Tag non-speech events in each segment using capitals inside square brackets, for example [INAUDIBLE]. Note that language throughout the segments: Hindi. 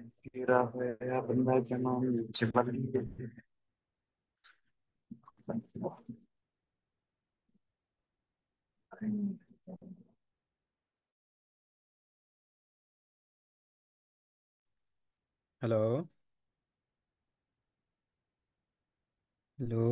तेरा है बंदा जिबल हेलो हेलो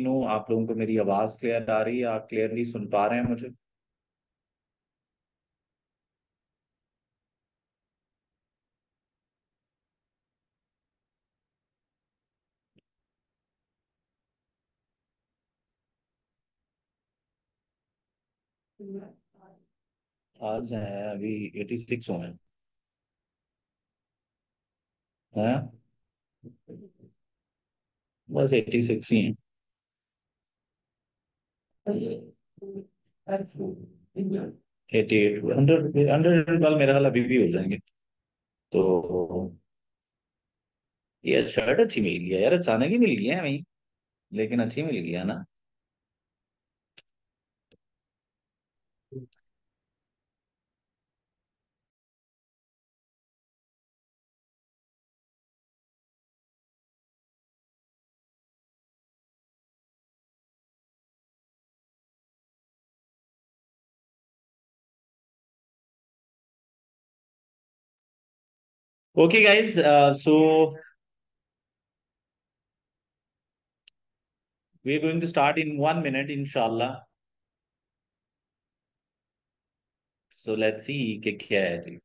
Know आप लोगों को मेरी आवाज़ क्लियर आ रही है आप क्लियरली सुन पा रहे हैं मुझे आज है अभी 86 हो हैं हैं? बस 86 ही हैं। एटी एट हंड्रेड हंड्रेड वाल मेरा हाल अभी भी हो जाएँगे। तो ये शर्ट अच्छी मिल है यार, अचानक ही मिल गया है वही। लेकिन अच्छी मिल गया ना? Okay, guys. Uh, so we're going to start in one minute, inshallah. So let's see कि क्या है जी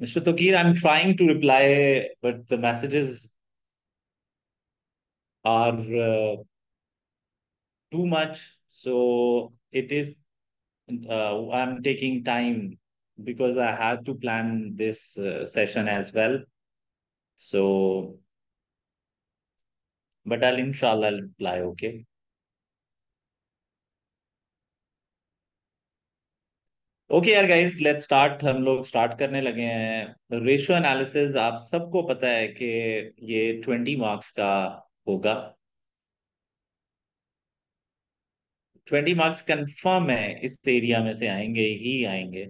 Mr. Tokir, I'm trying to reply, but the messages are uh, too much. So it is, uh, I'm taking time because I have to plan this uh, session as well. So, but I'll inshallah I'll reply, okay? Okay यार गाइस लेट्स स्टार्ट हम लोग स्टार्ट करने लगे हैं रेशियो एनालिसिस आप सबको पता है कि ये ट्वेंटी मार्क्स का होगा ट्वेंटी मार्क्स कंफर्म है इस एरिया में से आएँगे ही आएँगे।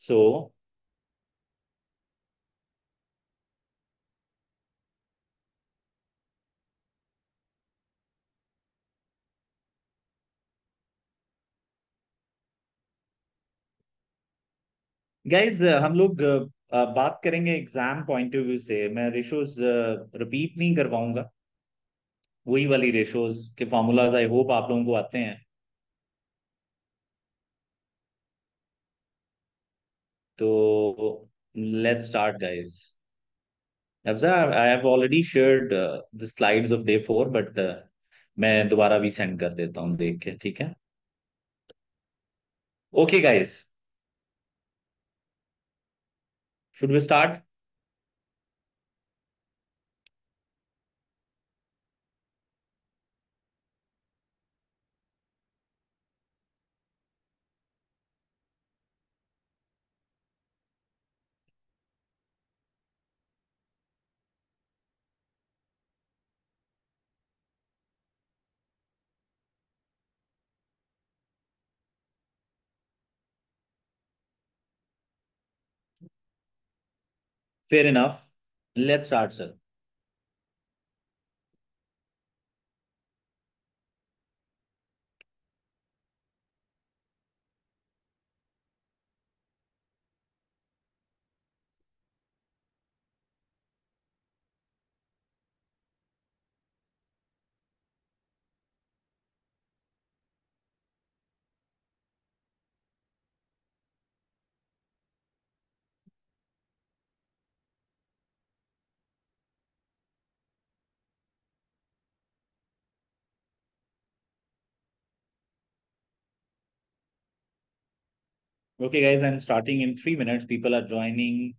सो so, गाइज़ हम लोग बात करेंगे एग्ज़ाम पॉइंट ऑफ़ व्यू से। मैं रेशोज रिपीट नहीं करवाऊँगा। वही वाली रेशोज के फॉर्मूलाज आई होप आप लोगों को आते हैं। तो let's start Afza I have already shared the slides of day four but मैं दोबारा भी सेंड कर देता हूँ, देख के, ठीक है? Okay guys should we start? Fair enough. Let's start, sir. Okay, guys, I'm starting in three minutes. People are joining.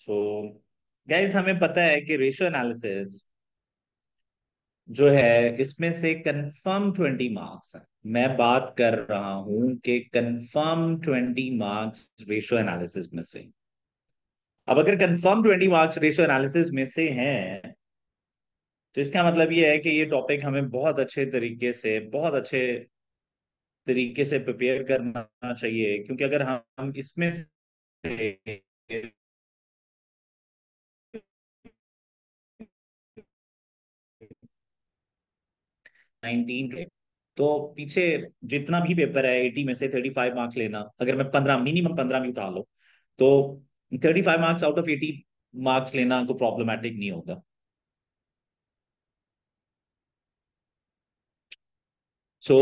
So, guys, हमें पता है कि रेशियो एनालिसिस जो है इसमें से कंफर्म ट्वेंटी मार्क्स है मैं बात कर रहा हूँ कि confirm twenty marks ratio analysis में से अब अगर confirm twenty marks ratio analysis में से हैं तो इसका मतलब ये है कि ये टॉपिक हमें बहुत अच्छे तरीके से बहुत अच्छे तरीके से प्रिपेयर करना चाहिए, क्योंकि अगर हम इसमें से तो पीछे जितना भी पेपर है एटी में से थर्टी फाइव मार्क्स लेना, अगर मैं पंद्रह मिनिमम पंद्रह भी उठा लो तो thirty five marks out of eighty marks लेना को प्रॉब्लमेटिक नहीं होगा। So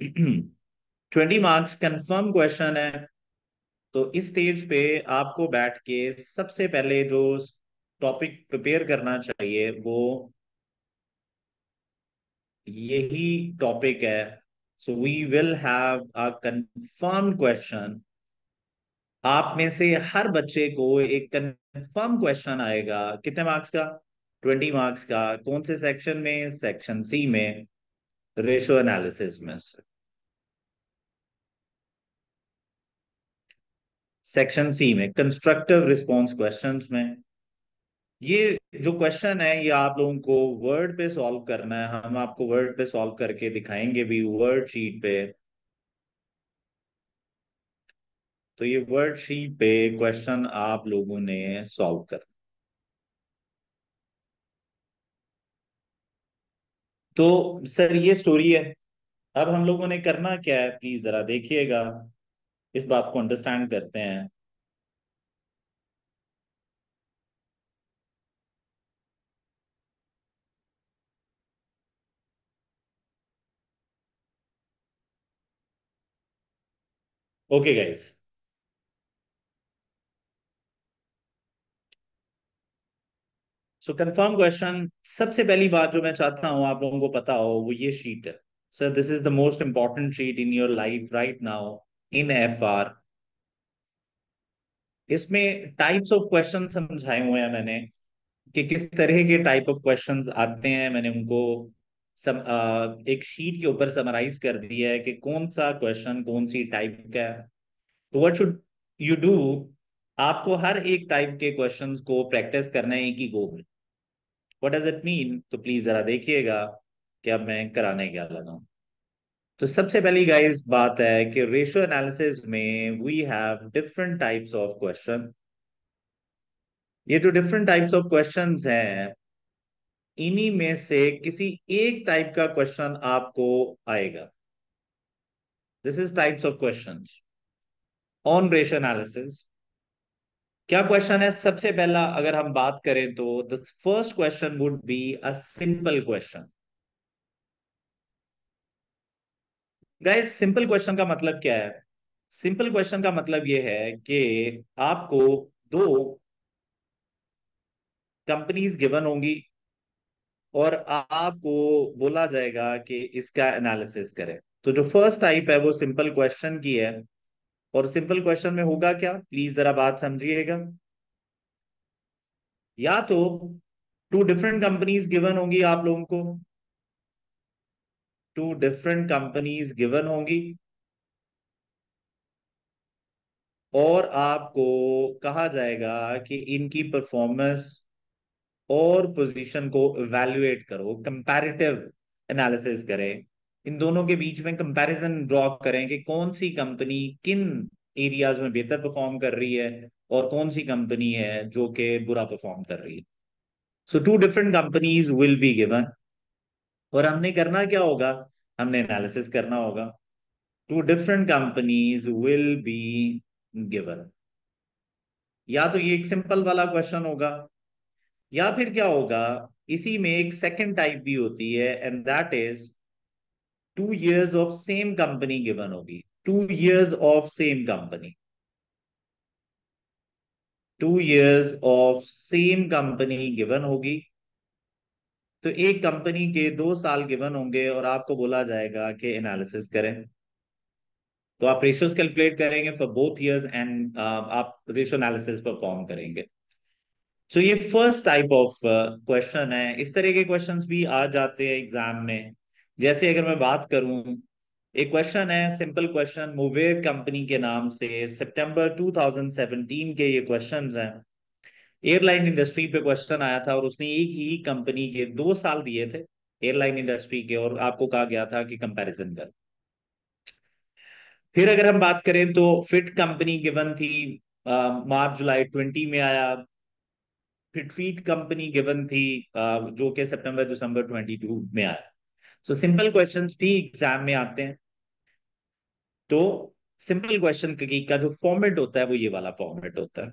[CLEARS THROAT] twenty marks confirm question है। तो इस स्टेज पे आपको बैठ के सबसे पहले जो टॉपिक प्रिपेयर करना चाहिए, वो यही टॉपिक है। So we will have a confirm question आप में से हर बच्चे को एक कंफर्म क्वेश्चन आएगा। कितने मार्क्स का? ट्वेंटी मार्क्स का। कौन से सेक्शन में? सेक्शन सी में। रेशो एनालिसिस में से। सेक्शन सी में कंस्ट्रक्टिव रिस्पॉन्स क्वेश्चन में, ये जो क्वेश्चन है, ये आप लोगों को वर्ड पे सॉल्व करना है। हम आपको वर्ड पे सॉल्व करके दिखाएँगे भी वर्ड शीट पे। तो ये वर्ड शीट पे क्वेश्चन आप लोगों ने सॉल्व कर तो सर ये स्टोरी है। अब हम लोगों ने करना क्या है? प्लीज़ जरा देखिएगा। इस बात को अंडरस्टैंड करते हैं। Okay guys so confirm question सबसे पहली बात जो मैं चाहता हूँ आप लोगों को पता हो, वो ये शीट है। Sir this is the most important sheet in your life right now in F R इसमें टाइप्स ऑफ़ क्वेश्चन समझाए हुए हैं मैंने कि किस तरह के टाइप ऑफ़ क्वेश्चन आते हैं। मैंने उनको सम, आ, एक शीट के ऊपर समराइज कर दिया है कि कौन सा क्वेश्चन कौन सी टाइप का है। तो व्हाट शुड यू डू आपको हर एक टाइप के क्वेश्चंस को प्रैक्टिस करना है एक ही गो में व्हाट डज इट मीन तो प्लीज़ जरा देखिएगा कि अब मैं कराने क्या लगा। हूँ तो सबसे पहली गाइस बात है कि रेशियो एनालिसिस में we have different types of question ये जो डिफरेंट टाइप्स ऑफ़ क्वेश्चंस हैं, इन्हीं में से किसी एक टाइप का क्वेश्चन आपको आएगा. This is types of questions on ratio analysis क्या क्वेश्चन है? सबसे पहला अगर हम बात करें तो the first question would be a simple question guys simple question का मतलब क्या है? सिंपल क्वेश्चन का मतलब यह है कि आपको दो कंपनीज़ गिवन होंगी और आपको बोला जाएगा कि इसका एनालिसिस करें। तो जो फ़र्स्ट टाइप है वो सिंपल क्वेश्चन की है। और सिंपल क्वेश्चन में होगा क्या? प्लीज़ जरा बात समझिएगा। या तो टू डिफरेंट कंपनीज़ गिवन होंगी आप लोगों को। टू डिफरेंट कंपनीज़ गिवन होंगी। और आपको कहा जाएगा कि इनकी परफॉर्मेंस और पोजीशन को इवेल्युएट करो कंपैरेटिव एनालिसिस करें। इन दोनों के बीच में कंपैरिजन ड्रॉ करें कि कौन सी कंपनी किन एरियाज़ में बेहतर परफॉर्म कर रही है और कौन सी कंपनी है जो कि बुरा परफॉर्म कर रही है। So two different companies will be given और हमने करना क्या होगा? हमने एनालिसिस करना होगा। Two different companies will be given या तो ये एक सिंपल वाला क्वेश्चन होगा, या फिर क्या होगा? इसी में एक सेकंड टाइप भी होती है and that is two years of same company given होगी। Two years of same company two years of same company given होगी। तो एक कंपनी के दो साल गिवन होंगे और आपको बोला जाएगा कि एनालिसिस करें। तो आप रेशियोज कैलकुलेट करेंगे फॉर बोथ इयर्स एंड आप रेशियो एनालिसिस परफॉर्म करेंगे। सो so ये फ़र्स्ट टाइप ऑफ़ क्वेश्चन है। इस तरह के क्वेश्चन भी आ जाते हैं एग्ज़ाम में। जैसे अगर मैं बात करूँ, एक क्वेश्चन है सिंपल क्वेश्चन मोवेर कंपनी के नाम से सितंबर 2017 के ये क्वेश्चंस हैं। एयरलाइन इंडस्ट्री पे क्वेश्चन आया था और उसने एक ही कंपनी के दो साल दिए थे एयरलाइन इंडस्ट्री के और आपको कहा गया था कि कंपैरिजन कर। फिर अगर हम बात करें तो फिट कंपनी गिवन थी मार्च, जुलाई ट्वेंटी में आया। फिर ट्वीट कंपनी गिवन थी जो कि सितंबर, दिसंबर 22 में आया। सो सिंपल क्वेश्चन भी एग्ज़ाम में आते हैं। तो सिंपल क्वेश्चन का जो फॉर्मेट होता है वो ये वाला फॉर्मेट होता है।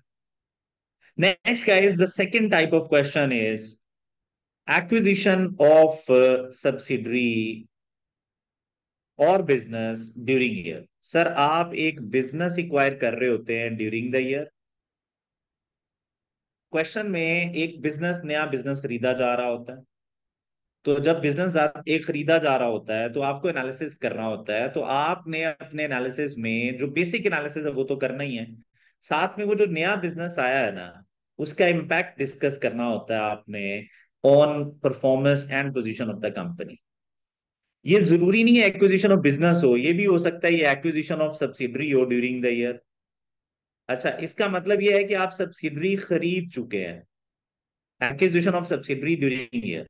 Next guys the second type of question is acquisition of subsidiary और बिज़नेस ड्यूरिंग ईयर सर आप एक बिज़नेस इक्वायर कर रहे होते हैं ड्यूरिंग द ईयर क्वेश्चन में एक बिज़नेस नया बिज़नेस खरीदा जा रहा होता है। तो जब बिज़नेस एक खरीदा जा रहा होता है तो आपको एनालिसिस करना होता है। तो आपने अपने एनालिसिस में जो बेसिक एनालिसिस है, वो तो करना ही है। साथ में वो जो नया बिज़नेस आया है ना उसका इम्पैक्ट डिस्कस करना होता है आपने on performance and position of the company ये ज़रूरी नहीं है एक्विजिशन ऑफ़ बिज़नेस हो, ये भी हो सकता है ये एक्विजिशन ऑफ़ सब्सिडरी हो ड्यूरिंग द ईयर अच्छा इसका मतलब ये है कि आप सब्सिडरी खरीद चुके हैं। Acquisition of subsidiary during year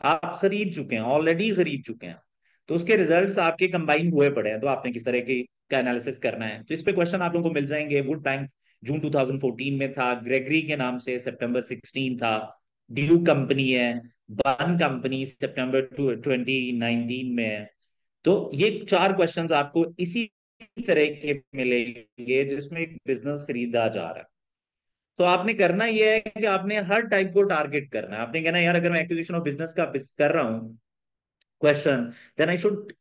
आप खरीद चुके हैं ऑलरेडी खरीद चुके हैं। तो उसके रिजल्ट्स आपके कंबाइन हुए पड़े हैं। तो आपने किस तरह की का एनालिसिस करना है। तो इस पे क्वेश्चन आप लोगों को मिल जाएँगे। वुड बैंक जून 2014 में था, ग्रेगरी के नाम से सितंबर 16 था, ड्यू कंपनी है बन कंपनी सितंबर 2019 में है। तो ये चार क्वेश्चंस आपको इसी तरह के मिलेंगे जिसमें एक बिज़नेस खरीदा जा रहा है। तो आपने करना यह है कि आपने हर टाइप को टारगेट करना है। आपने कहना, यार, अगर मैं एक्विजिशन ऑफ़ बिज़नेस का कर रहा हूँ question then I should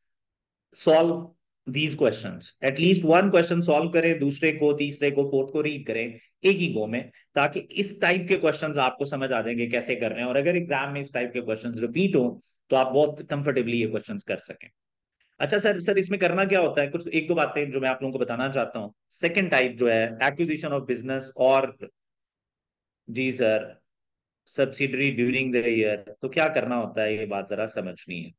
solve these question at least one question solve करें, दूसरे को, तीसरे को फोर्थ को रीड करें, एक ही गो में, ताकि इस टाइप के क्वेश्चंस आपको समझ आ जाएँगे कैसे करने हैं। और अगर एग्ज़ाम में इस टाइप के क्वेश्चंस रिपीट हो तो आप बहुत कंफर्टेबली ये क्वेश्चंस कर सकें। अच्छा सर सर, इसमें करना क्या होता है? कुछ एक दो बातें जो मैं आप लोगों को बताना चाहता हूँ। सेकेंड टाइप जो है एक्विजिशन ऑफ़ बिज़नेस और जी, sir subsidiary during the year तो क्या करना होता है? ये बात जरा समझनी है।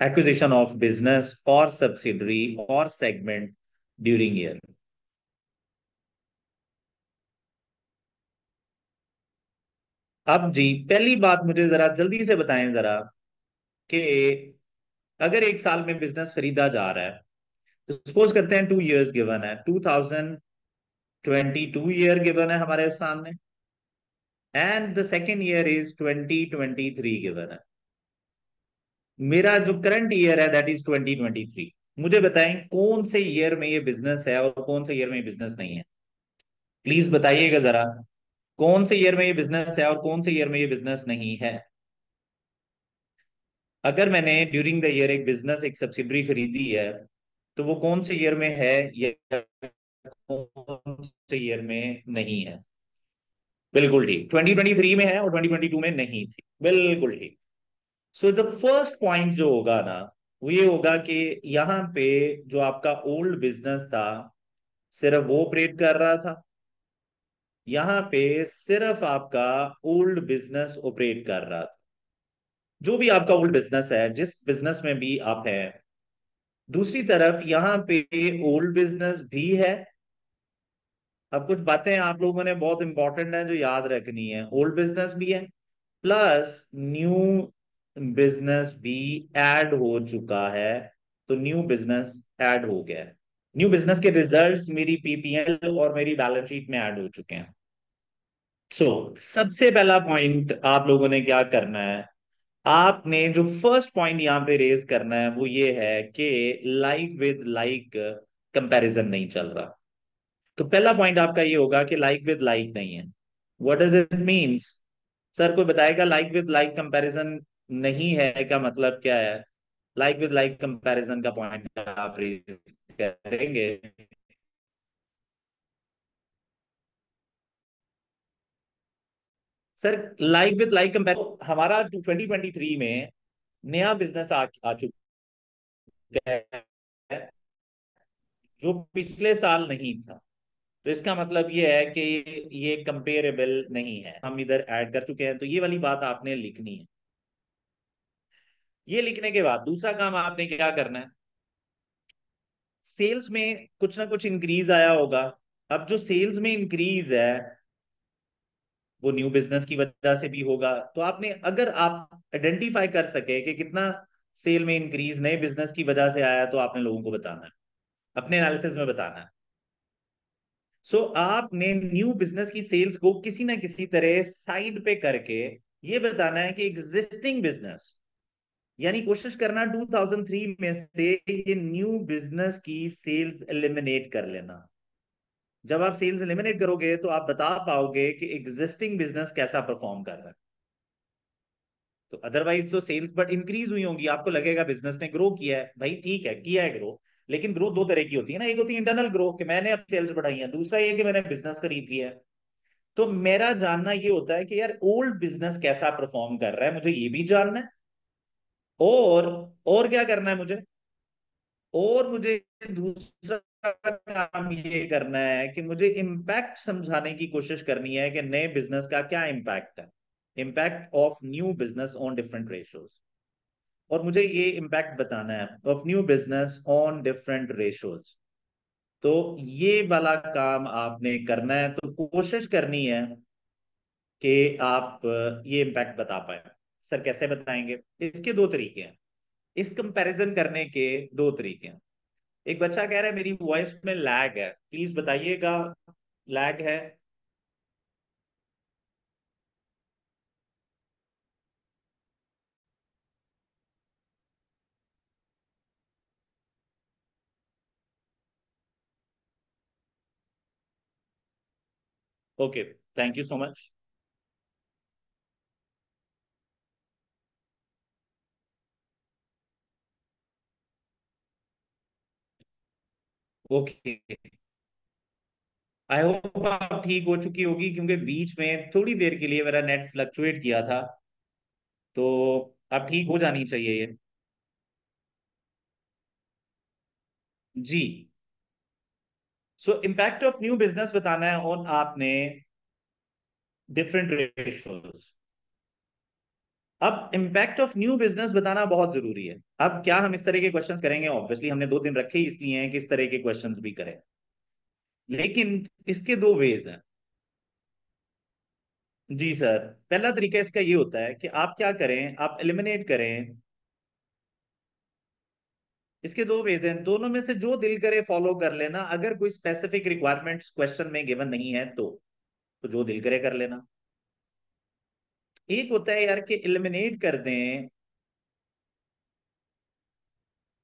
Acquisition of business or subsidiary or segment during year. अब जी, पहली बात मुझे जरा जल्दी से बताएँ जरा कि अगर एक साल में बिज़नेस खरीदा जा रहा है तो सपोज़ करते हैं टू इयर्स गिवन है two thousand twenty two year given है हमारे सामने and the second year is twenty twenty three given है मेरा जो करंट ईयर है दैट इज़ 2023 मुझे बताएँ, कौन से ईयर में ये बिज़नेस है और कौन से ईयर में ये बिज़नेस नहीं है? प्लीज़ बताइएगा जरा, कौन से ईयर में ये बिज़नेस है और कौन से ईयर में ये बिज़नेस नहीं है? अगर मैंने ड्यूरिंग द ईयर एक बिज़नेस एक सब्सिडरी खरीदी है तो वो कौन से ईयर में है या कौन से ईयर में नहीं है? बिल्कुल ठीक। 2023 में है और 2022 में नहीं थी। बिल्कुल ठीक। सो द फ़र्स्ट पॉइंट जो होगा ना, वो ये होगा कि यहाँ पे जो आपका ओल्ड बिज़नेस था, सिर्फ़ वो ऑपरेट कर रहा था। यहाँ पे सिर्फ़ आपका ओल्ड बिज़नेस ऑपरेट कर रहा था। जो भी आपका ओल्ड बिज़नेस है, जिस बिज़नेस में भी आप हैं, दूसरी तरफ़ यहाँ पे ओल्ड बिज़नेस भी है। अब कुछ बातें आप लोगों ने बहुत इंपॉर्टेंट है जो याद रखनी है। ओल्ड बिज़नेस भी है प्लस न्यू बिज़नेस भी ऐड हो चुका है तो न्यू बिज़नेस ऐड हो गया है। न्यू बिज़नेस के रिजल्ट्स मेरी पीपीएल और मेरी बैलेंस शीट में ऐड हो चुके हैं। सो so, सबसे पहला पॉइंट आप लोगों ने क्या करना है? आपने जो फ़र्स्ट पॉइंट यहाँ पे रेज करना है वो ये है कि लाइक विद लाइक कंपैरिजन नहीं चल रहा। तो पहला पॉइंट आपका ये होगा कि लाइक विद लाइक नहीं है। What does it means sir कोई बताएगा लाइक विद लाइक कंपैरिजन नहीं है का मतलब क्या है? लाइक विद लाइक कंपैरिजन का पॉइंट आप करेंगे। Sir like with like compare हमारा 2023 में नया बिज़नेस आ, आ चुका है जो पिछले साल नहीं था। तो इसका मतलब ये है कि ये कंपेरेबल नहीं है। हम इधर ऐड कर चुके हैं तो ये वाली बात आपने लिखनी है। ये लिखने के बाद दूसरा काम आपने क्या करना है? सेल्स में कुछ ना कुछ इंक्रीज आया होगा। अब जो सेल्स में इंक्रीज है वो न्यू बिज़नेस की वजह से भी होगा। तो आपने अगर आप आइडेंटिफाई कर सके कि कितना सेल में इंक्रीज नए बिज़नेस की वजह से आया तो आपने लोगों को बताना है। अपने एनालिसिस में बताना है। सो so, आपने न्यू बिज़नेस की सेल्स को किसी ना किसी तरह साइड पे करके ये बताना है कि एग्जिस्टिंग बिज़नेस यानी कोशिश करना 2003 में से ये न्यू बिज़नेस की सेल्स एलिमिनेट कर लेना। जब आप सेल्स एलिमिनेट करोगे तो आप बता पाओगे कि एग्जिस्टिंग बिज़नेस कैसा परफॉर्म कर रहा है। तो अदरवाइज़ तो सेल्स बट इंक्रीज हुई होंगी, आपको लगेगा बिज़नेस ने ग्रो किया है। भाई ठीक है, किया है ग्रो लेकिन ग्रोथ दो तरह की होती है ना। एक होती है इंटरनल ग्रो कि मैंने अब सेल्स बढ़ाई है। दूसरा ये कि मैंने बिज़नेस खरीद लिया है। तो मेरा जानना ये होता है कि यार ओल्ड बिज़नेस कैसा परफॉर्म कर रहा है, मुझे ये भी जानना है। और और क्या करना है मुझे? और मुझे दूसरा काम ये करना है कि मुझे इम्पैक्ट समझाने की कोशिश करनी है कि नए बिज़नेस का क्या इम्पैक्ट है। Impact of new business on different ratios और मुझे ये इम्पैक्ट बताना है of new business on different ratios तो ये वाला काम आपने करना है तो कोशिश करनी है कि आप ये इम्पैक्ट बता पाए। सर कैसे बताएँगे? इसके दो तरीके हैं। इस कंपैरिजन करने के दो तरीके हैं। एक बच्चा कह रहा है, मेरी वॉइस में लैग है। प्लीज़ बताइएगा लैग है? Okay thank you so much okay I hope आप ठीक हो चुकी होगी क्योंकि बीच में थोड़ी देर के लिए मेरा नेट फ्लक्चुएट किया था। तो अब ठीक हो जानी चाहिए ये। जी। So impact of new business बताना है और आपने डिफरेंट रेशियोज अब इम्पैक्ट ऑफ़ न्यू बिज़नेस बताना बहुत ज़रूरी है। अब क्या हम इस तरह के क्वेश्चंस करेंगे? ऑब्वियसली हमने दो दिन रखे ही इसलिए हैं कि इस तरह के क्वेश्चंस भी करें। लेकिन इसके दो वेज हैं। जी सर, पहला तरीका इसका ये होता है कि आप क्या करें? आप एलिमिनेट करें। इसके दो वेज हैं। दोनों में से जो दिल करे फॉलो कर लेना। अगर कोई स्पेसिफिक रिक्वायरमेंट्स क्वेश्चन में गिवन नहीं है तो तो जो दिल करे कर लेना। एक होता है यार कि एलिमिनेट कर दें।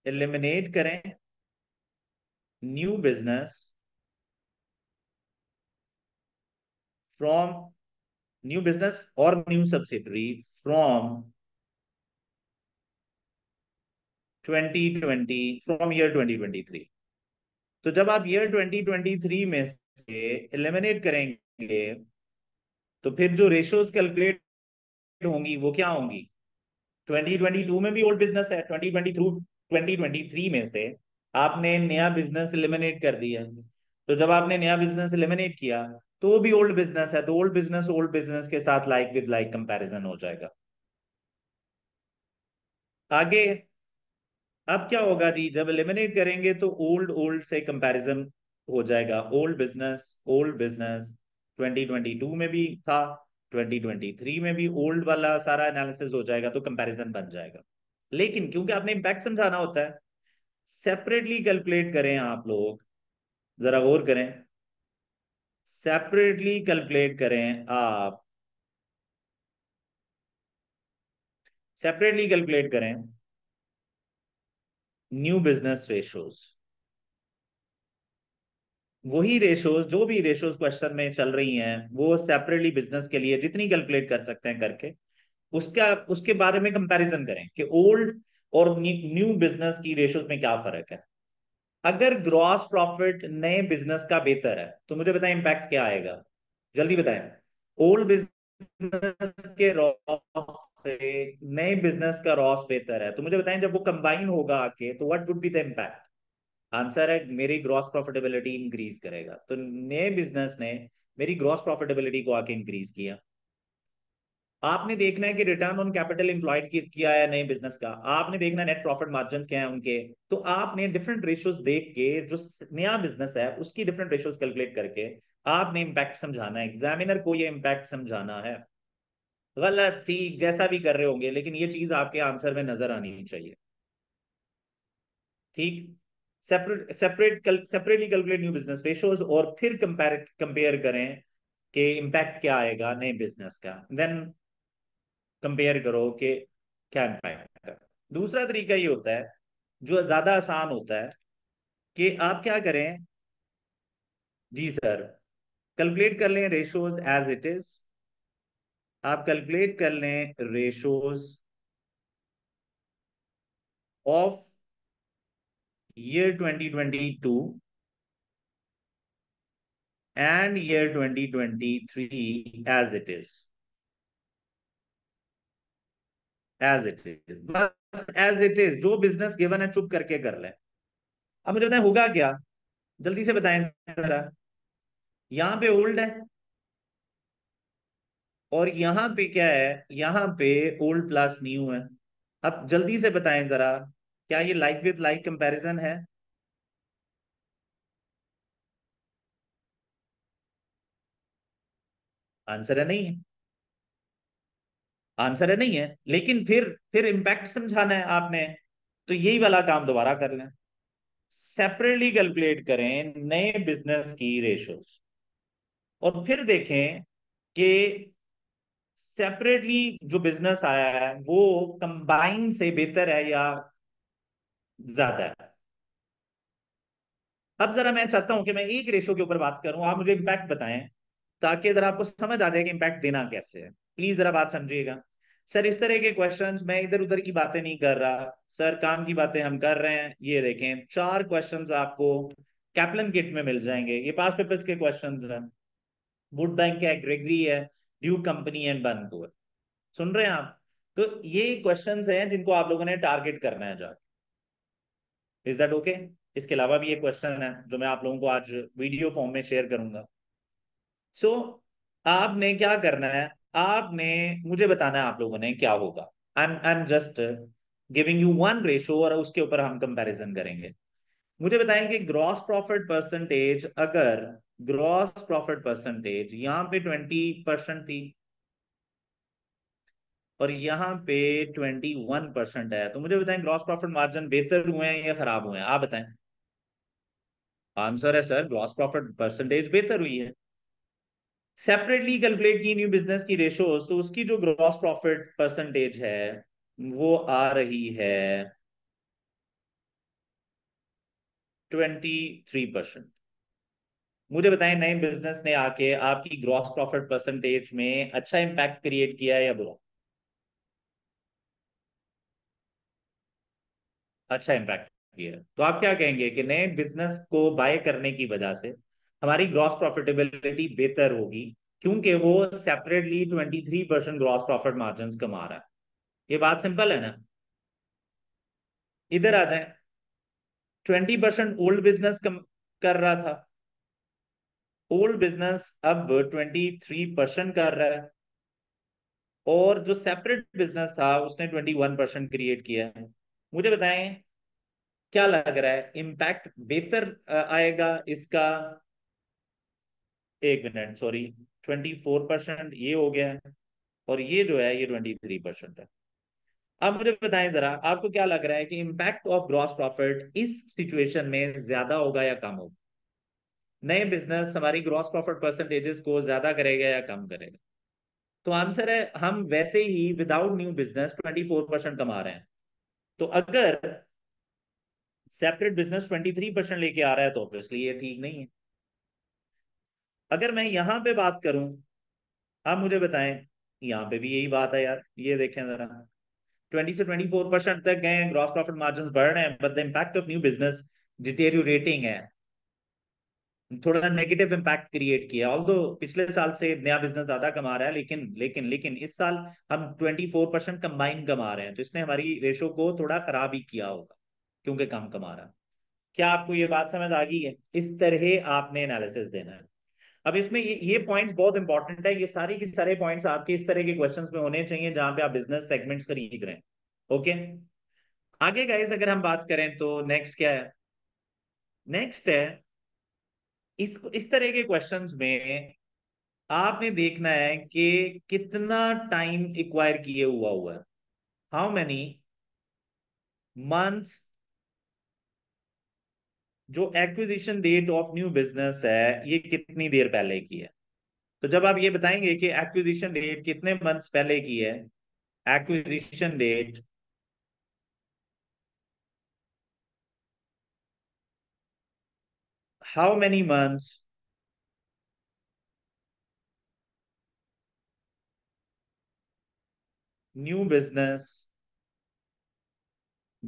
एलिमिनेट करें। New business from new business और new subsidiary from 2020 from year 2023 तो जब आप ईयर 2023 में से एलिमिनेट करेंगे तो फिर जो रेशियोज कैलकुलेट होंगी, वो क्या होंगी? 2022 में भी ओल्ड बिज़नेस है 2023 2023 में से आपने नया बिज़नेस एलिमिनेट कर दिया। तो जब आपने नया बिज़नेस एलिमिनेट किया तो वो भी ओल्ड बिज़नेस है तो ओल्ड बिज़नेस ओल्ड बिज़नेस के साथ लाइक विद लाइक कंपैरिजन हो जाएगा। आगे, अब क्या होगा जी? जब एलिमिनेट करेंगे तो ओल्ड ओल्ड से कंपैरिजन हो जाएगा। ओल्ड बिज़नेस ओल्ड बिज़नेस 2022 में भी था 2023 में भी ओल्ड वाला सारा एनालिसिस हो जाएगा तो कंपैरिजन बन जाएगा। लेकिन क्योंकि आपने इंपैक्ट समझाना होता है सेपरेटली कैलकुलेट करें आप लोग, जरा गौर करें। सेपरेटली कैलकुलेट करें आप सेपरेटली कैलकुलेट करें न्यू बिज़नेस रेशोज वही रेशोज जो भी रेशोज क्वेश्चन में चल रही हैं, वो सेपरेटली बिज़नेस के लिए जितनी कैलकुलेट कर सकते हैं करके, उसका, उसके बारे में कंपैरिजन करें कि ओल्ड और न्यू बिज़नेस की रेशोज में क्या फ़र्क है। अगर ग्रॉस प्रॉफिट नए बिज़नेस का बेहतर है तो मुझे बताएँ इम्पैक्ट क्या आएगा? जल्दी बताएँ। ओल्ड बिज़नेस के रॉस से नए बिज़नेस का रॉस बेहतर है तो मुझे बताएँ जब वो कंबाइन होगा आके तो what would be the impact answer है, मेरी ग्रॉस प्रॉफिटेबिलिटी इंक्रीज करेगा। तो नए बिज़नेस ने मेरी ग्रॉस प्रॉफिटेबिलिटी को आके इंक्रीज किया। आपने देखना है कि रिटर्न ऑन कैपिटल एम्प्लॉयड किया है नए बिज़नेस का। आपने देखना नेट प्रॉफिट मार्जिन क्या है उनके। तो आपने डिफरेंट रेशियोज देख के जो नया बिज़नेस है, उसकी डिफरेंट रेशियोज कैलकुलेट करके आपने इम्पैक्ट समझाना है। एग्जामिनर को ये इम्पैक्ट समझाना है। गलत, ठीक, जैसा भी कर रहे होंगे, लेकिन ये चीज़ आपके आंसर में नज़र आनी चाहिए। ठीक? Separate separate separately calculate new business ratios और फिर कंपेयर करें कि इम्पैक्ट क्या आएगा नए बिज़नेस का। देन कंपेयर करो कि क्या इम्पैक्ट है दूसरा तरीका ये होता है, जो ज़्यादा आसान होता है, कि आप क्या करें? जी सर कैलकुलेट कर लें रेशोज एज इट इज़ आप कैलकुलेट कर लें ratios of year 2022 and year 2023 as it is. As it is. बस as it is. जो बिज़नेस गिवन है, चुप करके कर ले। अब मुझे बताएँ, होगा क्या? जल्दी से बताएँ जरा। यहाँ पे ओल्ड है। और यहाँ पे क्या है? यहाँ पे ओल्ड प्लस न्यू है। अब जल्दी से बताएँ जरा। क्या ये लाइक विथ लाइक कंपैरिजन है? आंसर है नहीं है। आंसर है नहीं है, लेकिन फिर फिर इंपैक्ट समझाना है आपने तो यही वाला काम दोबारा कर लें। सेपरेटली कैलकुलेट करें नए बिज़नेस की रेशियोज और फिर देखें कि सेपरेटली जो बिज़नेस आया है, वो कंबाइन से बेहतर है या ज़्यादा है। अब जरा मैं चाहता हूँ कि मैं एक रेशो के ऊपर बात करूँ। आप मुझे इंपैक्ट बताएँ, ताकि जरा आपको समझ आ जाए कि इंपैक्ट देना कैसे है। प्लीज़ जरा बात समझिएगा। सर इस तरह के क्वेश्चंस मैं इधर उधर की बातें नहीं कर रहा। सर काम की बातें हम कर रहे हैं। ये देखें, चार क्वेश्चंस आपको कैप्लन किट में मिल जाएँगे। ये पास पेपर्स के क्वेश्चन हैं। वुड बैंक है ग्रेगरी है ड्यू कंपनी एंड बनपुर सुन रहे हैं आप? तो ये क्वेश्चन हैं जिनको आप लोगों ने टारगेट करना है जाके। इज़ दैट ओके इसके अलावा भी एक क्वेश्चन है जो मैं आप लोगों को आज वीडियो फॉर्म में शेयर करूँगा। सो so, आपने क्या करना है? आपने मुझे बताना है आप लोगों ने क्या होगा। I am I am just giving you one ratio और उसके ऊपर हम कंपैरिजन करेंगे। मुझे बताएँ कि ग्रॉस प्रॉफिट परसेंटेज अगर ग्रॉस प्रॉफिट परसेंटेज यहाँ पे ट्वेंटी परसेंट थी और यहाँ पे ट्वेंटी वन परसेंट है। तो मुझे बताएँ ग्रॉस प्रॉफिट मार्जिन बेहतर हुए हैं या खराब हुए हैं? आप बताएँ। आंसर है सर ग्रॉस प्रॉफिट परसेंटेज बेहतर हुई है। सेपरेटली कैलकुलेट की न्यू बिज़नेस की रेशोज तो उसकी जो ग्रॉस प्रॉफिट परसेंटेज है, वो आ रही है ट्वेंटी थ्री परसेंट मुझे बताएँ, नए बिज़नेस ने आके आपकी ग्रॉस प्रॉफिट परसेंटेज में अच्छा इंपैक्ट क्रिएट किया है या बुरा? अच्छा इम्पैक्ट किया। तो आप क्या कहेंगे कि नए बिज़नेस को बाय करने की वजह से हमारी ग्रॉस प्रॉफिटेबिलिटी बेहतर होगी, क्योंकि वो separately 23 percent gross profit margin कमा रहा है। ये बात सिंपल है ना? इधर आ जाए। 20 परसेंट ओल्ड बिज़नेस कर रहा था। ओल्ड बिज़नेस अब 23 परसेंट कर रहा है। और जो सेपरेट बिज़नेस था, उसने 21 परसेंट क्रिएट किया है। मुझे बताएँ, क्या लग रहा है? इम्पैक्ट बेहतर आएगा इसका? एक minute sorry twenty four percent ये हो गया है और ये जो है, ये ट्वेंटी थ्री परसेंट है। अब मुझे बताएँ जरा, आपको क्या लग रहा है कि इम्पैक्ट ऑफ़ ग्रॉस प्रॉफिट इस सिचुएशन में ज़्यादा होगा या कम होगा? नए बिज़नेस हमारी ग्रॉस प्रॉफिट परसेंटेजेस को ज़्यादा करेगा या कम करेगा? तो आंसर है, हम वैसे ही विदाउट न्यू बिज़नेस 24 परसेंट कमा रहे हैं। तो अगर सेपरेट बिज़नेस 23 परसेंट लेके आ रहा है तो ऑब्वियसली ये ठीक नहीं है। अगर मैं यहाँ पे बात करूँ, आप मुझे बताएँ, यहाँ पे भी यही बात है यार, ये देखें जरा। 20 से 24 परसेंट तक गए ग्रॉस प्रॉफिट मार्जिन बढ़ रहे हैं but the impact of new business rating है। थोड़ा नेगेटिव इम्पैक्ट क्रिएट किया। ऑल पिछले साल से नया बिज़नेस ज़्यादा कमा रहा है, लेकिन लेकिन लेकिन इस साल हम 24 परसेंट कंबाइन कमा रहे हैं। तो इसने हमारी रेशो को थोड़ा खराब ही किया होगा, क्योंकि कम कमा रहा। क्या आपको ये बात समझ आ गई है? इस तरह आपने एनालिसिस देना है। अब इसमें ये ये पॉइंट बहुत इंपॉर्टेंट है। ये सारे के सारे पॉइंट्स आपके इस तरह के क्वेश्चंस में होने चाहिए, जहाँ पे आप बिज़नेस सेगमेंट्स खरीद रहे हैं। ओके आगे गाइस अगर हम बात करें तो नेक्स्ट क्या है? नेक्स्ट है इस इस तरह के क्वेश्चंस में आपने देखना है कि कितना टाइम इक्वायर किए हुआ हुआ है। हाउ मैनी मंथ्स जो acquisition date of new business है, ये कितनी देर पहले की है? तो जब आप ये बताएँगे कि एक्विजिशन डेट कितने मंथ्स पहले की है acquisition date how many months new business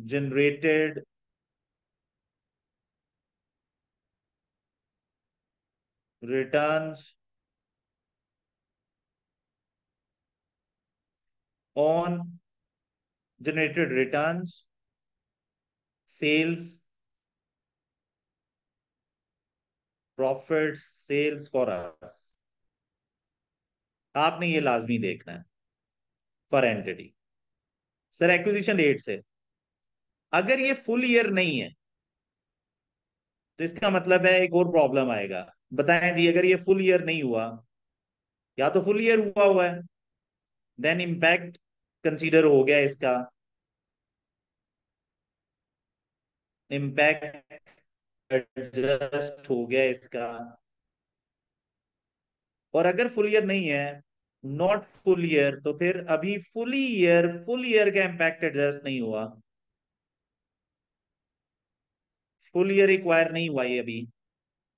generated returns on generated returns, sales, profits, sales for us. आपने ये लाजमी देखना है for entity sir acquisition date से। अगर ये फुल ईयर नहीं है तो इसका मतलब है एक और प्रॉब्लम आएगा। बताएँ जी अगर ये फुल ईयर नहीं हुआ या तो फुल ईयर हुआ हुआ है देन इम्पैक्ट कंसीडर हो गया इसका। इम्पैक्ट एडजस्ट हो गया इसका। और अगर फुल ईयर नहीं है नॉट फुल ईयर तो फिर अभी फुली ईयर फुल ईयर का इम्पैक्ट एडजस्ट नहीं हुआ। फुल ईयर रिक्वायर नहीं हुआ ये अभी।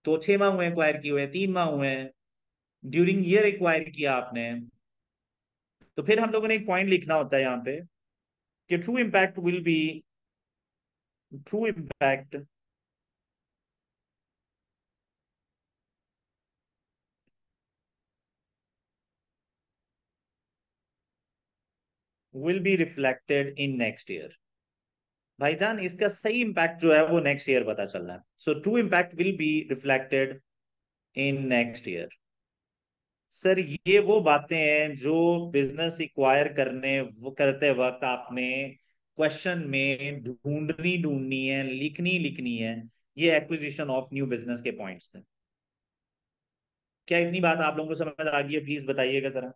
तो छह माह हुए एक्वायर किए हुए, तीन माह हुए। ड्यूरिंग ईयर एक्वायर किया आपने। तो फिर हम लोगों ने एक पॉइंट लिखना होता है यहाँ पे कि true impact will be true impact will be reflected in next year भाईजान इसका सही इंपैक्ट जो है वो नेक्स्ट ईयर पता चल रहा है। So true impact will be reflected in next year sir ये वो बातें हैं जो बिज़नेस इक्वायर करने करते वक्त आपने क्वेश्चन में ढूंढनी ढूंढनी है, लिखनी लिखनी है। ये एक्विजिशन ऑफ़ न्यू बिज़नेस के पॉइंट्स थे। क्या इतनी बात आप लोगों को समझ आ गई है? प्लीज़ बताइएगा जरा।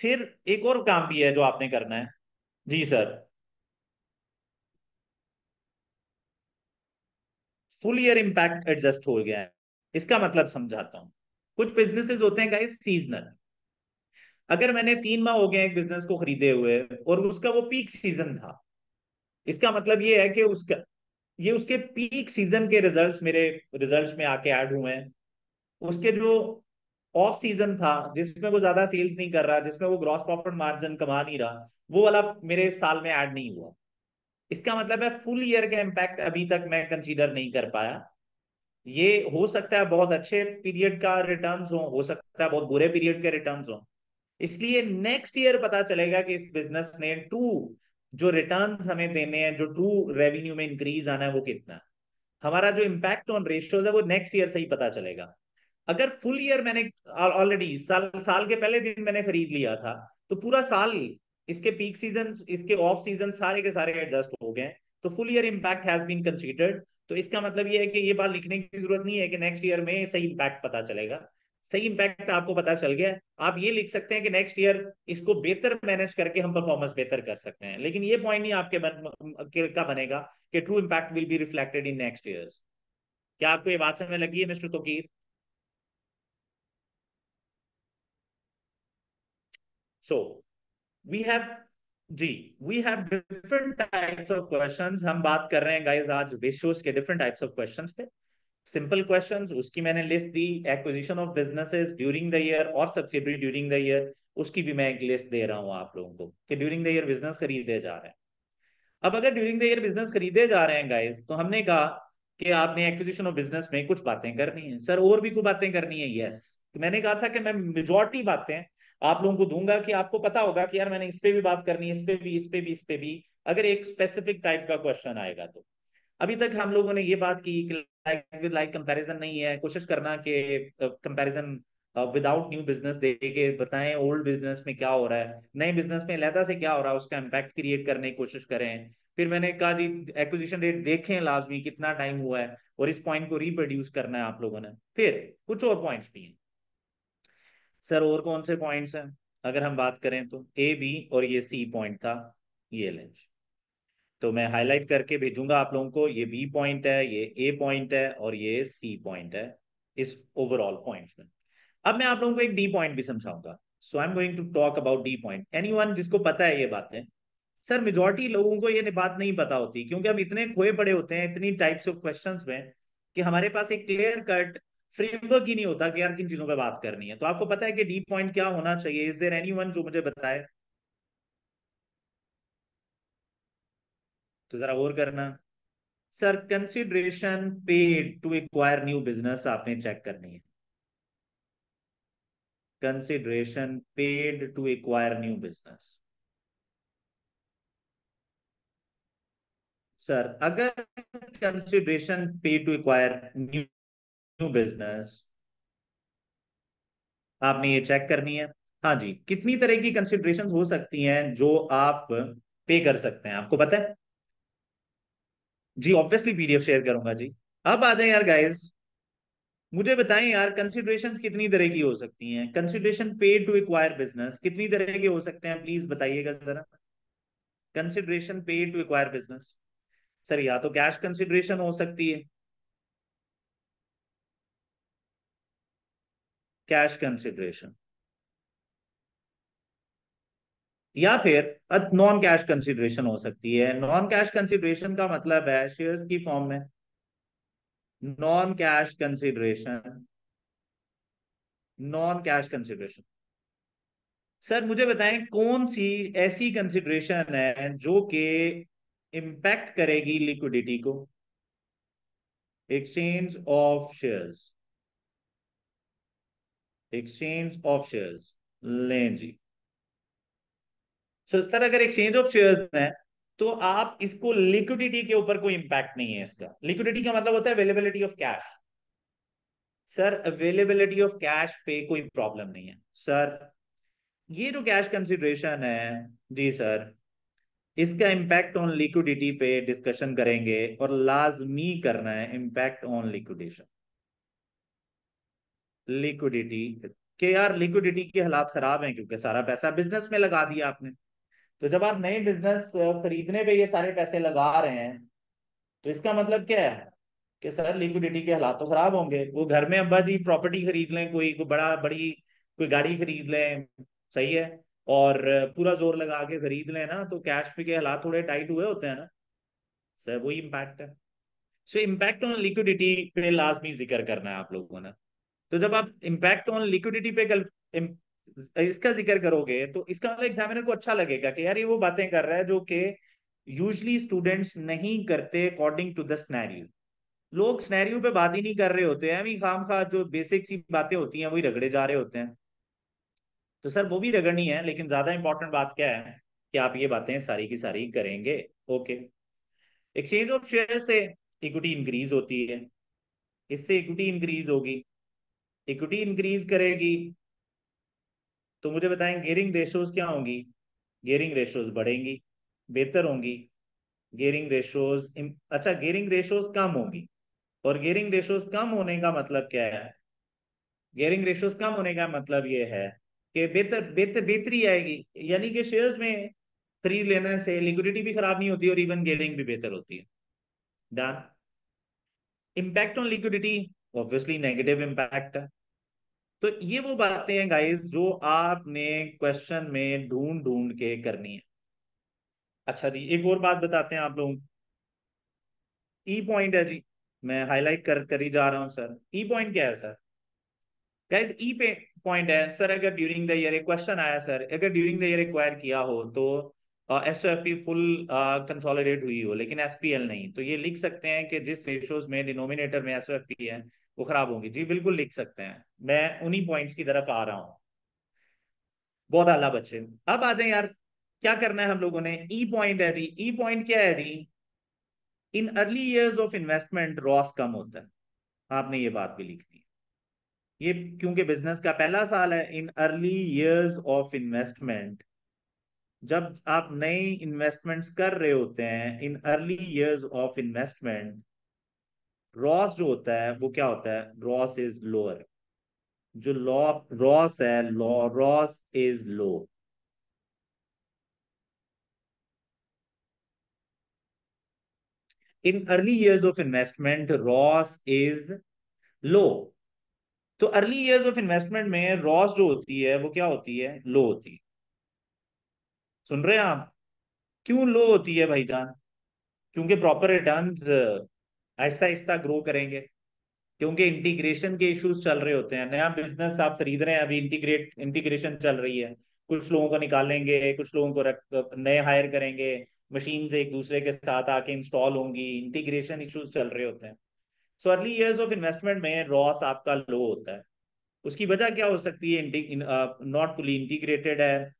फिर एक और काम भी है जो आपने करना है। जी sir. Full year impact adjust हो गया है। इसका मतलब समझाता हूँ। कुछ बिजनेसेस होते हैं गाइस सीजनल अगर मैंने तीन माह हो गए एक बिज़नेस को खरीदे हुए और उसका वो पीक सीज़न था। इसका मतलब ये है कि उसका, ये उसके पीक सीज़न के रिजल्ट्स मेरे रिजल्ट्स में आके ऐड हुए हैं। उसके जो ऑफ़ सीज़न था, जिसमें वो ज़्यादा सेल्स नहीं कर रहा, जिसमें वो ग्रॉस प्रॉफिट मार्जिन कमा नहीं रहा, वो वाला मेरे साल में ऐड नहीं हुआ। इसका मतलब है फुल ईयर का इम्पैक्ट अभी तक मैं कंसीडर नहीं कर पाया। ये हो सकता है बहुत अच्छे पीरियड का रिटर्न हो हो सकता है बहुत बुरे पीरियड के रिटर्न हो। इसलिए नेक्स्ट ईयर पता चलेगा कि इस बिज़नेस ने टू जो रिटर्न हमें देने हैं, जो ट्रू रेवेन्यू में इंक्रीज आना है, वो कितना हमारा जो इम्पैक्ट ऑन रेशियोज है, वो नेक्स्ट ईयर से ही पता चलेगा। अगर फुल ईयर मैंने ऑलरेडी साल साल के पहले दिन मैंने खरीद लिया था तो पूरा साल इसके पीक सीज़न इसके ऑफ़ सीज़न सारे के सारे एडजस्ट हो गए तो full year impact has been considered तो इसका मतलब ये है कि ये बात लिखने की ज़रूरत नहीं है कि नेक्स्ट ईयर में सही इम्पैक्ट पता चलेगा। सही इम्पैक्ट आपको पता चल गया। आप ये लिख सकते हैं कि नेक्स्ट ईयर इसको बेहतर मैनेज करके हम परफॉर्मेंस बेहतर कर सकते हैं। लेकिन ये पॉइंट नहीं आपके बन, का बनेगा कि true impact will be reflected in next year क्या आपको ये बात समझ लगी है mister Tauqeer? So we have ji we have different types of questions हम बात कर रहे हैं गाइस आज रेशियोज के डिफरेंट टाइप्स ऑफ़ क्वेश्चंस पे। सिंपल क्वेश्चंस उसकी मैंने list the acquisition of businesses during the year और सब्सिडरी ड्यूरिंग द ईयर उसकी भी मैं एक लिस्ट दे रहा हूँ आप लोगों को कि ड्यूरिंग द ईयर बिज़नेस खरीदे जा रहे हैं। अब अगर ड्यूरिंग द ईयर बिज़नेस खरीदे जा रहे हैं गाइज़ तो हमने कहा कि आपने एक्विजिशन ऑफ़ बिज़नेस में कुछ बातें करनी है। सर और भी कुछ बातें करनी है? यस तो मैंने कहा था कि मैं मेजोरिटी बातें आप लोगों को दूँगा कि आपको पता होगा कि यार मैंने इस पे भी बात करनी है, इस पे भी, इस पे भी, इस पे भी, अगर एक स्पेसिफिक टाइप का क्वेश्चन आएगा तो। अभी तक हम लोगों ने ये बात की कि लाइक विद लाइक कंपैरिजन नहीं है, कोशिश करना कि कंपैरिजन विदाउट न्यू बिज़नेस दे के बताएँ ओल्ड बिज़नेस में क्या हो रहा है, नए बिज़नेस में लहदा से क्या हो रहा है, उसका इम्पैक्ट क्रिएट करने की कोशिश करें। फिर मैंने कहा जी एक्विजिशन रेट देखें लाजमी कितना टाइम हुआ है, और इस पॉइंट को रिप्रोड्यूस करना है आप लोगों ने। फिर कुछ और पॉइंट्स भी हैं। सर, और कौन से पॉइंट्स हैं? अगर हम बात करें तो ए बी और ये सी पॉइंट था, ये लेंज तो मैं हाईलाइट करके भेजूँगा आप लोगों को, ये बी पॉइंट है, ये ए पॉइंट है और ये सी पॉइंट है इस ओवरऑल पॉइंट्स में. अब मैं आप लोगों को एक डी पॉइंट भी समझाऊँगा. So I am going to talk about D point anyone जिसको पता है ये बातें, सर मेजोरिटी लोगों को ये बात नहीं पता होती, क्योंकि हम इतने खोए पड़े होते हैं, इतनी टाइप्स ऑफ़ क्वेश्चंस में, कि हमारे पास एक क्लियर कट फ्रेमवर्क ही नहीं होता कि यार किन चीज़ों पे बात करनी है। तो आपको पता है कि डी पॉइंट क्या होना चाहिए? इज़ देर एनी जो मुझे बताए? तो जरा और करना। Sir consideration paid to acquire new business आपने चेक करनी है। Consideration paid to acquire new business sir अगर consideration pay to acquire new business आपने ये चेक करनी है। हाँ जी, कितनी तरह की कंसिडरेशन हो सकती हैं जो आप पे कर सकते हैं? आपको पता है? जी ऑब्वियसली पीडीएफ शेयर करूँगा जी। अब आ जाए यार गाइस मुझे बताएँ यार कंसिडरेशन कितनी तरह की हो सकती हैं? Consideration paid to acquire business कितनी तरह के हो सकते हैं? प्लीज़ बताइएगा जरा। Consideration paid to acquire business sir, या तो कैश कंसिडरेशन हो सकती है। कैश कंसिडरेशन या फिर नॉन कैश कंसिडरेशन हो सकती है। नॉन कैश कंसिडरेशन का मतलब है शेयर्स की फॉर्म में। Non cash consideration non cash consideration sir मुझे बताएँ कौन सी ऐसी कंसिडरेशन है जो कि इंपैक्ट करेगी लिक्विडिटी को? Exchange of shares exchange of shares लें जी। सर सर अगर एक्सचेंज ऑफ़ शेयर्स है तो आप इसको लिक्विडिटी के ऊपर कोई इंपैक्ट नहीं है इसका। लिक्विडिटी का मतलब होता है availability of cash sir availability of cash पे कोई प्रॉब्लम नहीं है। सर ये जो कैश कंसिडरेशन है, जी सर इसका इम्पैक्ट ऑन लिक्विडिटी पे डिस्कशन करेंगे और लाजमी करना है इम्पैक्ट ऑन लिक्विडेशन लिक्विडिटी, के यार लिक्विडिटी के हालात खराब हैं क्योंकि सारा पैसा बिज़नेस में लगा दिया आपने। तो जब आप नए बिज़नेस खरीदने पे ये सारे पैसे लगा रहे हैं तो इसका मतलब क्या है? कि सर लिक्विडिटी के हालात तो खराब होंगे। वो घर में अब्बा जी प्रॉपर्टी खरीद लें, कोई कोई बड़ा, बड़ी, कोई गाड़ी खरीद लें, सही है, और पूरा ज़ोर लगा के खरीद लेना तो कैश पे के हालात थोड़े टाइट हुए होते हैं ना। सर वही इम्पैक्ट है। सो इम्पैक्ट ऑन लिक्विडिटी पे लाजमी ज़िक्र करना है आप लोगों ने। तो जब आप इम्पैक्ट ऑन लिक्विडिटी पे कल इसका ज़िक्र करोगे तो इसका मतलब एग्जामिनर को अच्छा लगेगा कि यार ये वो बातें कर रहा है जो कि यूजली स्टूडेंट्स नहीं करते अकॉर्डिंग टू द स्नैरियो लोग स्नैरियो पे बात ही नहीं कर रहे होते हैं, अभी खाम खा जो बेसिक सी बातें होती हैं, वही रगड़े जा रहे होते हैं। तो सर, वो भी रगड़नी है, लेकिन ज़्यादा इंपॉर्टेंट बात क्या है कि आप ये बातें सारी की सारी करेंगे। ओके एक्सचेंज ऑफ़ शेयर से इक्विटी इंक्रीज होती है। इससे इक्विटी इंक्रीज होगी। इक्विटी इंक्रीज करेगी तो मुझे बताएँ गेयरिंग रेशोज क्या होंगी? गेयरिंग रेशोज बढ़ेंगी, बेहतर होंगी। गेयरिंग रेशोज अच्छा गेयरिंग रेशोज कम होंगी। और गेयरिंग रेशोज कम होने का मतलब क्या है? गेयरिंग रेशोज कम होने का मतलब ये है कि बेहतर बेहतर, बेहतरी आएगी। यानी कि शेयर्स में खरीद लेने से लिक्विडिटी भी खराब नहीं होती और इवन गेयरिंग भी बेहतर होती है। Done impact on liquidity obviously negative impact है। तो ये वो बातें हैं गाइस जो आपने क्वेश्चन में ढूंढ ढूंढ के करनी है। अच्छा जी, एक और बात बताते हैं आप लोग ई पॉइंट है जी, मैं हाईलाइट कर कर जा रहा हूँ सर ई पॉइंट क्या है सर गाइस ई पे पॉइंट है सर अगर ड्यूरिंग द ईयर एक क्वेश्चन आया सर अगर ड्यूरिंग द ईयर एक्वायर किया हो तो S F P full consolidate हुई हो, लेकिन एस पी एल नहीं। तो ये लिख सकते हैं कि जिस रेशोज में डिनोमिनेटर में एस एफ़ पी है वो खराब होंगी। जी, बिल्कुल लिख सकते हैं। मैं उन्हीं पॉइंट्स की तरफ़ आ रहा हूँ। बहुत आला बच्चे। अब आ जाए यार, क्या करना है हम लोगों ने? ई e पॉइंट है जी। ई e पॉइंट क्या है जी? In early years of investment ROCE कम होता है। आपने ये बात भी लिखनी ये क्योंकि बिज़नेस का पहला साल है in early years of investment जब आप नए इन्वेस्टमेंट्स कर रहे होते हैं in early years of investment ROCE जो होता है, वो क्या होता है? रॉस इज़ लोअर जो लॉ रॉस है low ROCE is low in early years of investment ROCE is low तो अर्ली इयर्स ऑफ़ इन्वेस्टमेंट में रॉस जो होती है, वो क्या होती है? लो होती है. सुन रहे हैं आप? क्यों लो होती है भाईजान? क्योंकि proper returns Aahista Aahista grow करेंगे, क्योंकि इंटीग्रेशन के इश्यूज़ चल रहे होते हैं। नया बिज़नेस आप खरीद रहे हैं, अभी इंटीग्रेट इंटीग्रेशन चल रही है। कुछ लोगों को निकालेंगे, कुछ लोगों को रख, नए हायर करेंगे मशीन एक दूसरे के साथ आके इंस्टॉल होंगी इंटीग्रेशन इश्यूज़ चल रहे होते हैं। So early years of investment में रॉस आपका लो होता है। उसकी वजह क्या हो सकती है? नॉट फुली इंटीग्रेटेड है।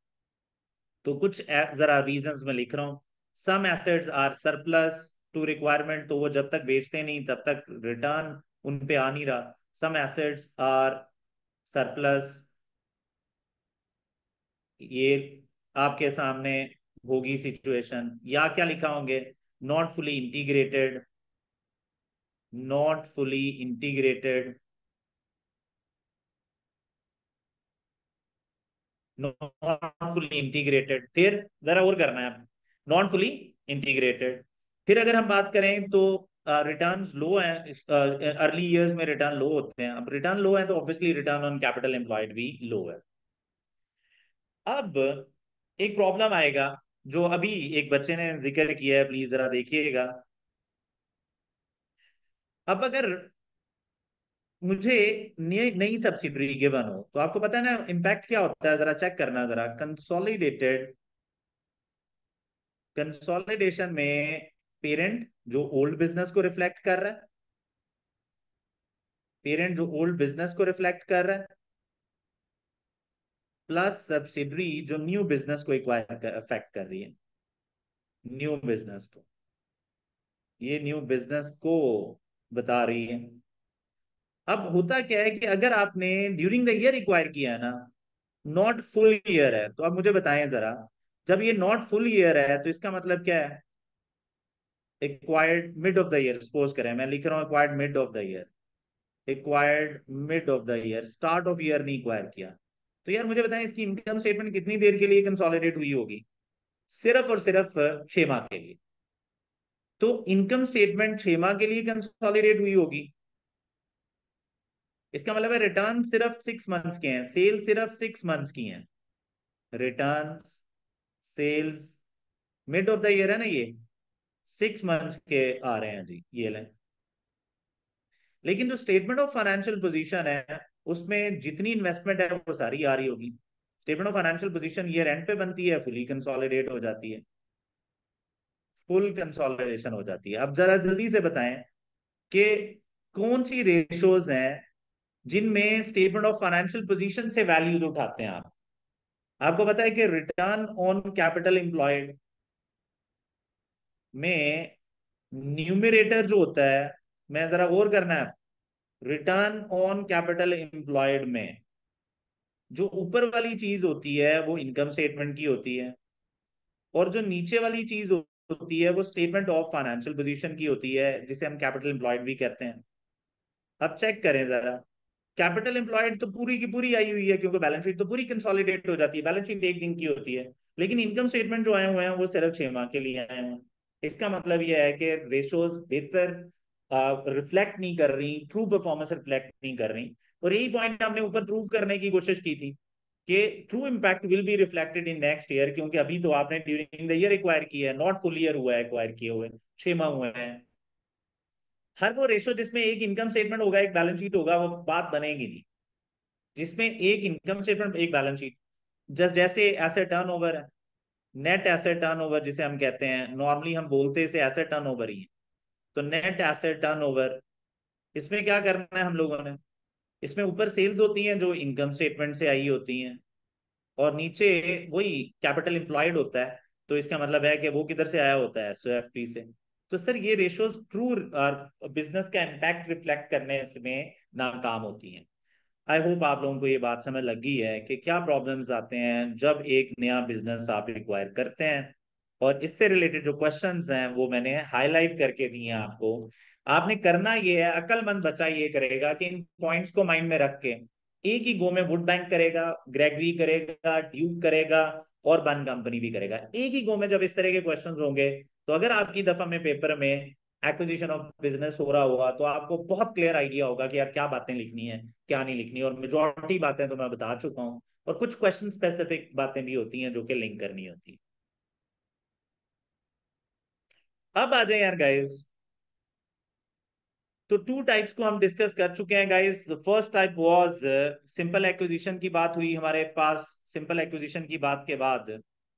तो कुछ जरा रीजन में लिख रहा हूँ। Some assets are surplus to requirement तो वो जब तक बेचते नहीं, तब तक रिटर्न उन पे आ नहीं रहा। सम एसेट्स आर सरप्लस ये आपके सामने होगी सिचुएशन या क्या लिखा होंगे? Not fully integrated not fully integrated not fully integrated फिर जरा और करना है नॉट फुली इंटीग्रेटेड फिर अगर हम बात करें तो रिटर्न लो है अर्ली ईयर्स में रिटर्न लो होते हैं। अब रिटर्न लो है तो obviously return on capital employed भी लो है। अब एक प्रॉब्लम आएगा, जो अभी एक बच्चे ने ज़िक्र किया है प्लीज़ जरा देखिएगा। अब अगर मुझे नई सब्सिडरी गिवन हो तो आपको पता है ना इम्पैक्ट क्या होता है? जरा चेक करना जरा। कंसोलिडेटेड कंसोलिडेशन में पेरेंट जो ओल्ड बिज़नेस को रिफ्लेक्ट कर रहा है पेरेंट जो ओल्ड बिज़नेस को रिफ्लेक्ट कर रहा है प्लस सब्सिडरी जो न्यू बिज़नेस को इक्वायर अफेक्ट कर रही है न्यू बिज़नेस को। ये न्यू बिज़नेस को बता रही है। अब होता क्या है कि अगर आपने ड्यूरिंग द ईयर इक्वायर किया है ना नॉट फुल ईयर है तो आप मुझे बताएँ जरा, जब ये नॉट फुल ईयर है तो इसका मतलब क्या है? Acquired mid of the year suppose करें, मैं लिख रहा हूँ acquired mid of the year acquired mid of the year start of year नहीं एक्वायर किया। तो यार मुझे बताएँ, इसकी इनकम स्टेटमेंट कितनी देर के लिए कंसोलिडेट हुई होगी? सिर्फ़ और सिर्फ़ छह माह के लिए। तो इनकम स्टेटमेंट छह माह के लिए कंसोलिडेट हुई होगी। इसका मतलब है रिटर्न सिर्फ़ सिक्स मंथ्स के हैं सेल सिर्फ़ सिक्स मंथ्स की हैं। Return sales mid of the year है ना ये? सिक्स मंथ्स के आ रहे हैं जी, ये लें लेकिन जो स्टेटमेंट ऑफ़ फाइनेंशियल पोजीशन है, उसमें जितनी इन्वेस्टमेंट है, वो सारी आ रही होगी. Statement of financial position year end पे बनती है फुली कंसोलिडेट हो जाती है. फुल कंसोलिडेशन हो जाती है. अब जरा जल्दी से बताएँ कि कौन सी रेशोज हैं जिनमें स्टेटमेंट ऑफ़ फाइनेंशियल पोजीशन से वैल्यूज़ उठाते हैं आप? आपको पता है कि रिटर्न ऑन कैपिटल एम्प्लॉयड में न्यूमिरेटर जो होता है, मैं जरा और करना है रिटर्न ऑन कैपिटल एम्प्लॉयड में जो ऊपर वाली चीज़ होती है, वो इनकम स्टेटमेंट की होती है और जो नीचे वाली चीज़ होती है, वो स्टेटमेंट ऑफ़ फाइनेंशियल पोजीशन की होती है, जिसे हम कैपिटल एम्प्लॉयड भी कहते हैं। अब चेक करें जरा। कैपिटल एम्प्लॉयड तो पूरी की पूरी आई हुई है, क्योंकि बैलेंस शीट तो पूरी कंसोलिडेट हो जाती है बैलेंस शीट एक दिन की होती है, लेकिन इनकम स्टेटमेंट जो आए हुए हैं, वो सिर्फ़ छह माह के लिए आए हुए हैं। इसका मतलब यह है कि रेशोज बेहतर रिफ्लेक्ट नहीं कर रही ट्रू परफॉर्मेंस रिफ्लेक्ट नहीं कर रही। और यही पॉइंट हमने ऊपर प्रूव करने की कोशिश की थी कि true impact will be reflected in next year क्योंकि अभी तो आपने ड्यूरिंग द ईयर एक्वायर किया है नॉट फुल ईयर हुआ है एक्वायर किए हुए, छह माह हुए हैं। हर वो रेशो जिसमें एक इनकम स्टेटमेंट होगा, एक बैलेंस शीट होगा, वो बात बनेगी नहीं। जिसमें एक इनकम स्टेटमेंट एक बैलेंस शीट जस्ट जैसे एसेट टर्न ओवर है नेट एसेट टर्न ओवर जिसे हम कहते हैं नॉर्मली हम बोलते इसे एसेट टर्न ओवर ही है। तो नेट एसेट टर्न ओवर इसमें क्या करना है हम लोगों ने? इसमें ऊपर सेल्स होती हैं जो इनकम स्टेटमेंट से आई होती हैं और नीचे वही कैपिटल एम्प्लॉयड होता है। तो इसका मतलब है कि वो किधर से आया होता है? एफ़ से। तो सर, ये रेशियोज ट्रू बिज़नेस का इम्पैक्ट रिफ्लेक्ट करने में नाकाम होती हैं। आई होप आप लोगों को ये बात समझ लग है कि क्या प्रॉब्लम्स आते हैं जब एक नया बिज़नेस आप रिक्वायर करते हैं। और इससे रिलेटेड जो क्वेश्चंस हैं, वो मैंने हाईलाइट करके दिए हैं आपको। आपने करना ये है, अकलमंद बच्चा ये करेगा कि इन पॉइंट्स को माइंड में रख के एक ही गो में वुड बैंक करेगा ग्रेगरी करेगा ड्यूक करेगा और बन कंपनी भी करेगा। एक ही गो में जब इस तरह के क्वेश्चन होंगे तो अगर आपकी दफ़ा में पेपर में एक्विजिशन ऑफ़ बिज़नेस हो रहा होगा तो आपको बहुत क्लियर आइडिया होगा कि यार क्या बातें लिखनी है, क्या नहीं लिखनी और मेजोरिटी बातें तो मैं बता चुका हूँ, और कुछ क्वेश्चन स्पेसिफिक बातें भी होती हैं जो कि लिंक करनी होती है। अब आ जाए यार गाइस तो टू टाइप्स को हम डिस्कस कर चुके हैं guys first type was simple acquisition की बात हुई हमारे पास। सिंपल एक्विजिशन की बात के बाद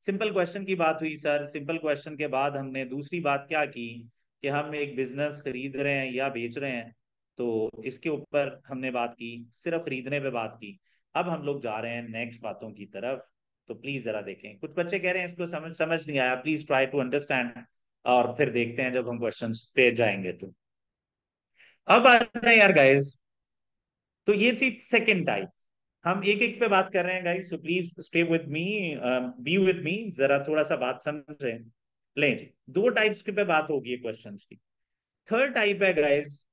सिंपल क्वेश्चन की बात हुई सर सिंपल क्वेश्चन के बाद हमने दूसरी बात क्या की? कि हम एक बिज़नेस खरीद रहे हैं या बेच रहे हैं तो इसके ऊपर हमने बात की, सिर्फ़ खरीदने पे बात की। अब हम लोग जा रहे हैं नेक्स्ट बातों की तरफ़ तो प्लीज़ जरा देखें। कुछ बच्चे कह रहे हैं इसको समझ समझ नहीं आया। प्लीज़ ट्राई टू अंडरस्टैंड और फिर देखते हैं जब हम क्वेश्चन पे जाएँगे तो। अब आते हैं यार गाइज़ तो ये थी सेकेंड टाइप हम एक एक पे बात कर रहे हैं guys so please stay with me be with me जरा थोड़ा सा बात समझे। लें जी। दो टाइप्स के पे बात होगी क्वेश्चन की। थर्ड टाइप है गाइस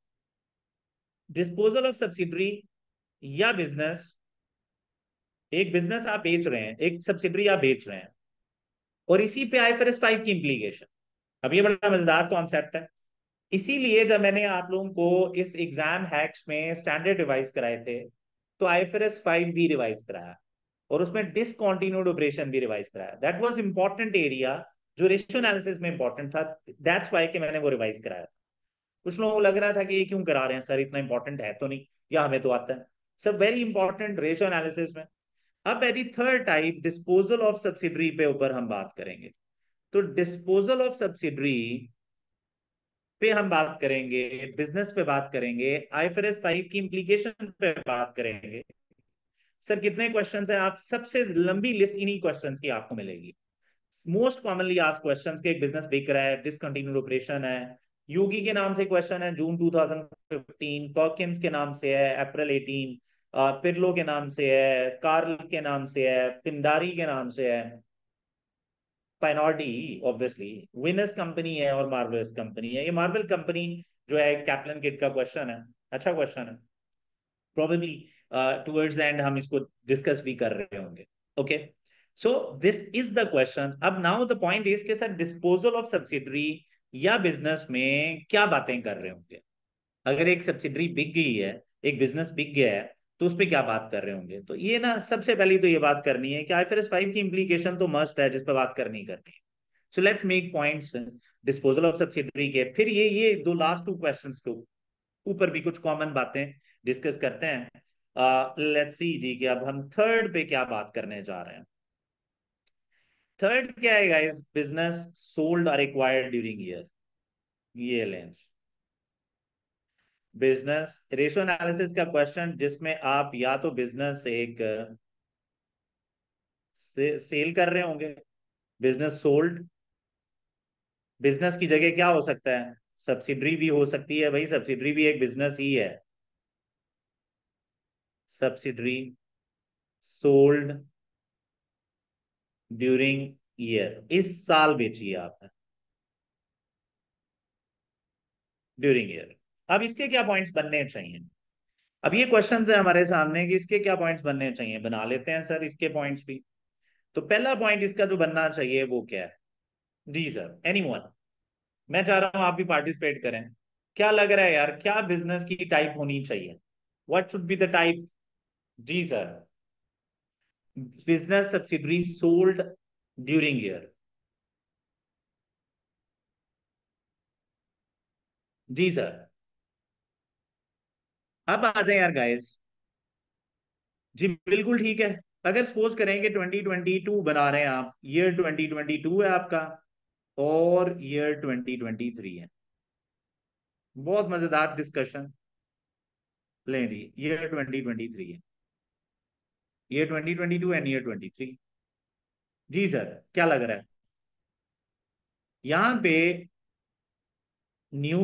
डिस्पोजल ऑफ़ सब्सिडरी या बिज़नेस एक बिज़नेस आप बेच रहे हैं, एक सब्सिडरी आप बेच रहे हैं। और इसी पे आईफरएस फाइव की इंप्लीकेशन अब ये बड़ा मज़ेदार कॉन्सेप्ट है। इसीलिए जब मैंने आप लोगों को इस एग्ज़ाम हैक्स में स्टैंडर्ड रिवाइज कराए थे तो आईएफआरएस 5 भी रिवाइज कराया। और उसमें डिसकॉन्टिन्यूड ऑपरेशन भी रिवाइज कराया। दैट वाज इंपॉर्टेंट एरिया जो रेशियो एनालिसिस में इंपॉर्टेंट था दैट्स वाई कि मैंने वो रिवाइज कराया था। कुछ लोगों को लग रहा था कि ये क्यों करा रहे हैं, सर, इतना इंपॉर्टेंट है तो नहीं, या हमें तो आता है। सब वेरी इंपॉर्टेंट रेशियो एनालिसिस में। अब AD third type disposal of subsidiary पे ऊपर हम बात करेंगे। तो डिस्पोजल ऑफ़ सब्सिडरी पे हम बात करेंगे बिज़नेस पे बात करेंगे आईफरएस फाइव की इंप्लीकेशन पे बात करेंगे। सर, कितने क्वेश्चन हैं? आप सबसे लंबी लिस्ट इन्हीं क्वेश्चन की आपको मिलेगी। मोस्ट कॉमनली आज क्वेश्चन के एक बिज़नेस बिक रहा है डिसकंटिन्यूड ऑपरेशन है, योगी के नाम से क्वेश्चन है जून 2015 पर्किंस के नाम से है अप्रैल 18 पिरलो के नाम से है कार्ल के नाम से है पिंडारी के नाम से है पाइनॉडी ऑब्वियसली विनस कंपनी है और मार्वल्स कंपनी है। ये मार्वल कंपनी जो है कैप्लन किट का क्वेश्चन है अच्छा क्वेश्चन है। प्रोबेबली टुवर्ड्स एंड हम इसको डिस्कस भी कर रहे होंगे okay so this is the question अब नाउ द पॉइंट इज़ के सर डिस्पोजल ऑफ़ सब्सिडरी या बिज़नेस में क्या बातें कर रहे होंगे? अगर एक सब्सिडरी बिक गई है, एक बिज़नेस बिक गया है तो उस पर क्या बात कर रहे होंगे? तो ये ना सबसे पहले तो ये बात करनी है कि आईफरएस फाइव की इंप्लीकेशन तो मस्ट है, जिस पर बात करनी करनी है so let's make points disposal of subsidiary के। फिर ये ये दो लास्ट टू क्वेश्चन को ऊपर भी कुछ कॉमन बातें डिस्कस करते हैं। लेट्स सी जी, कि अब हम थर्ड पे क्या बात करने जा रहे हैं? थर्ड क्या है guys business sold or acquired during year ये लेंस बिज़नेस रेशो एनालिसिस का क्वेश्चन जिसमें आप या तो बिज़नेस एक से, सेल कर रहे होंगे। बिज़नेस सोल्ड बिज़नेस की जगह क्या हो सकता है? सब्सिडरी भी हो सकती है भाई। सब्सिडरी भी एक बिज़नेस ही है। सब्सिडरी सोल्ड ड्यूरिंग ईयर इस साल बेची आपने ड्यूरिंग ईयर अब इसके क्या पॉइंट्स बनने चाहिए? अब ये क्वेश्चन है हमारे सामने कि इसके क्या पॉइंट्स बनने चाहिए? बना लेते हैं सर इसके पॉइंट्स भी। तो पहला पॉइंट इसका जो बनना चाहिए वो क्या है? जी सर एनी मैं चाह रहा हूँ आप भी पार्टिसिपेट करें। क्या लग रहा है यार, क्या बिज़नेस की टाइप होनी चाहिए? What should be the type ji sir business subsidiary sold during year जी सर अब आ जाए यार गाइस जी बिल्कुल ठीक है. अगर सपोज़ करें कि 2022 बना रहे हैं आप ईयर 2022 है आपका, और ईयर 2023 है. बहुत मज़ेदार डिस्कशन ले जी ईयर 2023 है. ईयर 2022 एंड ईयर 23 जी सर, क्या लग रहा है? यहाँ पे न्यू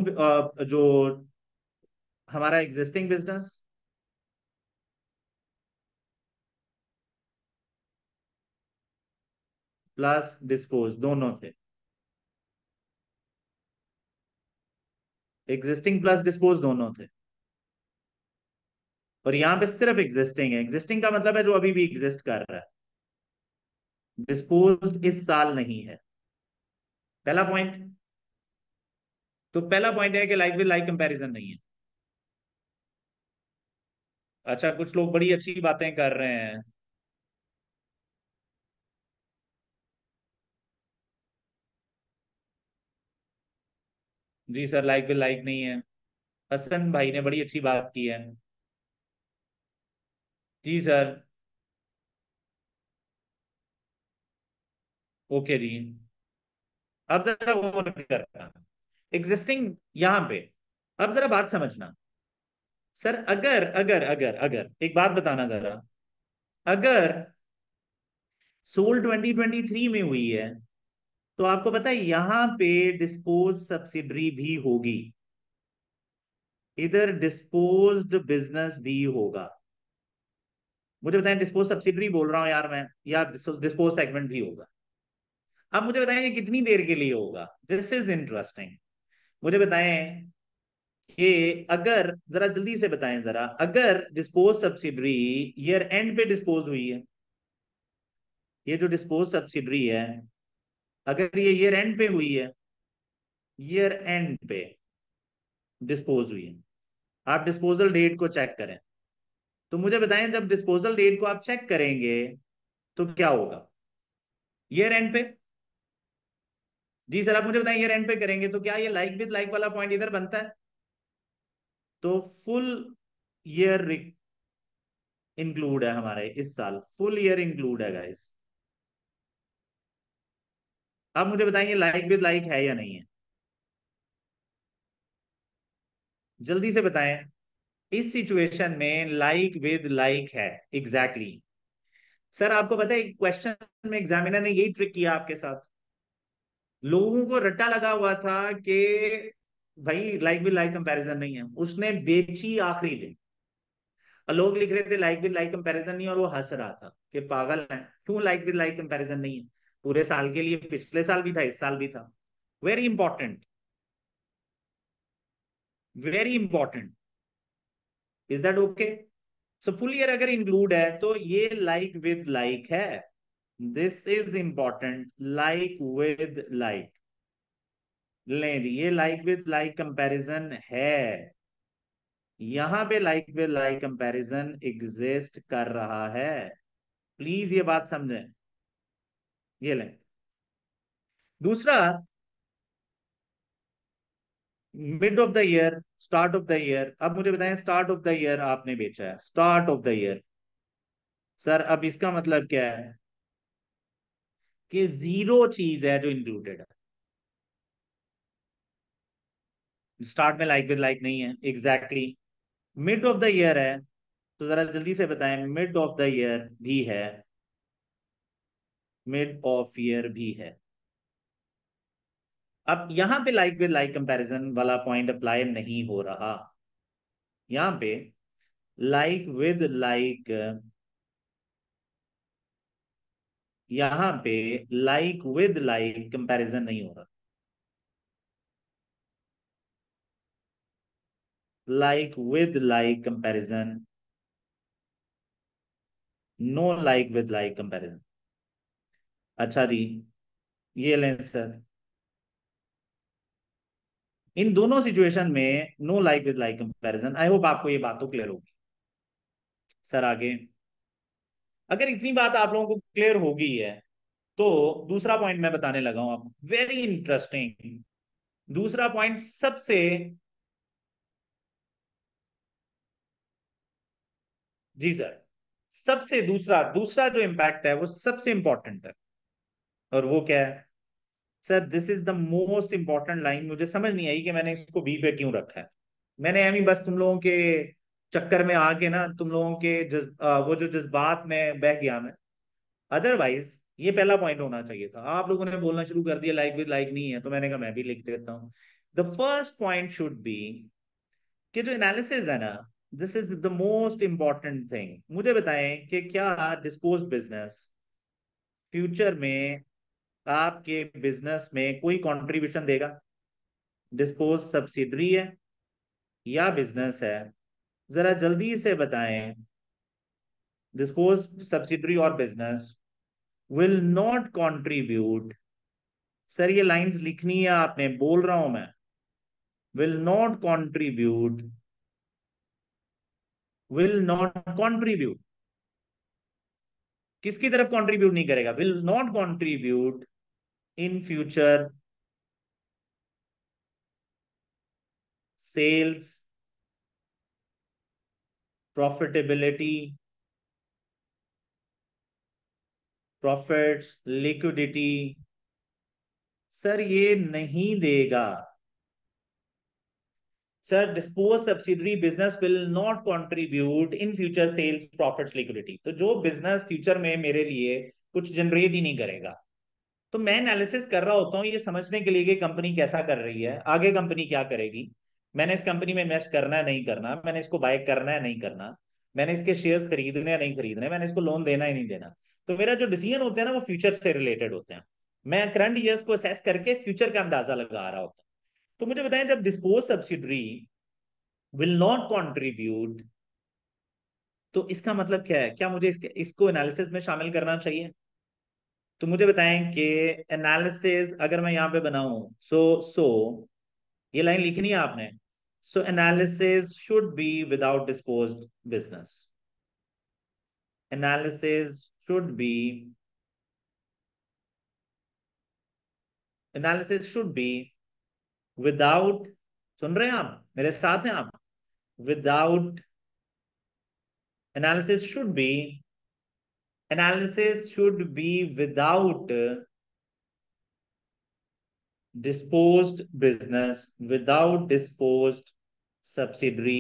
जो हमारा एग्जिस्टिंग बिज़नेस प्लस डिस्पोज दोनों थे। एग्जिस्टिंग प्लस डिस्पोज दोनों थे। और यहाँ पे सिर्फ़ एग्जिस्टिंग है। एग्जिस्टिंग का मतलब है जो अभी भी एग्जिस्ट कर रहा है। डिस्पोज इस साल नहीं है। पहला पॉइंट तो पहला पॉइंट है कि लाइक विद लाइक कंपैरिजन नहीं है। अच्छा कुछ लोग बड़ी अच्छी बातें कर रहे हैं। जी सर लाइक विद लाइक नहीं है। हसन भाई ने बड़ी अच्छी बात की है। जी सर। ओके जी अब जरा और करना। एग्जिस्टिंग यहाँ पे। अब जरा बात समझना। सर, अगर अगर अगर अगर, एक बात बताना जरा। अगर सोल 2023 में हुई है तो आपको पता है यहाँ पे डिस्पोज सब्सिडरी भी होगी। इधर डिस्पोज्ड बिज़नेस भी होगा। मुझे बताएँ डिस्पोज सब्सिडरी बोल रहा हूँ यार मैं, या डिस्पोज सेगमेंट भी होगा। अब मुझे बताएँ, ये कितनी देर के लिए होगा? दिस इज़ इंटरेस्टिंग मुझे बताएँ कि अगर, जरा जल्दी से बताएँ जरा, अगर डिस्पोज सब्सिडरी ईयर एंड पे डिस्पोज हुई है, ये जो डिस्पोज सब्सिडरी है, अगर ये ईयर एंड पे हुई है ईयर एंड पे डिस्पोज हुई है, आप डिस्पोजल डेट को चेक करें। तो मुझे बताएँ, जब डिस्पोजल डेट को आप चेक करेंगे तो क्या होगा? ईयर एंड पे? जी सर, आप मुझे बताएँ ईयर एंड पे करेंगे तो क्या ये लाइक विद लाइक वाला पॉइंट इधर बनता है? तो फुल ईयर इंक्लूड है हमारे, इस साल। फुल ईयर इंक्लूड है गाइस अब मुझे बताएँगे लाइक विद लाइक है या नहीं है? जल्दी से बताएँ। इस सिचुएशन में लाइक विद लाइक है एग्जैक्टली exactly. सर आपको पता है क्वेश्चन में एग्जामिनर ने यही ट्रिक किया आपके साथ। लोगों को रट्टा लगा हुआ था कि भाई लाइक विद लाइक कंपैरिजन नहीं है। उसने बेची आखिरी दिन। लोग लिख रहे थे लाइक विद लाइक कंपैरिजन नहीं और वो हंस रहा था कि पागल है। क्यों लाइक विद लाइक कंपैरिजन नहीं है? पूरे साल के लिए, पिछले साल भी था, इस साल भी था। Very important very important is that okay so full year अगर इंक्लूड है तो ये लाइक विद लाइक है। This is important like with like लें ये लाइक विद लाइक कंपैरिजन है। यहाँ पे like with like comparison exist कर रहा है। प्लीज़ ये बात समझें। ये लें। दूसरा mid of the year, start of the year. अब मुझे बताएँ, स्टार्ट ऑफ़ द ईयर आपने बेचा है? Start of the year. Sir, अब इसका मतलब क्या है? कि ज़ीरो चीज़ है जो इंक्लूडेड है। स्टार्ट में लाइक विद लाइक नहीं है। Exactly mid of the year है। तो जरा जल्दी से बताएँ मिड ऑफ़ द ईयर भी है। मिड ऑफ़ ईयर भी है। अब यहाँ पे लाइक विद लाइक कंपैरिजन वाला पॉइंट अप्लाई नहीं हो रहा। यहाँ पे लाइक विद लाइक यहाँ पे लाइक विद लाइक कंपैरिजन नहीं हो रहा। Like with like comparison no like with like comparison अच्छा जी, ये लें सर इन दोनों सिचुएशन में no like with like comparison I hope आपको ये बात तो क्लियर होगी। सर आगे। अगर इतनी बात आप लोगों को क्लियर हो गई है तो दूसरा पॉइंट मैं बताने लगा हूँ आप वेरी इंटरेस्टिंग दूसरा पॉइंट सबसे जी सर सबसे दूसरा दूसरा जो इंपैक्ट है वो सबसे इंपॉर्टेंट है। और वो क्या है? Sir this is the most important line मुझे समझ नहीं आई कि मैंने इसको बी पे क्यों रखा है। मैंने एम बस तुम लोगों के चक्कर में आके ना तुम लोगों के जज, आ, वो जो जज्बात में बह गया मैं। अदरवाइज़ ये पहला पॉइंट होना चाहिए था। आप लोगों ने बोलना शुरू कर दिया लाइक विद लाइक नहीं है तो मैंने कहा मैं भी लिख देता हूँ। The first point should be कि जो एनालिसिस है ना this is the most important thing मुझे बताएँ कि क्या डिस्पोज बिज़नेस फ्यूचर में आपके बिज़नेस में कोई कंट्रीब्यूशन देगा? डिस्पोज सब्सिडरी है या बिज़नेस है? जरा जल्दी से बताएँ। डिस्पोज सब्सिडरी और business will not contribute sir ये लाइंस लिखनी है, आपने बोल रहा हूँ मैं। Will not contribute will not contribute किसकी तरफ़ कंट्रीब्यूट नहीं करेगा? Will not contribute in future sales profitability, profits, liquidity sir ये नहीं देगा। Sir dispose subsidiary business will not contribute in future sales profits liquidity तो जो बिज़नेस फ्यूचर में मेरे लिए कुछ जनरेट ही नहीं करेगा। तो मैं एनालिसिस कर रहा होता हूँ ये समझने के लिए कि कंपनी कैसा कर रही है, आगे कंपनी क्या करेगी? मैंने इस कंपनी में इन्वेस्ट करना है, नहीं करना? मैंने इसको बाय करना है, नहीं करना? मैंने इसके शेयर्स खरीदने या नहीं खरीदने मैंने इसको लोन देना ही, नहीं देना? तो मेरा जो डिसीज़न होते हैं ना, वो फ्यूचर से रिलेटेड होते हैं। मैं करंट ईयर्स को असेस करके फ्यूचर का अंदाज़ा लगा रहा होता तो मुझे बताएँ, जब dispose subsidiary will not contribute तो इसका मतलब क्या है? क्या मुझे इसके, इसको एनालिसिस में शामिल करना चाहिए? तो मुझे बताएँ कि एनालिसिस अगर मैं यहाँ पे बनाऊँ सो सो ये लाइन लिखनी है आपने? So analysis should be without dispose business analysis should be analysis should be without सुन रहे हैं आप? मेरे साथ हैं आप. Without analysis should be analysis should be without disposed business without disposed subsidiary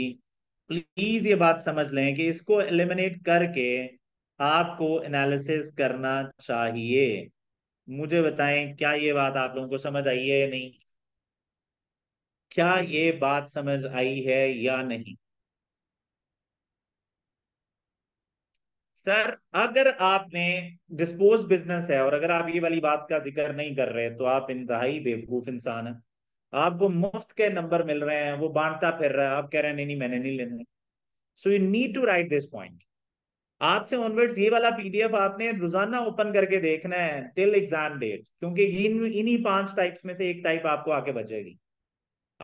please ये बात समझ लें कि इसको एलिमिनेट करके आपको एनालिसिस करना चाहिए। मुझे बताएँ, क्या ये बात आप लोगों को समझ आई है या नहीं? क्या ये बात समझ आई है या नहीं? सर, अगर आपने डिस्पोज बिज़नेस है और अगर आप ये वाली बात का ज़िक्र नहीं कर रहे तो आप इंतहाई बेवकूफ़ इंसान है। आपको मुफ़्त के नंबर मिल रहे हैं, वो बांटता फिर रहा है, आप कह रहे हैं, नहीं नहीं, मैंने नहीं लेने। So you need to write this point आज से ऑनवर्ड ये वाला पीडीएफ आपने रोज़ाना ओपन करके देखना है टिल एग्ज़ाम डेट क्योंकि इन, इन्हीं पाँच टाइप्स में से एक टाइप आपको आके बचेगी।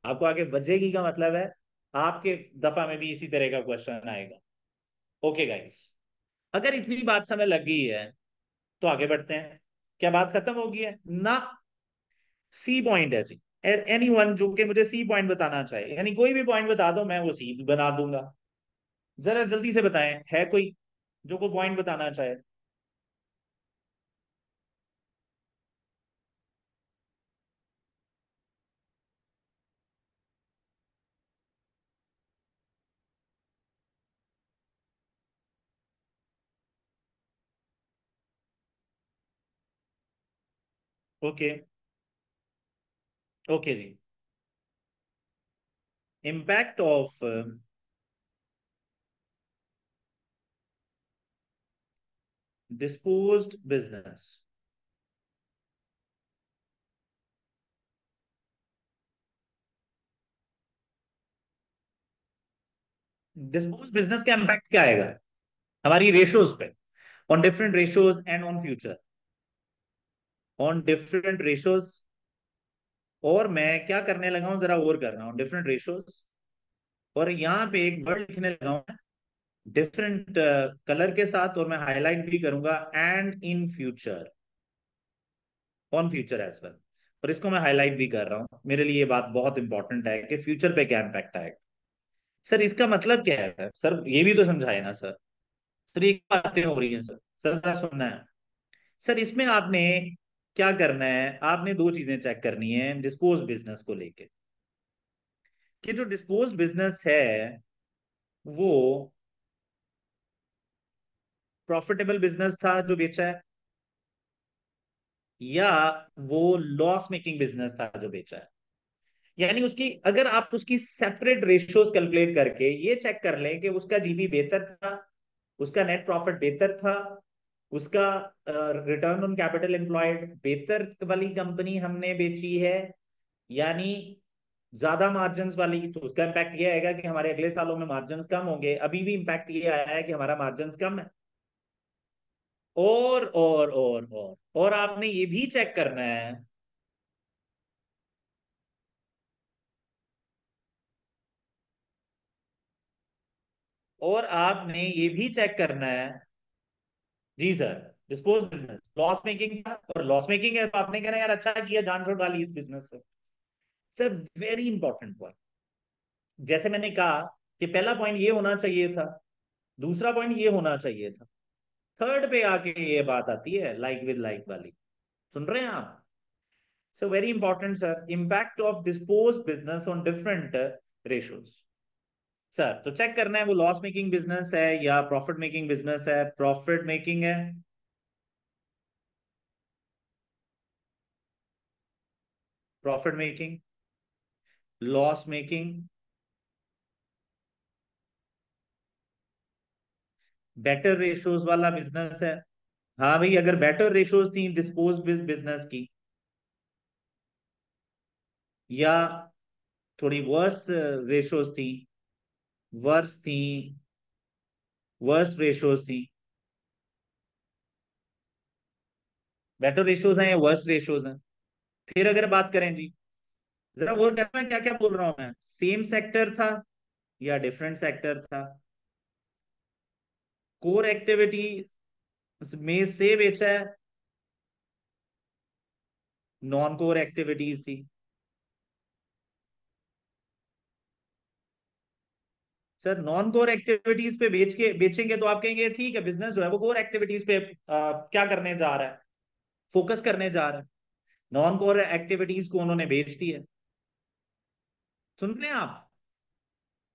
आपको आगे बचेगी का मतलब है, आपके दफ़ा में भी इसी तरह का क्वेश्चन आएगा। ओके गाइस अगर इतनी बात समय लग गई है तो आगे बढ़ते हैं। क्या बात खत्म हो गई है? ना। सी पॉइंट है जी। एनी वन जो कि मुझे सी पॉइंट बताना चाहिए यानी कोई भी पॉइंट बता दो, मैं वो सी बना दूँगा। जरा जल्दी से बताएँ, है कोई जो को पॉइंट बताना चाहे? Okay okay ji impact of disposed business. Dispose business का इंपैक्ट क्या आएगा? हमारी रेशियोज पे on different ratios and on future on different ratios और मैं क्या करने लगा हूँ? जरा और कर रहा हूँ डिफरेंट रेशियोज और यहाँ पे एक वर्ड लिखने लगा हूँ डिफरेंट कलर के साथ और मैं हाईलाइट भी करूँगा and in future on future as well और इसको मैं हाईलाइट भी कर रहा हूँ। मेरे लिए ये बात बहुत इंपॉर्टेंट है कि फ्यूचर पे क्या इम्पैक्ट आएगा। सर इसका मतलब क्या है? सर ये भी तो समझाए ना सर सर ये बातें हो रही हैं सर सर सुनना है? सर इसमें आपने क्या करना है? आपने दो चीज़ें चेक करनी है डिस्पोज बिज़नेस को लेके। कि जो डिस्पोज बिज़नेस है, वो प्रॉफिटेबल बिज़नेस था जो बेचा है, या वो लॉस मेकिंग बिज़नेस था जो बेचा है। यानी उसकी, अगर आप उसकी सेपरेट रेशियोज कैलकुलेट करके ये चेक कर लें कि उसका जीबी बेहतर था, उसका नेट प्रॉफिट बेहतर था उसका रिटर्न ऑन कैपिटल एम्प्लॉयड बेहतर वाली कंपनी हमने बेची है, यानी ज़्यादा मार्जिन वाली तो उसका इम्पैक्ट ये आएगा कि हमारे अगले सालों में मार्जिन कम होंगे। अभी भी इम्पैक्ट ये आया है कि हमारा मार्जिन कम है। और और और और और आपने ये भी चेक करना है। और आपने ये भी चेक करना है जी sir dispose business loss making था और लॉस मेकिंग है तो आपने कहना यार अच्छा किया, जान छोड़ डाली इस बिज़नेस से। सर वेरी इंपॉर्टेंट पॉइंट जैसे मैंने कहा कि पहला पॉइंट ये होना चाहिए था, दूसरा पॉइंट ये होना चाहिए था। थर्ड पे आके ये बात आती है लाइक विद लाइक वाली। सुन रहे हैं आप? So very important sir impact of dispose business on different ratios sir तो चेक करना है, वो लॉस मेकिंग बिज़नेस है या प्रॉफिट मेकिंग बिज़नेस है? प्रॉफिट मेकिंग है? Profit making loss making better ratios वाला बिज़नेस है। हाँ भाई, अगर बेटर रेशोज थी डिस्पोज बिज़नेस की, या थोड़ी वर्स रेशोज थी वर्स थी वर्स रेशियोज थी बेटर रेशोज हैं या वर्स रेशोज हैं? फिर अगर बात करें जी, जरा वो करना क्या क्या बोल रहा हूँ मैं? सेम सेक्टर था या डिफरेंट सेक्टर था? कोर एक्टिविटी में से बेचा है? नॉन कोर एक्टिविटीज़ थी। सर नॉन कोर एक्टिविटीज़ पे बेच के बेचेंगे तो आप कहेंगे ठीक है बिज़नेस जो है वो कोर एक्टिविटीज़ पे आ, क्या करने जा रहा है? फोकस करने जा रहा है. नॉन कोर एक्टिविटीज़ को उन्होंने बेच दी है। सुन रहे हैं आप?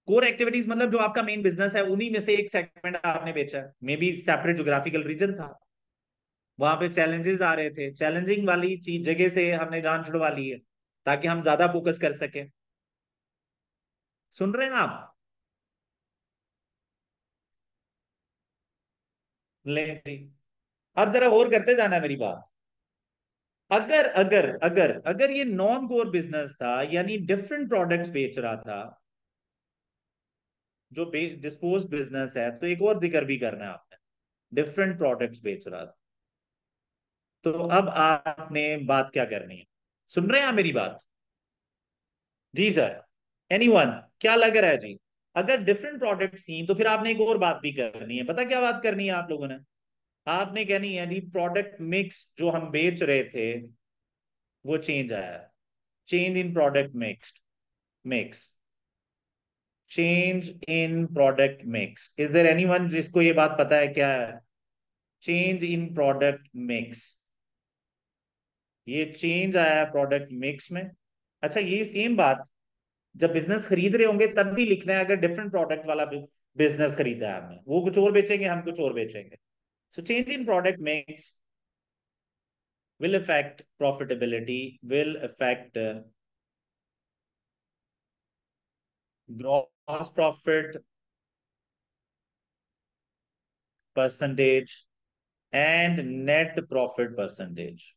कोर एक्टिविटीज़ मतलब जो आपका मेन बिज़नेस है उन्हीं में से एक सेगमेंट आपने बेचा है। May be separate geographical region था। वहाँ पे चैलेंजेस आ रहे थे। चैलेंजिंग वाली चीज़ जगह से हमने जान छुड़वा ली है ताकि हम ज़्यादा फोकस कर सके। सुन रहे हैं आप? ले जी अब जरा और करते जाना मेरी बात। अगर अगर अगर अगर ये नॉन कोर बिज़नेस था, यानी डिफरेंट प्रोडक्ट्स बेच रहा था, जो डिस्पोज बिज़नेस है तो एक और ज़िक्र भी करना है आपने। डिफरेंट प्रोडक्ट्स बेच रहा था। तो अब आपने बात क्या करनी है? सुन रहे हैं आप मेरी बात? जी सर। एनीवन क्या लग रहा है जी? अगर डिफरेंट प्रोडक्ट थी तो फिर आपने एक और बात भी करनी है। पता क्या बात करनी है आप लोगों ने? आपने कहनी है, जी प्रोडक्ट मिक्स जो हम बेच रहे थे, वो चेंज आया change in product mix mix change in product mix is there anyone जिसको ये बात पता है क्या है? चेंज इन प्रोडक्ट मिक्स ये चेंज आया प्रोडक्ट मिक्स में। अच्छा ये सेम बात जब बिज़नेस खरीद रहे होंगे तब भी लिखना है अगर डिफरेंट प्रोडक्ट वाला बिज़नेस खरीदा है हमने वो कुछ और बेचेंगे हम कुछ और बेचेंगे। So change in product mix affect profitability will affect uh, gross profit percentage and net profit percentage.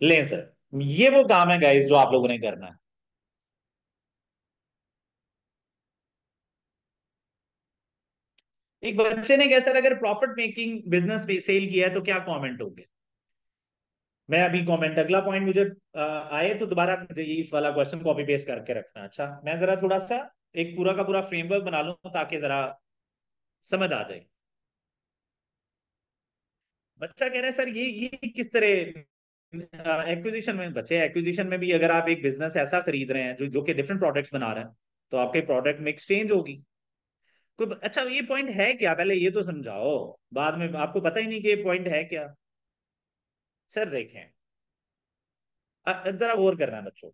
लें सर ये वो काम है गाइस जो आप लोगों ने करना है। एक बच्चे ने कहा, सर, अगर प्रॉफिट मेकिंग बिज़नेस सेल किया है तो क्या कमेंट होंगे? मैं अभी कमेंट अगला पॉइंट मुझे आए तो दोबारा इस वाला क्वेश्चन कॉपी पेस्ट करके रखना अच्छा मैं जरा थोड़ा सा एक पूरा का पूरा फ्रेमवर्क बना लूँ, ताकि जरा समझ आ जाए। बच्चा कह रहा है, सर, ये ये किस तरह एक्विजिशन में बच्चे एक्विजिशन में भी अगर आप एक बिज़नेस ऐसा खरीद रहे हैं, जो जो कि डिफरेंट प्रोडक्ट्स बना रहे हैं तो आपके प्रोडक्ट में एक्सचेंज होगी। कोई अच्छा ये पॉइंट है क्या? पहले ये तो समझाओ। बाद में आपको पता ही नहीं कि ये पॉइंट है क्या। सर देखें। जरा गौर करना है बच्चों।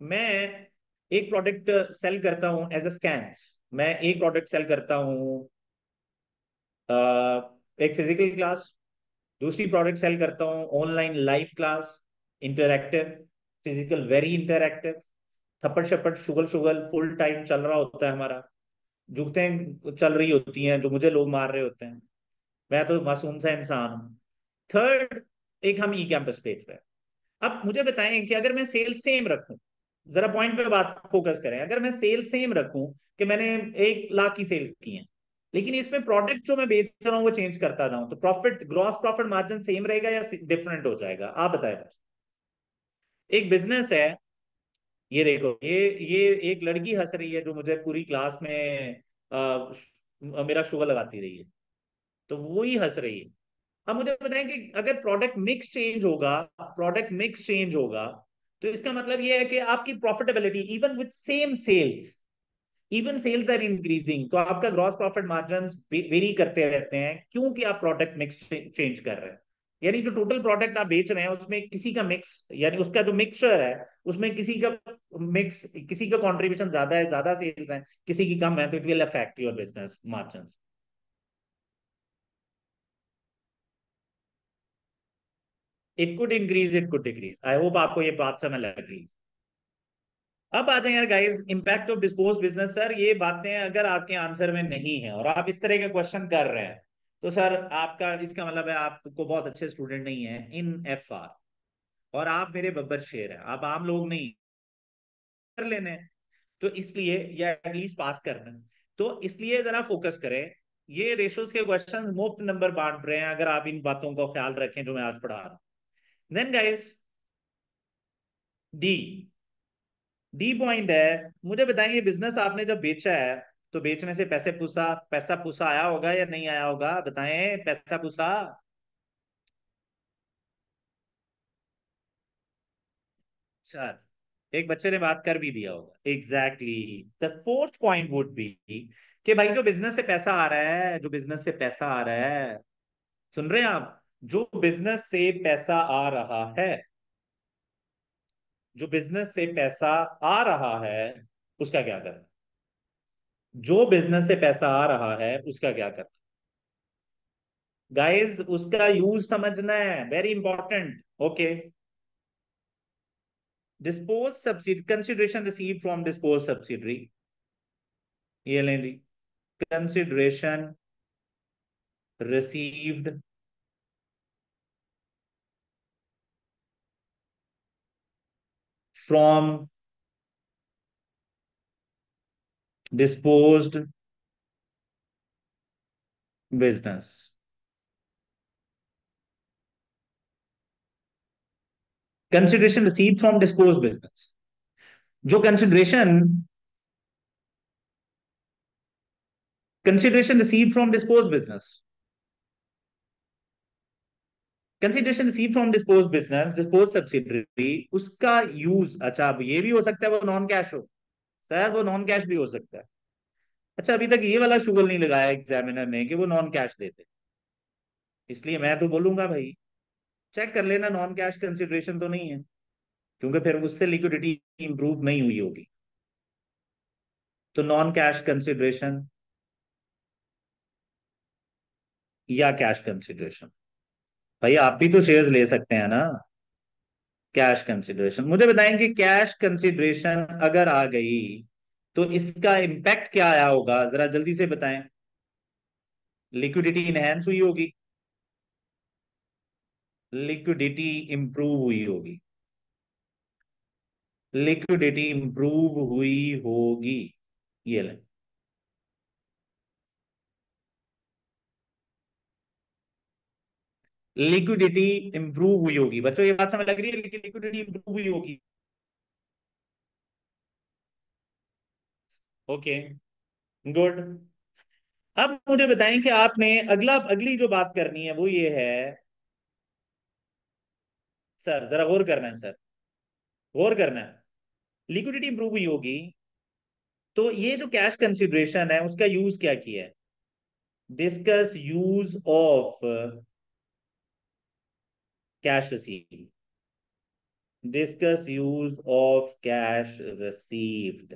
मैं एक प्रोडक्ट सेल करता हूँ एज अ स्कैन्स मैं एक प्रोडक्ट सेल करता हूँ एक फ़िज़िकल क्लास दूसरी प्रोडक्ट सेल करता हूँ online live class interactive physical very interactive थप्पड़ शप्पड़ शुगल शुगल फुल टाइम चल रहा होता है हमारा। जुगतें चल रही होती हैं, जो मुझे लोग मार रहे होते हैं। मैं तो मासूम सा इंसान हूँ। थर्ड एक हम ई कैंपस पेज पे अब मुझे बताएँ कि अगर मैं सेल सेम रखूँ, जरा पॉइंट पे बात फोकस करें। अगर मैं सेल सेम रखूँ कि मैंने एक लाख की सेल्स की हैं लेकिन इसमें प्रोडक्ट जो मैं बेच रहा हूँ वो चेंज करता जाऊँ तो profit gross profit margin same रहेगा या डिफरेंट हो जाएगा? आप बताए एक बिज़नेस है ये देखो ये ये एक लड़की हंस रही है जो मुझे पूरी क्लास में आ, मेरा शुगर लगाती रही है। तो वो ही हंस रही है। अब मुझे बताएँ कि अगर प्रोडक्ट मिक्स चेंज होगा प्रोडक्ट मिक्स चेंज होगा तो इसका मतलब ये है कि आपकी profitability even with same sales even sales are increasing तो आपका ग्रॉस प्रॉफिट मार्जिन वेरी करते रहते हैं, क्योंकि आप प्रोडक्ट मिक्स चेंज कर रहे हैं। यानी जो टोटल प्रोडक्ट आप बेच रहे हैं, उसमें किसी का मिक्स यानी उसका जो मिक्सचर है, उसमें किसी का मिक्स किसी का कंट्रीब्यूशन ज़्यादा है, ज़्यादा सेल्स है, किसी की कम है तो it will affect your business margin it could increase it could decrease I hope आपको ये बात समझ लग। गई अब आ जाए यार guys impact of dispose business sir ये बातें अगर आपके आंसर में नहीं है और आप इस तरह के क्वेश्चन कर रहे हैं तो सर आपका, इसका मतलब है आपको बहुत अच्छे स्टूडेंट नहीं है इन एफ़ आर और आप मेरे बब्बर शेर हैं, आप आम लोग नहीं। कर लेने। तो इसलिए, या एटलीस्ट पास करना। तो इसलिए जरा फोकस करें। ये रेशोज के क्वेश्चन मुफ़्त नंबर बांट रहे हैं, अगर आप इन बातों का ख्याल रखें जो मैं आज पढ़ा रहा हूँ। Then guys D D point है। मुझे बताएँगे बिज़नेस आपने जब बेचा है तो बेचने से पैसे पूछा, पैसा पूछा आया होगा या नहीं आया होगा? बताएँ, पैसा पूछा? सर एक बच्चे ने बात कर भी दिया होगा। Exactly the fourth point would be कि भाई, जो बिज़नेस से पैसा आ रहा है, जो बिज़नेस से पैसा आ रहा है, सुन रहे हैं आप? जो बिज़नेस से पैसा आ रहा है जो बिज़नेस से पैसा आ रहा है, उसका क्या करना जो बिज़नेस से पैसा आ रहा है, उसका क्या करना गाइस उसका यूज़ समझना है very important okay dispose subsidy consideration receive from dispose subsidiary ये लें जी consideration received from disposed business. Consideration received from disposed business. जो consideration consideration received from disposed business consideration receive from dispose business dispose subsidiary उसका यूज़ अच्छा अब ये भी हो सकता है वो नॉन कैश हो सर वो नॉन कैश भी हो सकता है अच्छा अभी तक ये वाला शुगर नहीं लगाया एग्जामिनर ने कि वो नॉन कैश देते इसलिए मैं तो बोलूँगा भाई चेक कर लेना नॉन कैश कंसिडरेशन तो नहीं है क्योंकि फिर उससे लिक्विडिटी इंप्रूव नहीं हुई होगी तो नॉन कैश कंसिडरेशन या कैश कंसिडरेशन भाई, आप भी तो शेयर्स ले सकते हैं ना। कैश कंसिडरेशन मुझे बताएँ कि कैश कंसिडरेशन अगर आ गई तो इसका इंपैक्ट क्या आया होगा? जरा जल्दी से बताएँ। लिक्विडिटी इनहेंस हुई होगी। लिक्विडिटी इंप्रूव हुई होगी। लिक्विडिटी इंप्रूव हुई होगी। ये लें। लिक्विडिटी इंप्रूव हुई होगी। बच्चों, ये बात समझ लग रही है? लेकिन लिक्विडिटी इंप्रूव हुई होगी। ओके गुड अब मुझे बताएँ कि आपने अगला, अगली जो बात करनी है, वो ये है। सर जरा गौर करना है सर गौर करना है। लिक्विडिटी इंप्रूव हुई होगी। तो ये जो कैश कंसिडरेशन है, उसका यूज़ क्या किया है? Discuss use of cash received. Discuss use of cash received.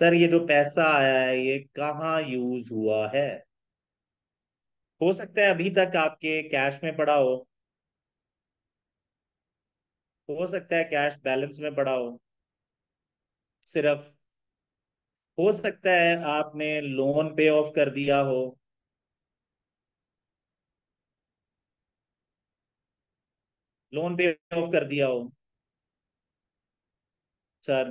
Sir ये जो पैसा आया है, ये कहाँ यूज़ हुआ है हो सकता है अभी तक आपके कैश में पड़ा हो हो सकता है कैश बैलेंस में पड़ा हो सिर्फ़ हो सकता है आपने लोन पे ऑफ़ कर दिया हो लोन पे ऑफ़ कर दिया हो। सर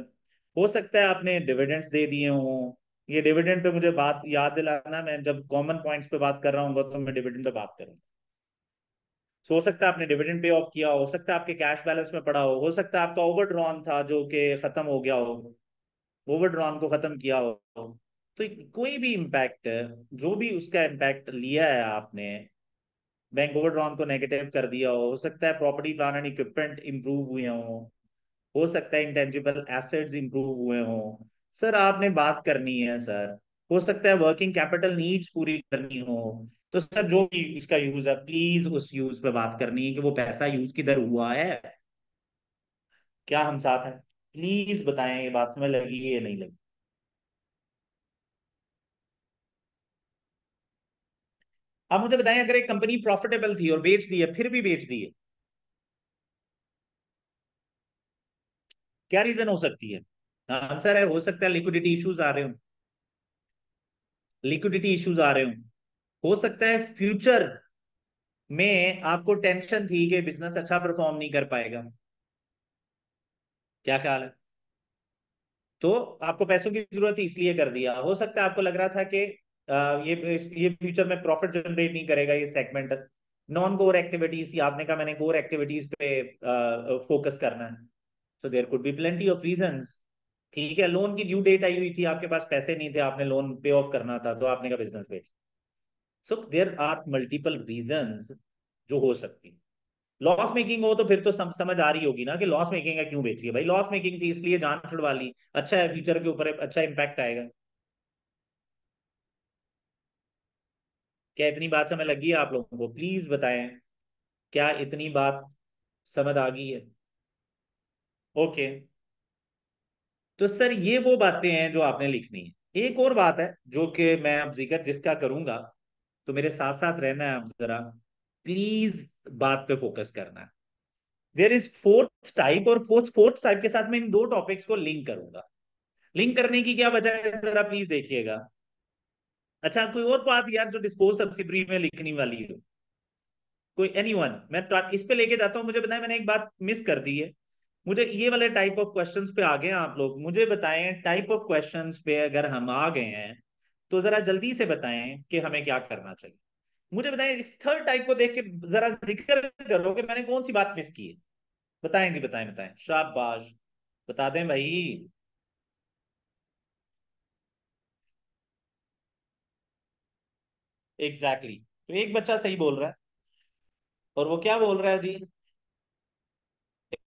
हो सकता है आपने डिविडेंड्स दे दिए हो। ये डिविडेंड पे मुझे बात याद दिलाना, मैं जब कॉमन पॉइंट्स पे बात कर रहा हूँ तो मैं डिविडेंड पे बात करूँगा। हो सकता है आपने डिविडेंड पे ऑफ़ किया हो सकता है आपके कैश बैलेंस में पड़ा हो हो सकता है आपका ओवरड्रॉन था जो कि खत्म हो गया हो ओवरड्रॉन को खत्म किया हो। तो कोई भी इम्पैक्ट जो भी उसका इम्पैक्ट लिया है आपने बैंक ओवरड्रॉन को नेगेटिव कर दिया हो सकता है property plan and equipment improve हुए हो हो सकता है इंटेंजिबल एसेट्स इंप्रूव हुए हों। सर आपने बात करनी है सर हो सकता है वर्किंग कैपिटल नीड्स पूरी करनी हो। तो सर जो भी इसका यूज़ है प्लीज़ उस यूज़ पे बात करनी है कि वो पैसा यूज़ किधर हुआ है। क्या हम साथ हैं? प्लीज़ बताएँ, ये बात समझ लगी या नहीं लगी? आप मुझे बताएँ, अगर एक कंपनी प्रॉफिटेबल थी और बेच दी है, फिर भी बेच दी है, क्या रीजन हो सकती है? आंसर है, हो सकता है लिक्विडिटी इश्यूज़ आ रहे हो। लिक्विडिटी इश्यूज़ आ रहे हो। हो सकता है फ्यूचर में आपको टेंशन थी कि बिज़नेस अच्छा परफॉर्म नहीं कर पाएगा। क्या ख्याल है? तो आपको पैसों की ज़रूरत थी, इसलिए कर दिया। हो सकता है आपको लग रहा था कि ये ये फ्यूचर में प्रॉफिट जनरेट नहीं करेगा ये सेगमेंट नॉन कोर एक्टिविटीज़ आपने कहा मैंने कोर एक्टिविटीज़ पे फोकस करना है। So there could be plenty of reasons ठीक है लोन की ड्यू डेट आई हुई थी आपके पास पैसे नहीं थे आपने लोन पे ऑफ़ करना था तो आपने का बिज़नेस बेच so there are multiple reason जो हो सकती लॉस मेकिंग हो तो फिर तो सम, समझ आ रही होगी ना कि लॉस मेकिंग है क्यों बेची है? भाई लॉस मेकिंग थी इसलिए जान छुड़वा ली। अच्छा है फ्यूचर के ऊपर अच्छा इंपैक्ट आएगा। क्या इतनी बात समझ लगी आप लोगों को? प्लीज़ बताएँ, क्या इतनी बात समझ आ गई है? ओके तो सर, ये वो बातें हैं जो आपने लिखनी है। एक और बात है, जो कि मैं अब ज़िक्र जिसका करूँगा तो मेरे साथ साथ रहना है अब जरा। प्लीज़ बात पे फोकस करना। है देर इज़ फोर्थ टाइप और फोर्थ फोर्थ टाइप के साथ मैं इन दो टॉपिक्स को लिंक करूँगा। लिंक करने की क्या वजह है? जरा प्लीज़ देखिएगा। अच्छा कोई और बात यार जो डिस्पोज सब्सिडरी में लिखनी वाली हो। कोई एनी मैं इस पे लेके जाता हूँ, मुझे बताया मैंने एक बात मिस कर दी है। मुझे ये वाले टाइप ऑफ़ क्वेश्चंस पे आ गए आप लोग। मुझे बताएँ टाइप ऑफ़ क्वेश्चंस पे अगर हम आ गए हैं तो जरा जल्दी से बताएँ कि हमें क्या करना चाहिए। मुझे बताएँ, इस थर्ड टाइप को देख के जरा ज़िक्र करो कि मैंने कौन सी बात मिस की है। बताएँ जी, बताएँ बताएँ। शाबाश। बता दें भाई। Exactly exactly. तो एक बच्चा सही बोल रहा है। और वो क्या बोल रहा है जी?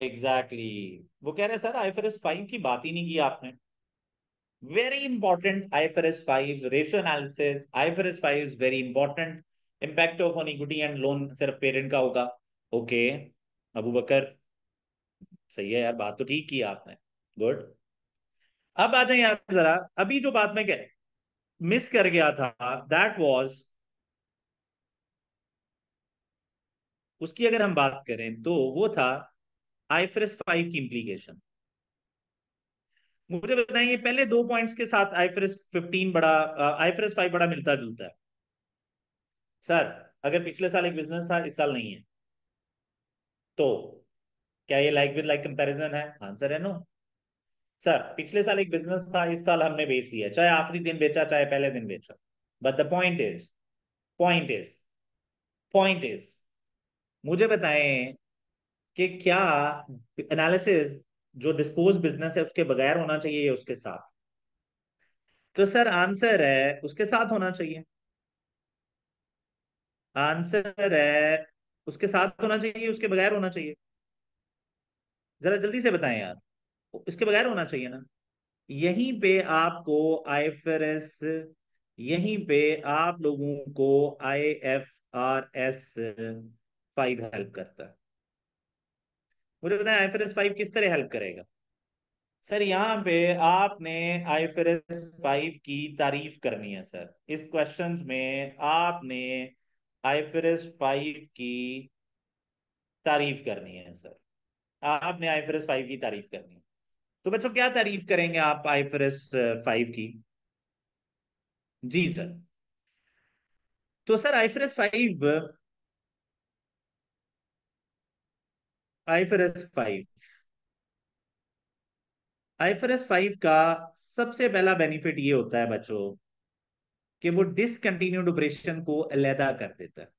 Exactly exactly. वो कह रहे सर आईफरएस फाइव की बात ही नहीं की आपने। Very important IFRS five ratio analysis IFRS five is very important impact of on equity and loan सिर्फ़ पेरेंट का होगा। ओके अबू बकर सही है यार, बात तो ठीक की आपने। गुड अब आ जाए यार जरा। अभी जो बात मैं कह मिस कर गया था दैट वाज उसकी अगर हम बात करें तो वो था आईफ्रेस फाइव की इंप्लीकेशन मुझे बताइए, पहले दो पॉइंट्स के साथ आईफ्रेस फिफ्टीन बड़ा आईफ्रेस फाइव बड़ा मिलता जुलता है। सर, अगर पिछले साल एक बिज़नेस था, इस साल नहीं है। तो क्या ये लाइक विद लाइक कंपैरिजन है? आंसर है नो सर, पिछले साल एक बिज़नेस था, इस साल हमने बेच दिया, चाहे आखिरी दिन बेचा, चाहे पहले दिन बेचा। But the point is point is point is मुझे बताएँ कि क्या एनालिसिस जो डिस्पोज बिज़नेस है उसके बगैर होना चाहिए या उसके साथ? तो सर आंसर है उसके साथ होना चाहिए। आंसर है उसके साथ होना चाहिए, उसके बगैर होना चाहिए। जरा जल्दी से बताएँ यार, इसके बगैर होना चाहिए ना। यहीं पे आपको आईएफआरएस यहीं पे आप लोगों को I F R S five help करता है। मुझे बताएँ आईफरस फाइव किस तरह हेल्प करेगा? सर, यहाँ पे आपने आईफरस फाइव की तारीफ़ करनी है, सर। इस क्वेश्चन में आपने आईफरस फाइव की तारीफ़ करनी है, सर। आपने आईफरस फाइव की तारीफ़ करनी है। तो बच्चों, क्या तारीफ़ करेंगे आप आईफरस फाइव की? जी, सर। तो sir IFRS five IFRS five IFRS five का सबसे पहला बेनिफिट ये होता है बच्चों, कि वो डिसकंटिन्यूड ऑपरेशन को अलहदा कर देता है।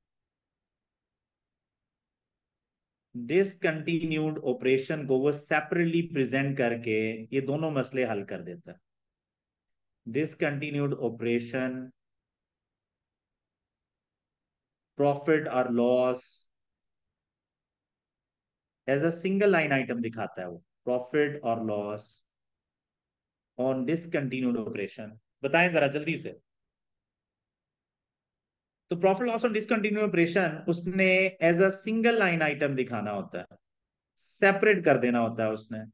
डिसकंटिन्यूड ऑपरेशन को वो सेपरेटली प्रेजेंट करके ये दोनों मसले हल कर देता डिसकंटिन्यूड ऑपरेशन प्रॉफिट और loss as a single line item दिखाता है वो प्रॉफिट और लॉस ऑन डिसकंटिन्यूड ऑपरेशन बताएँ जरा जल्दी से। तो profit loss on discontinued operation उसने as a single line item दिखाना होता है। सेपरेट कर देना होता है उसने।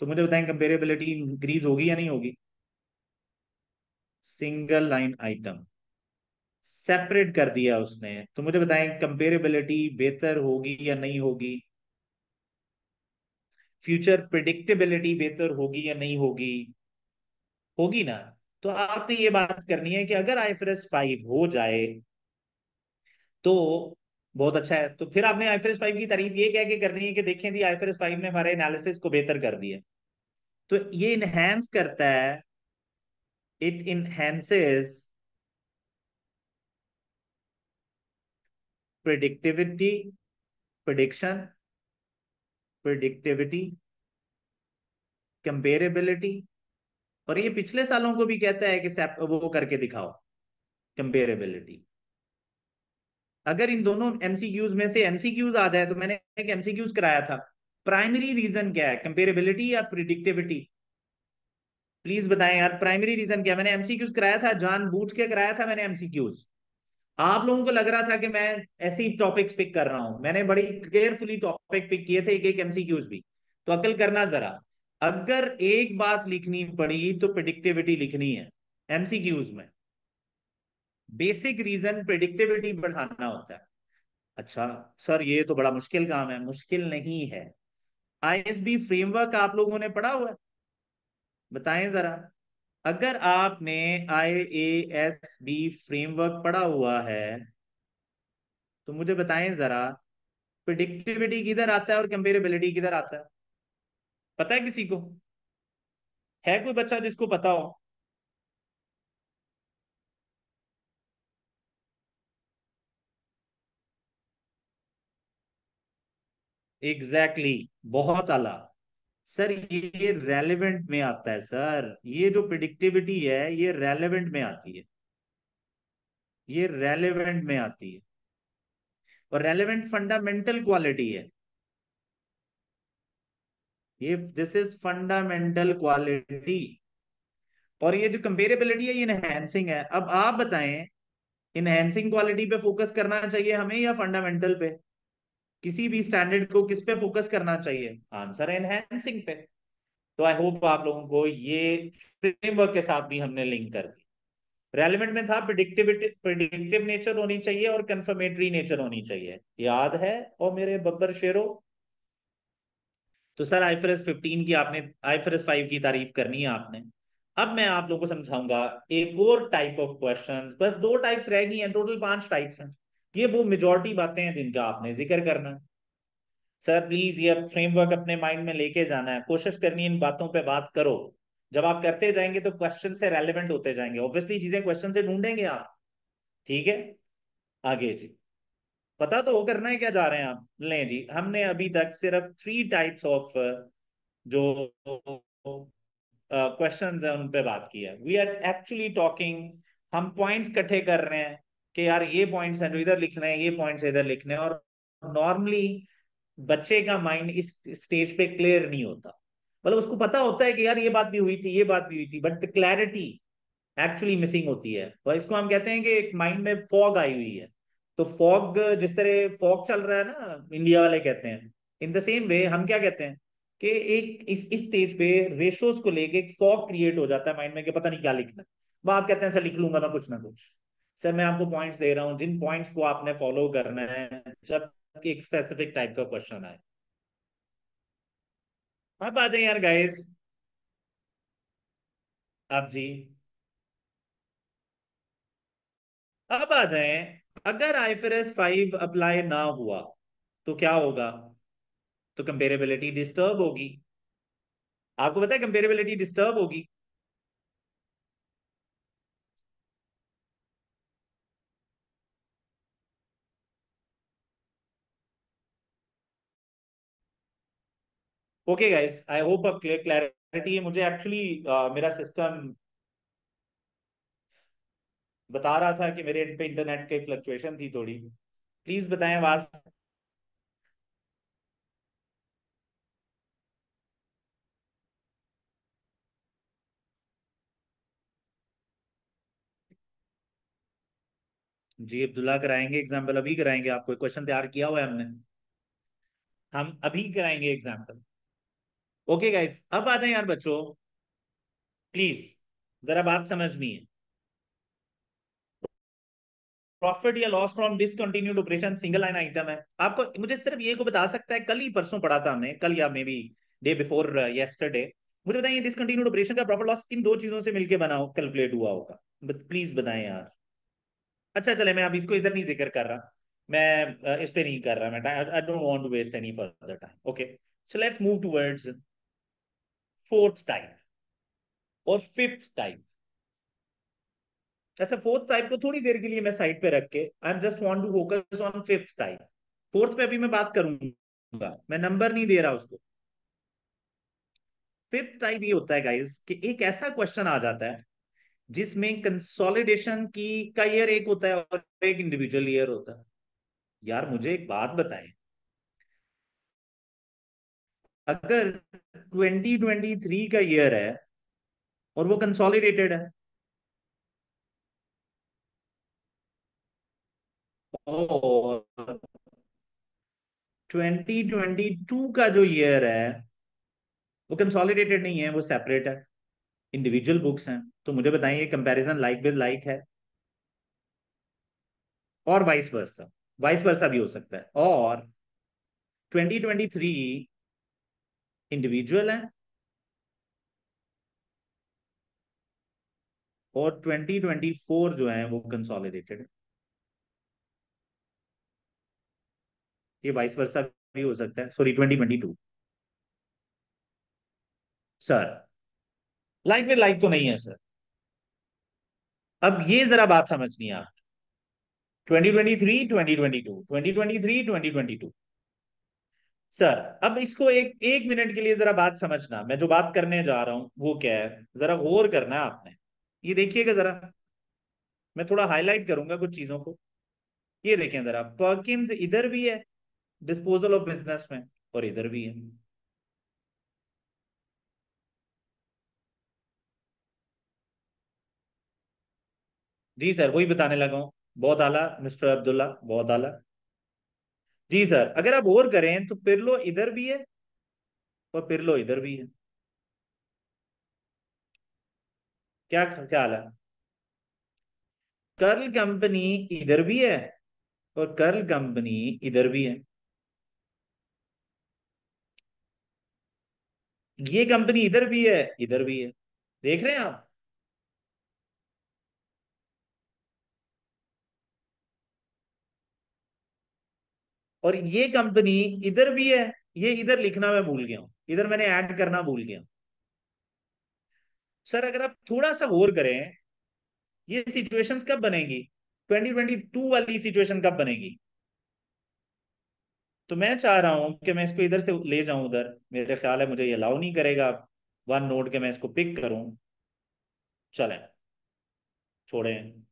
तो मुझे बताएँ कंपेरेबिलिटी इंक्रीज होगी या नहीं होगी? सिंगल लाइन आइटम सेपरेट कर दिया उसने। तो मुझे बताएँ कंपेरेबिलिटी बेहतर होगी या नहीं होगी? फ्यूचर प्रिडिक्टेबिलिटी बेहतर होगी या नहीं होगी? होगी ना? तो आपने ये बात करनी है कि अगर आईफरस फाइव हो जाए तो बहुत अच्छा है। तो फिर आपने आईफरस फाइव की तारीफ़ ये कह के करनी है कि देखें जी आईफरस फाइव ने हमारे एनालिसिस को बेहतर कर दिया। तो ये इनहेंस करता है it enhances predictivity prediction predictivity comparability और ये पिछले सालों को भी कहता है कि वो करके दिखाओ कंपेरेबिलिटी अगर इन दोनों एमसीक्यूज में से एमसीक्यूज आ जाए तो मैंने एक एमसीक्यूज कराया था। प्राइमरी रीजन क्या है? कंपेरेबिलिटी या प्रिडिक्टिविटी प्लीज़ बताएँ यार प्राइमरी रीजन क्या मैंने एमसीक्यूज कराया था जान बूझ के कराया था मैंने एमसीक्यूज आप लोगों को लग रहा था कि मैं ऐसे ही टॉपिक्स पिक कर रहा हूँ। मैंने बड़ी केयरफुली टॉपिक पिक किए थे एक एक एमसीक्यूज भी। तो अकल करना जरा। अगर एक बात लिखनी पड़ी तो प्रिडिक्टिविटी लिखनी है एमसीक्यूज में। बेसिक रीजन प्रिडिक्टिविटी बढ़ाना होता है। अच्छा सर, ये तो बड़ा मुश्किल काम है। मुश्किल नहीं है। आईएसबी फ्रेमवर्क आप लोगों ने पढ़ा हुआ है? बताएँ जरा। अगर आपने I A S B framework पढ़ा हुआ है तो मुझे बताएँ जरा प्रिडिक्टिविटी किधर आता है और कंपेरेबिलिटी किधर आता है? पता है किसी को? है कोई बच्चा जिसको पता हो? एग्जैक्टली exactly, बहुत आला। सर, ये रेलेवेंट में आता है, सर। ये जो प्रिडिक्टिविटी है, ये रेलेवेंट में आती है। ये रेलेवेंट में आती है। और रेलेवेंट फंडामेंटल क्वालिटी है। ये दिस इज़ फंडामेंटल क्वालिटी और ये जो कंपेरेबिलिटी है, ये इनहेंसिंग है। अब आप बताएँ इनहेंसिंग क्वालिटी पे फोकस करना चाहिए हमें या फंडामेंटल पे? किसी भी स्टैंडर्ड को किस पे फोकस करना चाहिए? आंसर एनहेंसिंग पे। तो आई होप आप लोगों को ये फ्रेमवर्क के साथ भी हमने लिंक कर दी। रेलिवेंट में था प्रिडिक्टिविटी प्रिडिक्टिव नेचर होनी चाहिए और कंफर्मेटरी नेचर होनी चाहिए। याद है? और मेरे बब्बर शेरो? तो सर आईफरस 15 की आपने आईफरस 5 की तारीफ़ करनी है आपने। अब मैं आप लोगों को समझाऊँगा एक और टाइप ऑफ़ क्वेश्चन बस दो टाइप्स रह गई हैं टोटल पाँच टाइप्स हैं। ये वो मेजोरिटी बातें हैं जिनका आपने ज़िक्र करना। है सर प्लीज़ ये फ्रेमवर्क अपने माइंड में लेके जाना है। कोशिश करनी इन बातों पे बात करो। जब आप करते जाएँगे तो क्वेश्चन से रेलिवेंट होते जाएँगे। ऑब्वियसली चीज़ें क्वेश्चन से ढूंढेंगे आप। ठीक है? आगे जी। पता तो हो करना है क्या जा रहे हैं आप? लें जी हमने अभी तक सिर्फ़ थ्री टाइप्स ऑफ़ जो क्वेश्चन uh, है उन पे बात की है। वी आर एक्चुअली टॉकिंग हम पॉइंट्स इकट्ठे कर रहे हैं। कि यार ये पॉइंट्स हैं जो इधर लिखने हैं, ये पॉइंट्स इधर लिखने हैं। और नॉर्मली बच्चे का माइंड इस स्टेज पे क्लियर नहीं होता। मतलब उसको पता होता है कि यार ये बात भी हुई थी, ये बात भी हुई थी बट क्लैरिटी एक्चुअली मिसिंग होती है। तो इसको हम कहते हैं कि एक माइंड में फॉग आई हुई है। तो फॉग जिस तरह फॉग चल रहा है ना इंडिया वाले कहते हैं। इन द सेम वे हम क्या कहते हैं कि एक इस इस स्टेज पे रेशोज को लेके एक फॉग क्रिएट हो जाता है माइंड में कि पता नहीं क्या लिखना है। आप कहते हैं अच्छा लिख लूँगा मैं कुछ ना कुछ। सर मैं आपको पॉइंट्स दे रहा हूँ। जिन पॉइंट्स को आपने फॉलो करना है जब एक स्पेसिफिक टाइप का क्वेश्चन आए। अब आ जाए यार गाइस अब जी। अब आ जाए। अगर आईफरएस फाइव अप्लाई ना हुआ तो क्या होगा? तो कंपेरेबिलिटी डिस्टर्ब होगी। आपको पता है कंपेरेबिलिटी डिस्टर्ब होगी? Okay guys I hope a clear clarity है मुझे एक्चुअली uh, मेरा सिस्टम बता रहा था कि मेरे एंड पे इंटरनेट के फ्लक्चुएशन थी थोड़ी। प्लीज़ बताएँ वास जी अब्दुल्ला कराएँगे एग्ज़ाम्पल अभी कराएँगे। आपको क्वेश्चन तैयार किया हुआ है हमने। हम अभी कराएँगे एग्ज़ाम्पल ओके गाइस अब आते हैं यार बच्चों। प्लीज़ जरा बात समझनी है। प्रॉफिट या loss from discontinued operation single line item है। आपको, मुझे सिर्फ़ ये को बता सकता है, कल ही परसों पढ़ा था हमने, कल या maybe day before yesterday मुझे बताइए डिसकंटिन्यूड ऑपरेशन का प्रॉफिट लॉस किन दो चीज़ों से मिलकर बना कैलकुलेट हुआ होगा। प्लीज़ बताएँ यार। अच्छा चले, मैं अब इसको इधर नहीं ज़िक्र कर रहा। मैं इस पे नहीं कर रहा, मैं I don't want to waste any further time okay so let's move towards fourth type और फिफ्थ टाइप अच्छा फोर्थ टाइप को थोड़ी देर के लिए मैं साइड पे रख के I am just want to focus on fifth type fourth पे अभी मैं बात करूँगा, मैं नंबर नहीं दे रहा उसको। फिफ्थ टाइप ये होता है गाइस कि एक ऐसा क्वेश्चन आ जाता है, जिसमें कंसोलिडेशन की का ईयर एक होता है और एक इंडिविजुअल ईयर होता है। यार, मुझे एक बात बताएँ अगर 2023 का ईयर है और वो कंसोलिडेटेड है, और 2022 का जो ईयर है, वो कंसोलिडेटेड नहीं है, वो सेपरेट है। इंडिविजुअल बुक्स हैं। तो मुझे बताइए कंपैरिजन लाइक विद लाइक है और वाइस वर्सा वाइस वर्सा भी हो सकता है। और 2023 इंडिविजुअल है, और 2024 जो है वो कंसोलिडेटेड ये वाइस वर्सा भी हो सकता है। Sorry 2022 sir like with like तो नहीं है सर अब ये जरा बात समझनी आप। 2023 2022 2023 2022 सर अब इसको एक एक मिनट के लिए जरा बात समझना। मैं जो बात करने जा रहा हूँ, वो क्या है? जरा गौर करना है आपने। ये देखिएगा जरा। मैं थोड़ा हाईलाइट करूँगा कुछ चीज़ों को। ये देखें जरा। पर्किंस इधर भी है डिस्पोजल ऑफ़ बिज़नेस में, और इधर भी है। जी सर, वही बताने लगा हूँ। बहुत आला, मिस्टर अब्दुल्ला, बहुत आला। जी सर, अगर आप और करें तो पिरलो इधर भी है और पिरलो इधर भी है। क्या ख्याल है? कर्ल कंपनी इधर भी है और कर्ल कंपनी इधर भी है। ये कंपनी इधर भी है, इधर भी है। देख रहे हैं आप? और ये कंपनी इधर भी है, ये इधर लिखना मैं भूल गया हूँ। इधर मैंने ऐड करना भूल गया सर अगर आप थोड़ा सा और करें, ये सिचुएशंस कब बनेगी? 2022 वाली सिचुएशन कब बनेगी? तो मैं चाह रहा हूँ कि मैं इसको इधर से ले जाऊँ उधर। मेरे ख्याल है मुझे ये अलाउ नहीं करेगा वन नोट के मैं इसको पिक करूँ। चलें। छोड़ें।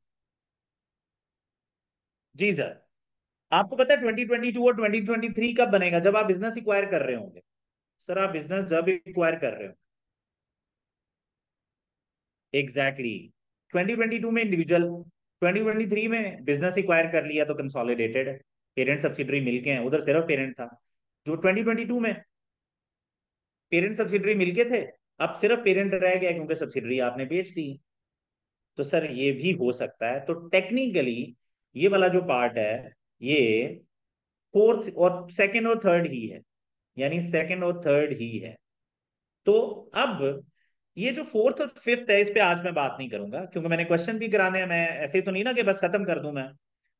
जी सर आपको पता है 2022 और 2023 कब बनेगा? जब आप बिज़नेस इक्वायर कर रहे होंगे। सर आप बिज़नेस जब इक्वायर कर रहे हो एग्जैक्टली exactly. 2022 में इंडिविजुअल 2023 में बिज़नेस इक्वायर कर लिया तो कंसोलिडेटेड पेरेंट सब्सिडरी मिलके हैं। उधर सिर्फ़ पेरेंट था। जो 2022 में पेरेंट सब्सिडरी मिलके थे, अब सिर्फ़ पेरेंट रह गया क्योंकि सब्सिडरी आपने बेच दी। तो सर ये भी हो सकता है। तो टेक्निकली ये वाला जो पार्ट है ये फोर्थ और सेकंड और थर्ड ही है, यानी सेकंड और थर्ड ही है। तो अब ये जो फोर्थ और फिफ्थ है, इस पे आज मैं बात नहीं करूँगा, क्योंकि मैंने क्वेश्चन भी कराने हैं, मैं ऐसे तो नहीं ना कि बस खत्म कर दूँ मैं।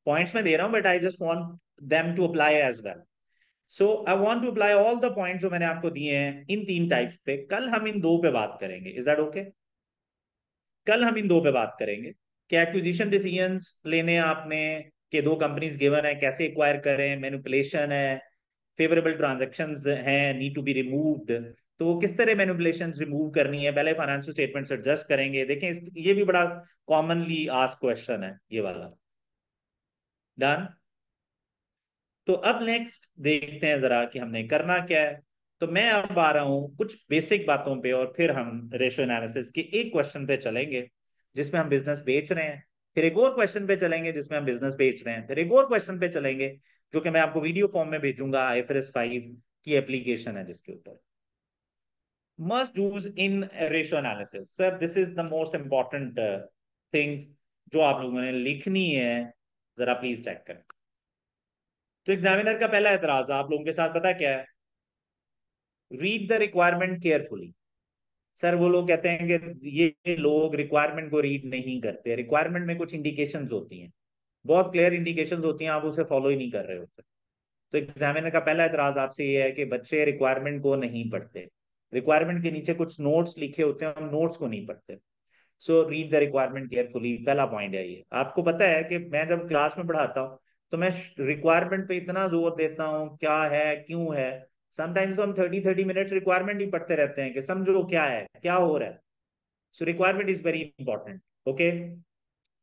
पॉइंट्स में दे रहा हूँ but I just want them to apply as well so I want to apply all the points जो मैंने आपको दिए हैं, इन तीन टाइप्स पे। कल हम इन दो पे बात करेंगे। इज़ दैट ओके कल हम इन दो पे बात करेंगे। कि एक्विजिशन डिसीजंस लेने आपने? कि दो कंपनीज़ गिवन है कैसे एक्वायर करें मैनिपुलेशन है फेवरेबल ट्रांजेक्शन है नीड टू बी रिमूव्ड तो किस तरह मैनिपुलेशन रिमूव करनी है? पहले फाइनेंशियल स्टेटमेंट एडजस्ट करेंगे। देखें इस, ये भी बड़ा कॉमनली आस्क क्वेश्चन है ये वाला। डन तो अब नेक्स्ट देखते हैं जरा कि हमने करना क्या है। तो मैं अब आ रहा हूँ कुछ बेसिक बातों पे और फिर हम रेशियो एनालिसिस के एक क्वेश्चन पे चलेंगे जिसमें हम बिज़नेस बेच रहे हैं। फिर एक और क्वेश्चन पे चलेंगे जिसमें हम बिज़नेस बेच रहे हैं। फिर एक और क्वेश्चन पे चलेंगे जो कि मैं आपको वीडियो फॉर्म में भेजूँगा आईएफआरएस 5 की एप्लीकेशन है जिसके ऊपर। Do's in ratio analysis sir this is the most important uh, things जो आप लोगों ने लिखनी है जरा प्लीज़ चेक करें। तो एग्जामिनर का पहला एतराज़ आप लोगों के साथ पता क्या है? Read the requirement carefully sir वो लोग कहते हैं कि ये लोग रिक्वायरमेंट को रीड नहीं करते। रिक्वायरमेंट में कुछ इंडिकेशन होती हैं। बहुत क्लियर इंडिकेशन होती हैं, आप उसे फॉलो ही नहीं कर रहे होते तो एग्जामिनर का पहला एतराज़ आपसे ये है कि बच्चे रिक्वायरमेंट को नहीं पढ़ते। रिक्वायरमेंट के नीचे कुछ नोट्स लिखे होते हैं, हम नोट्स को नहीं पढ़ते। So read the requirement carefully पहला पॉइंट है ये। आपको पता है कि मैं जब क्लास में पढ़ाता हूँ तो मैं रिक्वायरमेंट पे इतना ज़ोर देता हूँ, क्या है, क्यों है? समटाइम्स तो हम थर्टी थर्टी मिनट्स रिक्वायरमेंट ही पढ़ते रहते हैं कि समझो क्या है, क्या हो रहा है। So requirement is very important okay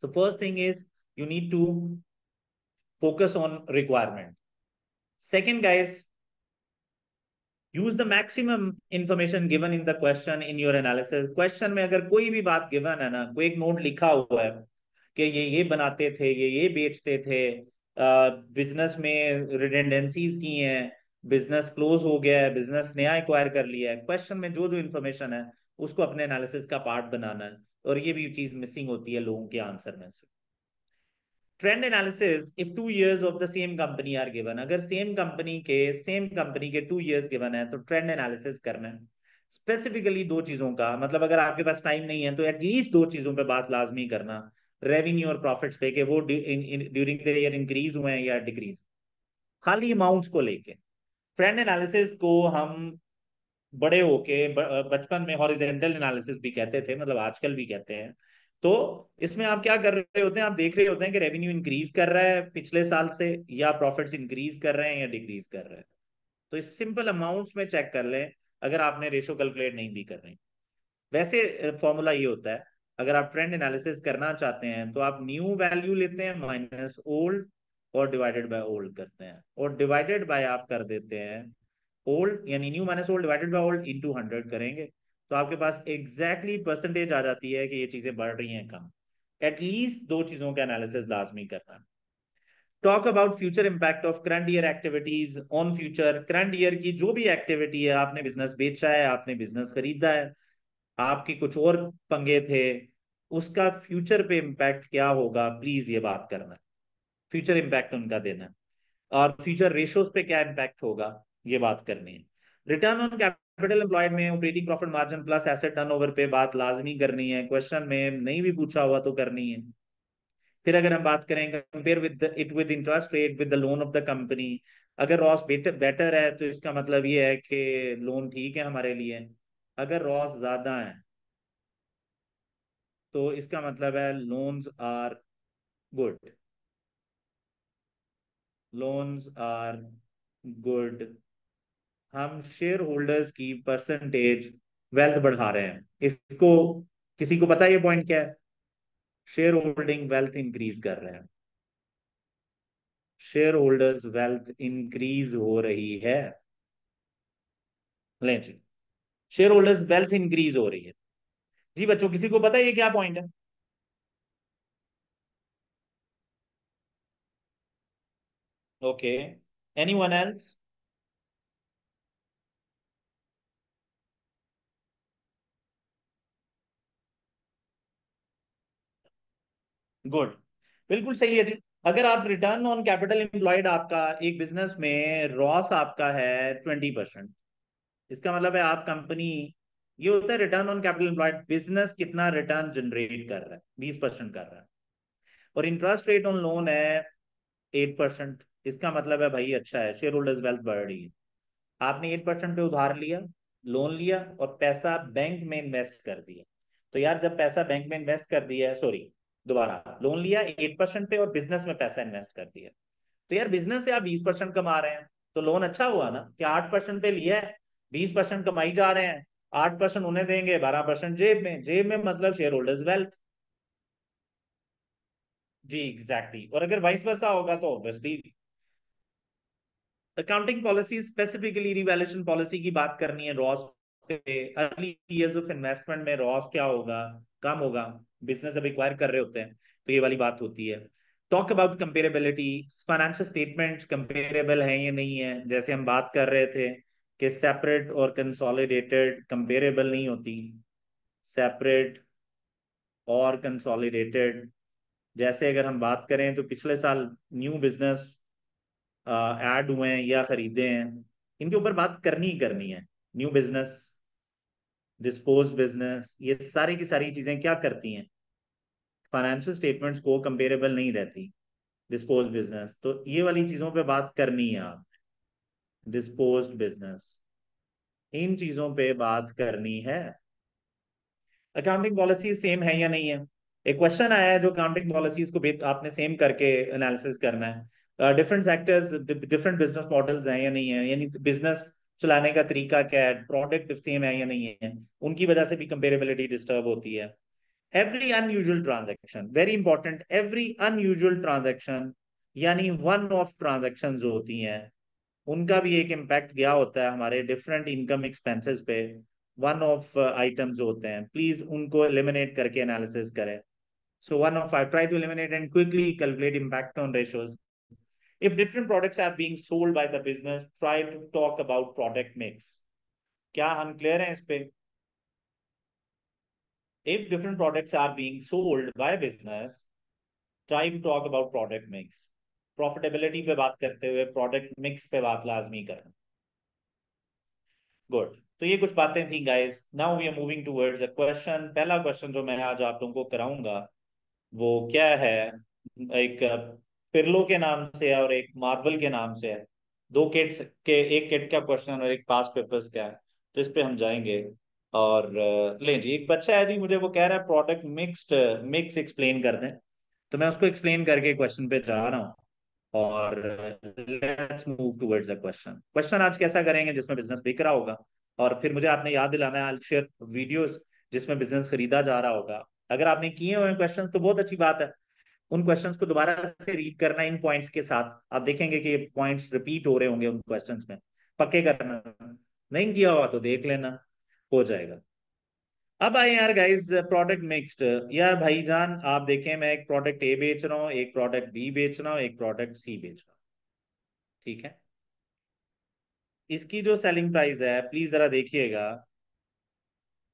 so first thing is you need to focus on requirement. Second, guys, use the maximum information given in the question in your analysis. Question में अगर कोई भी बात given है ना, कोई एक नोट लिखा हुआ है कि ये ये बनाते थे, ये ये बेचते थे बिज़नेस में रिडेंडेंसीज की हैं बिज़नेस क्लोज हो गया है बिज़नेस नया एक्वायर कर लिया है क्वेश्चन में जो जो इन्फॉर्मेशन है, उसको अपने एनालिसिस का पार्ट बनाना है, और ये भी चीज़ मिसिंग होती है लोगों के आंसर में से। Trend analysis if two years of the same company are given अगर सेम कंपनी के सेम कंपनी के टू इयर्स गिवन है तो ट्रेंड एनालिसिस करना है। स्पेसिफिकली दो चीज़ों का मतलब अगर आपके पास टाइम नहीं है तो एटलीस्ट दो चीज़ों पे बात लाजमी करना रेवेन्यू और प्रॉफिट्स पे, कि वो ड्यूरिंग द ईयर इंक्रीज हुए हैं या डिक्रीज खाली अमाउंट्स को लेके। ट्रेंड एनालिसिस को हम बड़े होके बचपन में हॉरिजेंटल एनालिसिस भी कहते थे मतलब आजकल भी कहते हैं। तो इसमें आप क्या कर रहे होते हैं, आप देख रहे होते हैं कि रेवेन्यू इंक्रीज कर रहा है पिछले साल से, या प्रॉफिट्स इंक्रीज कर रहे हैं या डिक्रीज कर रहे हैं। तो इस सिंपल अमाउंट्स में चेक कर लें, अगर आपने रेशो कैलकुलेट नहीं भी कर रहे वैसे फॉर्मूला ये होता है, अगर आप ट्रेंड एनालिसिस करना चाहते हैं तो आप न्यू वैल्यू लेते हैं माइनस ओल्ड और डिवाइडेड बाय ओल्ड करते हैं। और डिवाइडेड बाय आप कर देते हैं ओल्ड यानी new minus old divided by old into hundred करेंगे तो आपके पास एग्जैक्टली exactly परसेंटेज आ जाती है कि ये चीज़ें बढ़ रही हैं कम। एटलीस्ट दो चीज़ों का एनालिसिस लाजमी करना। Talk about future impact of current year activities on future current year की जो भी एक्टिविटी है, आपने बिज़नेस बेचा है, आपने बिज़नेस खरीदा है, आपकी कुछ और पंगे थे, उसका फ्यूचर पे इम्पैक्ट क्या होगा? प्लीज़ ये बात करना। फ्यूचर इम्पैक्ट उनका देना। और फ्यूचर रेशोज पे क्या इम्पैक्ट होगा, ये बात करनी है। रिटर्न ऑन कैपिटल एम्प्लॉयड में operating profit margin plus asset turnover पे बात लाजमी करनी है। क्वेश्चन में नहीं भी पूछा हुआ तो करनी है। फिर अगर हम बात करें compare with it with interest rate with the loan of the company अगर रॉस बेटर बेटर है तो इसका मतलब ये है कि लोन ठीक है हमारे लिए। अगर रॉस ज़्यादा है तो इसका मतलब है loans are good loans are good हम शेयर होल्डर्स की परसेंटेज वेल्थ बढ़ा रहे हैं। इसको, किसी को पता है ये पॉइंट क्या है? शेयर होल्डिंग वेल्थ इंक्रीज कर रहे हैं। शेयर होल्डर्स वेल्थ इंक्रीज हो रही है। शेयर होल्डर्स वेल्थ इंक्रीज हो रही है। जी बच्चों, किसी को पता है ये क्या पॉइंट है? ओके एनीवन एल्स गुड बिल्कुल सही है जी। अगर आप रिटर्न ऑन कैपिटल एम्प्लॉयड आपका, एक बिज़नेस में रॉस आपका है ट्वेंटी परसेंट इसका मतलब है आप कंपनी ये होता है return on capital employed business कितना रिटर्न जनरेट कर रहा है, बीस परसेंट कर रहा है। और इंटरेस्ट रेट ऑन लोन है एट परसेंट इसका मतलब है भाई अच्छा है शेयर होल्डर्स वेल्थ बढ़ रही है। आपने एट परसेंट पे उधार लिया लोन लिया और पैसा बैंक में इन्वेस्ट कर दिया। तो यार जब पैसा बैंक में इन्वेस्ट कर दिया है सॉरी दोबारा लोन लिया एट परसेंट पे और बिज़नेस में पैसा इन्वेस्ट कर दिया। तो यार बिज़नेस से आप बीस परसेंट कमा रहे हैं तो लोन अच्छा हुआ ना कि आठ परसेंट पे लिया है, बीस परसेंट कमाई जा रहे हैं, आठ परसेंट उन्हें देंगे, बारह परसेंट जेब में जेब में मतलब शेयर होल्डर्स वेल्थ जी एग्जैक्टली exactly. और अगर वाइस वर्षा होगा तो obviously accounting policy specifically revaluation policy की बात करनी है रॉस पे। अर्ली ईयर्स ऑफ़ इन्वेस्टमेंट में रॉस क्या होगा? कम होगा। बिज़नेस जब एक्वायर कर रहे होते हैं तो ये वाली बात होती है। Talk about comparability financial statements comparable है या नहीं है? जैसे हम बात कर रहे थे कि सेपरेट और कंसोलिडेटेड कंपेरेबल नहीं होती। सेपरेट और कंसोलिडेटेड जैसे अगर हम बात करें तो पिछले साल न्यू बिज़नेस ऐड हुए हैं या खरीदे हैं, इनके ऊपर बात करनी ही करनी है। न्यू बिज़नेस डिस्पोज बिज़नेस ये सारी की सारी चीज़ें क्या करती हैं? फाइनेंशियल स्टेटमेंट्स को कंपेरेबल नहीं रहती। डिस्पोज बिज़नेस तो ये वाली चीज़ों पे बात करनी है आप। डिस्पोज बिज़नेस इन चीज़ों पे बात करनी है। अकाउंटिंग पॉलिसी सेम है या नहीं है? एक क्वेश्चन आया है जो अकाउंटिंग पॉलिसीज़ को आपने सेम करके एनालिसिस करना है। Different sectors different business models हैं या नहीं है? यानी बिज़नेस चलाने का तरीका क्या है? प्रोडक्ट सेम है या नहीं है? उनकी वजह से भी कंपेरेबिलिटी डिस्टर्ब होती है। Every unusual transaction very important every unusual transaction यानी वन ऑफ़ ट्रांजेक्शन जो होती हैं, उनका भी एक इम्पैक्ट गया होता है हमारे डिफरेंट इनकम एक्सपेंसेस पे? वन ऑफ़ आइटम्स जो होते हैं प्लीज़ उनको एलिमिनेट करके एनालिसिस करें। So one off I try to eliminate and quickly calculate impact on ratios if different products are being sold by the business try to talk about product mix क्या हम क्लियर हैं इस पे if different products are being sold by business try to talk about product mix profitability पे बात करते हुए प्रोडक्ट मिक्स पे बात लाजमी करना गुड तो ये कुछ बातें थी guys now we are moving towards a question पहला क्वेश्चन जो मैं आज आप लोगों को कराऊँगा वो क्या है एक पिरलो के नाम से है और एक मार्वल के नाम से है। दो किट्स के, एक किट का क्वेश्चन और एक पास पेपर्स का है। तो इस पे हम जाएँगे और ले जी, एक बच्चा है जी, मुझे वो कह रहा है प्रोडक्ट मिक्स्ड मिक्स एक्सप्लेन कर दें। तो मैं उसको एक्सप्लेन करके क्वेश्चन पे जा रहा हूँ और let's move towards the question question आज कैसा करेंगे, जिसमें बिज़नेस बिक रहा होगा? और फिर मुझे आपने याद दिलाना है शेयर वीडियोस जिसमें बिज़नेस खरीदा जा रहा होगा। अगर आपने किए हुए क्वेश्चन तो बहुत अच्छी बात है। उन क्वेश्चंस को दोबारा से रीड करना इन पॉइंट्स के साथ। आप देखेंगे कि पॉइंट्स रिपीट हो रहे होंगे उन क्वेश्चंस में। पक्के करना नहीं किया हुआ तो देख लेना। हो जाएगा। अब आए यार गाइस प्रोडक्ट मिक्स्ड यार भाईजान, आप देखें मैं एक प्रोडक्ट ए बेच रहा हूँ, एक प्रोडक्ट बी बेच रहा हूँ, एक प्रोडक्ट सी बेच रहा हूँ। ठीक है? इसकी जो सेलिंग प्राइस है प्लीज़ जरा देखिएगा।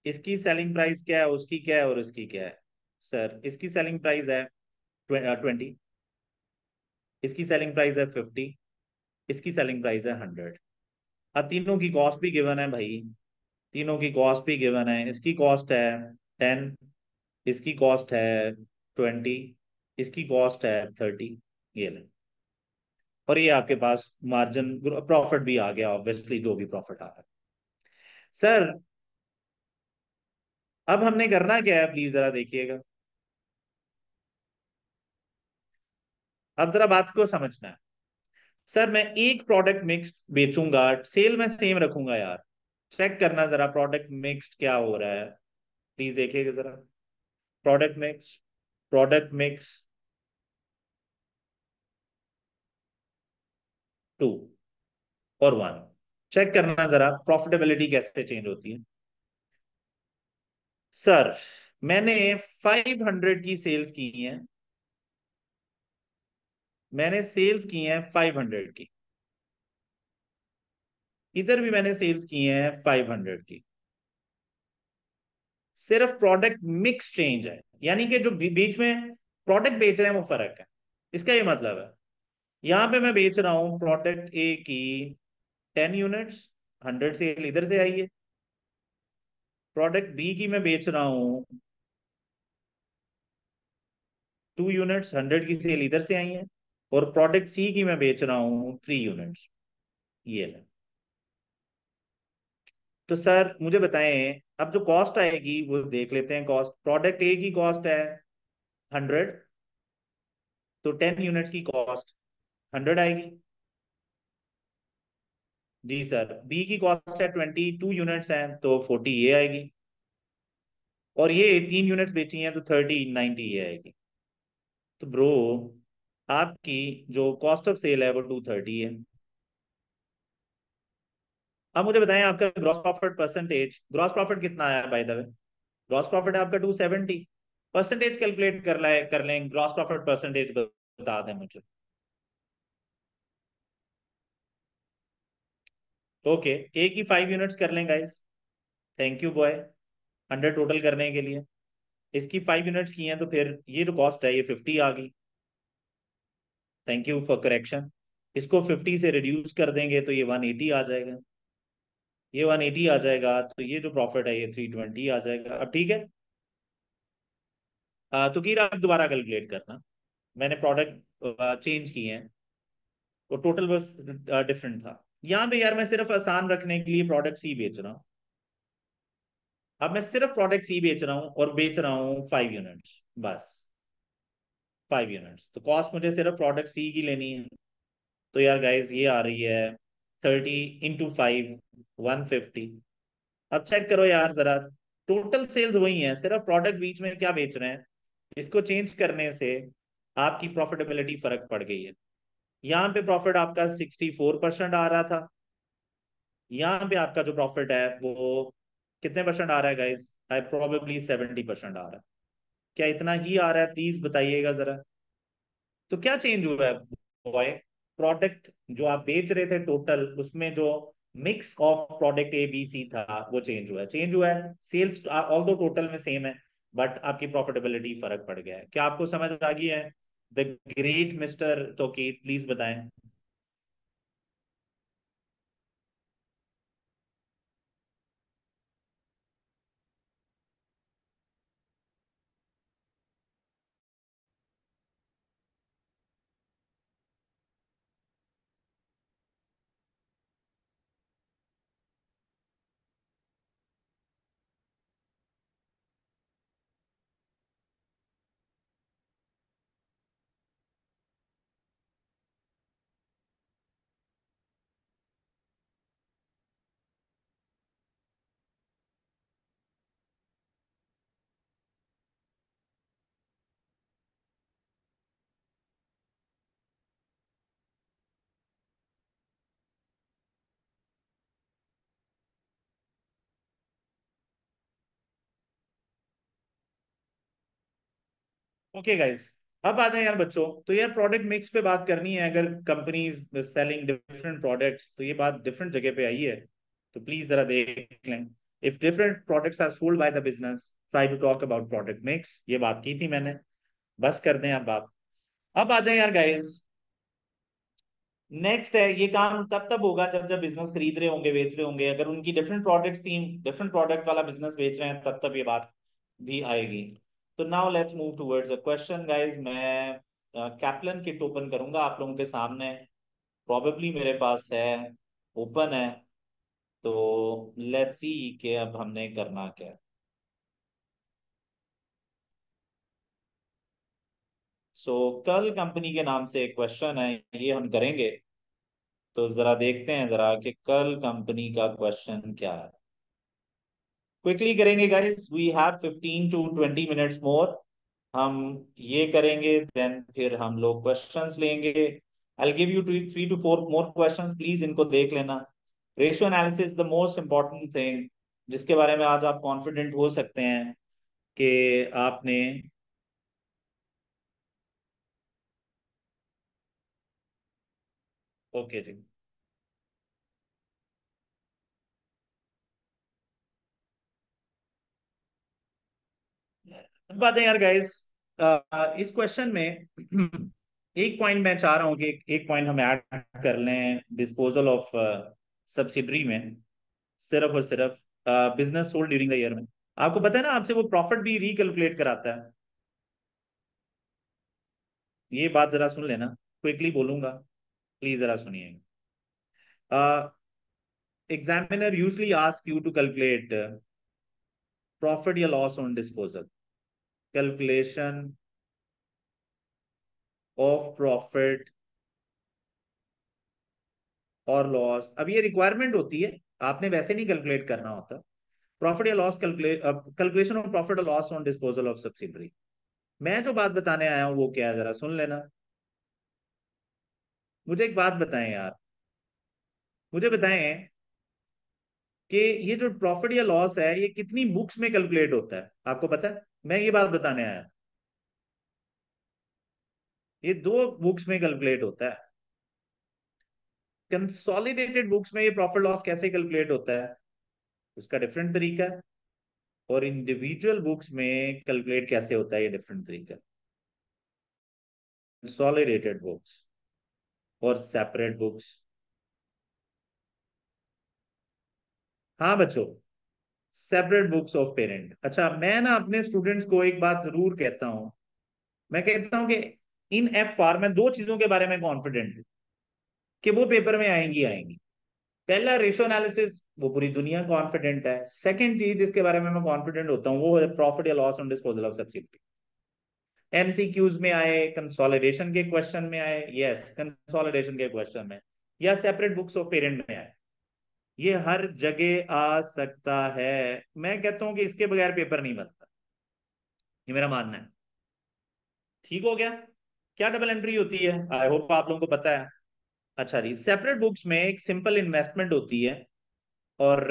इसकी सेलिंग प्राइस क्या है, उसकी क्या है और उसकी क्या है? सर इसकी सेलिंग प्राइस है ट्वेंटी इसकी सेलिंग प्राइस है फिफ्टी इसकी सेलिंग प्राइस है हंड्रेड अब तीनों की कॉस्ट भी गिवन है भाई. तीनों की कॉस्ट भी गिवन है. इसकी कॉस्ट है टेन इसकी कॉस्ट है ट्वेंटी इसकी कॉस्ट है थर्टी ये ले. और ये आपके पास मार्जिन प्रॉफिट भी आ गया ऑब्वियसली जो भी प्रॉफिट आ रहा है. सर अब हमने करना क्या है? प्लीज़ जरा देखिएगा. अब जरा बात को समझना है। सर, मैं एक प्रोडक्ट मिक्स बेचूँगा सेल में सेम रखूँगा यार। चेक करना जरा प्रोडक्ट मिक्स क्या हो रहा है। प्लीज़ देखिएगा जरा। Product mix product mix two और वन चेक करना जरा प्रॉफिटेबिलिटी कैसे चेंज होती है। सर मैंने 500 की सेल्स की है। मैंने सेल्स की है 500 की। इधर भी मैंने सेल्स की हैं 500 की। सिर्फ़ प्रोडक्ट मिक्स चेंज है। यानी कि जो बीच में प्रोडक्ट बेच रहे हैं वो फ़र्क है। इसका ये मतलब है। यहाँ पे मैं बेच रहा हूँ प्रोडक्ट ए की 10 यूनिट्स 100 सेल इधर से आई है। प्रोडक्ट बी की मैं बेच रहा हूँ टू यूनिट्स 100 की सेल इधर से आई है। और प्रोडक्ट सी की मैं बेच रहा हूँ थ्री यूनिट्स ये है तो सर मुझे बताएँ, अब जो कॉस्ट आएगी, वो देख लेते हैं कॉस्ट प्रोडक्ट ए की कॉस्ट है हंड्रेड तो टेन यूनिट्स की कॉस्ट हंड्रेड आएगी। जी सर बी की कॉस्ट है ट्वेंटी टू यूनिट्स हैं तो फोर्टी ये आएगी। और ये तीन यूनिट्स बेची हैं तो थर्टी नाइनटी ये आएगी। तो ब्रो आपकी जो कॉस्ट ऑफ़ सेल है वो टू थर्टी है। अब मुझे बताएँ आपका gross profit percentage gross profit कितना आया by the way gross profit है आपका टू सेवेंटी परसेंटेज कैलकुलेट कर लाए, कर लें ग्रॉस प्रॉफिट परसेंटेज बता दें मुझे। ओके ए की फाइव यूनिट्स कर लें guys thank you by hundred total करने के लिए। इसकी फाइव यूनिट्स की हैं तो फिर ये जो कॉस्ट है ये फिफ्टी आ गई। थैंक यू फॉर करेक्शन इसको फिफ्टी से रिड्यूस कर देंगे तो ये वन एटी आ जाएगा। ये वन एटी आ जाएगा तो ये जो प्रॉफिट है ये थ्री ट्वेंटी आ जाएगा। अब ठीक है? आ, तो कीरा आप दोबारा कैलकुलेट करना। मैंने प्रोडक्ट चेंज किए हैं। वो टोटल बस डिफरेंट था। यहाँ पे यार मैं सिर्फ़ आसान रखने के लिए प्रोडक्ट सी बेच रहा हूँ। अब मैं सिर्फ़ प्रोडक्ट सी बेच रहा हूँ और बेच रहा हूँ फाइव यूनिट्स बस। फाइव यूनिट्स तो कॉस्ट मुझे सिर्फ़ प्रोडक्ट सी की लेनी है। तो यार गाइज़ ये आ रही है thirty into five one fifty अब चेक करो यार जरा। टोटल सेल्स वही है, सिर्फ़ प्रोडक्ट बीच में क्या बेच रहे हैं? इसको चेंज करने से आपकी प्रॉफिटेबिलिटी फ़र्क पड़ गई है। यहाँ पे प्रॉफिट आपका सिक्सटी फोर परसेंट आ रहा था। यहाँ पे आपका जो प्रॉफिट है वो कितने परसेंट आ रहा है guys I probably seventy percent आ रहा है। क्या इतना ही आ रहा है? प्लीज़ बताइएगा जरा। तो क्या चेंज हुआ है बॉय प्रोडक्ट जो आप बेच रहे थे टोटल उसमें जो mix of product A B C था, वो चेंज हुआ है। चेंज हुआ है सेल्स ऑल दो टोटल में सेम है बट आपकी प्रॉफिटेबिलिटी फ़र्क पड़ गया है। क्या आपको समझ आ गई है? द ग्रेट मिस्टर तो प्लीज़ बताएँ। ओके गाइस अब आ जाए यार बच्चों। तो यार प्रोडक्ट मिक्स पे बात करनी है। अगर कंपनीज़ सेलिंग डिफरेंट प्रोडक्ट्स तो ये बात डिफरेंट जगह पे आई है। तो प्लीज़ जरा देख लें। If different products are sold by the business try to talk about product mix ये बात की थी मैंने। बस कर दें अब आप। अब आ जाए यार गाइज़ नेक्स्ट है, ये काम तब तब होगा जब जब बिज़नेस खरीद रहे होंगे, बेच रहे होंगे। अगर उनकी डिफरेंट प्रोडक्ट्स थी डिफरेंट प्रोडक्ट वाला बिज़नेस बेच रहे हैं, तब तब ये बात भी आएगी। तो now let's move towards a question guys मैं कैप्लन किट ओपन करूँगा आप लोगों के सामने। प्रोबेबली मेरे पास है ओपन है। तो लेट्स सी कि अब हमने करना क्या। सो so, कल कंपनी के नाम से एक क्वेश्चन है ये हम करेंगे। तो जरा देखते हैं जरा कि कल कंपनी का क्वेश्चन क्या है। क्विकली करेंगे guys we have 15 to 20 minutes more हम ये करेंगे देन फिर हम लोग क्वेश्चंस लेंगे. I give you three to four more questions please इनको देख लेना. Ratio analysis the most important thing जिसके बारे में आज आप कॉन्फिडेंट हो सकते हैं कि आपने ओके okay, जी. बात है यार गाइस इस क्वेश्चन में [CLEARS THROAT] एक पॉइंट मैं चाह रहा हूँ कि एक पॉइंट हम ऐड कर लें डिस्पोजल ऑफ़ सब्सिडरी में, सिर्फ़ और सिर्फ़ business sold during the year में। आपको पता है ना, आपसे वो प्रॉफिट भी रिकैलकुलेट कराता है। ये बात जरा सुन लेना क्विकली बोलूँगा प्लीज़ जरा सुनिएगा examiner usually ask you to calculate profit या loss on disposal calculation of profit और लॉस अब ये रिक्वायरमेंट होती है, आपने वैसे नहीं कैलकुलेट करना होता। प्रॉफिट या loss calculate calculation of profit और loss on disposal of subsidiary मैं जो बात बताने आया हूँ, वो क्या है? जरा सुन लेना। मुझे एक बात बताएँ यार। मुझे बताएँ कि ये जो प्रॉफिट या लॉस है, ये कितनी बुक्स में कैलकुलेट होता है? आपको पता है? मैं ये बात बताने आया। ये दो बुक्स में कैलकुलेट होता है। कंसोलिडेटेड बुक्स में ये प्रॉफिट लॉस कैसे कैलकुलेट होता है? उसका डिफरेंट तरीका है। और इंडिविजुअल बुक्स में कैलकुलेट कैसे होता है ये डिफरेंट तरीका कंसोलिडेटेड बुक्स और सेपरेट बुक्स हाँ बच्चों सेपरेट बुक्स ऑफ़ पेरेंट अच्छा मैं ना अपने स्टूडेंट्स को एक बात ज़रूर कहता हूँ। मैं कहता हूँ कि इन एफ़ आर में दो चीज़ों के बारे में कॉन्फिडेंट हूँ कि वो पेपर में आएँगी आएँगी। पहला रेशो एनालिसिस वो पूरी दुनिया कॉन्फिडेंट है। सेकंड चीज़ जिसके बारे में मैं कॉन्फिडेंट होता हूँ, वो है प्रॉफिट या loss on disposal of subsidy MCQs में आए कंसोलिडेशन के क्वेश्चन में आए यस कंसोलिडेशन के क्वेश्चन में या सेपरेट बुक्स ऑफ़ पेरेंट में आए। ये हर जगह आ सकता है। मैं कहता हूँ कि इसके बगैर पेपर नहीं बनता। ये मेरा मानना है। ठीक हो गया? क्या डबल एंट्री होती है? आई होप आप लोगों को पता है। अच्छा जी सेपरेट बुक्स में एक सिंपल इन्वेस्टमेंट होती है और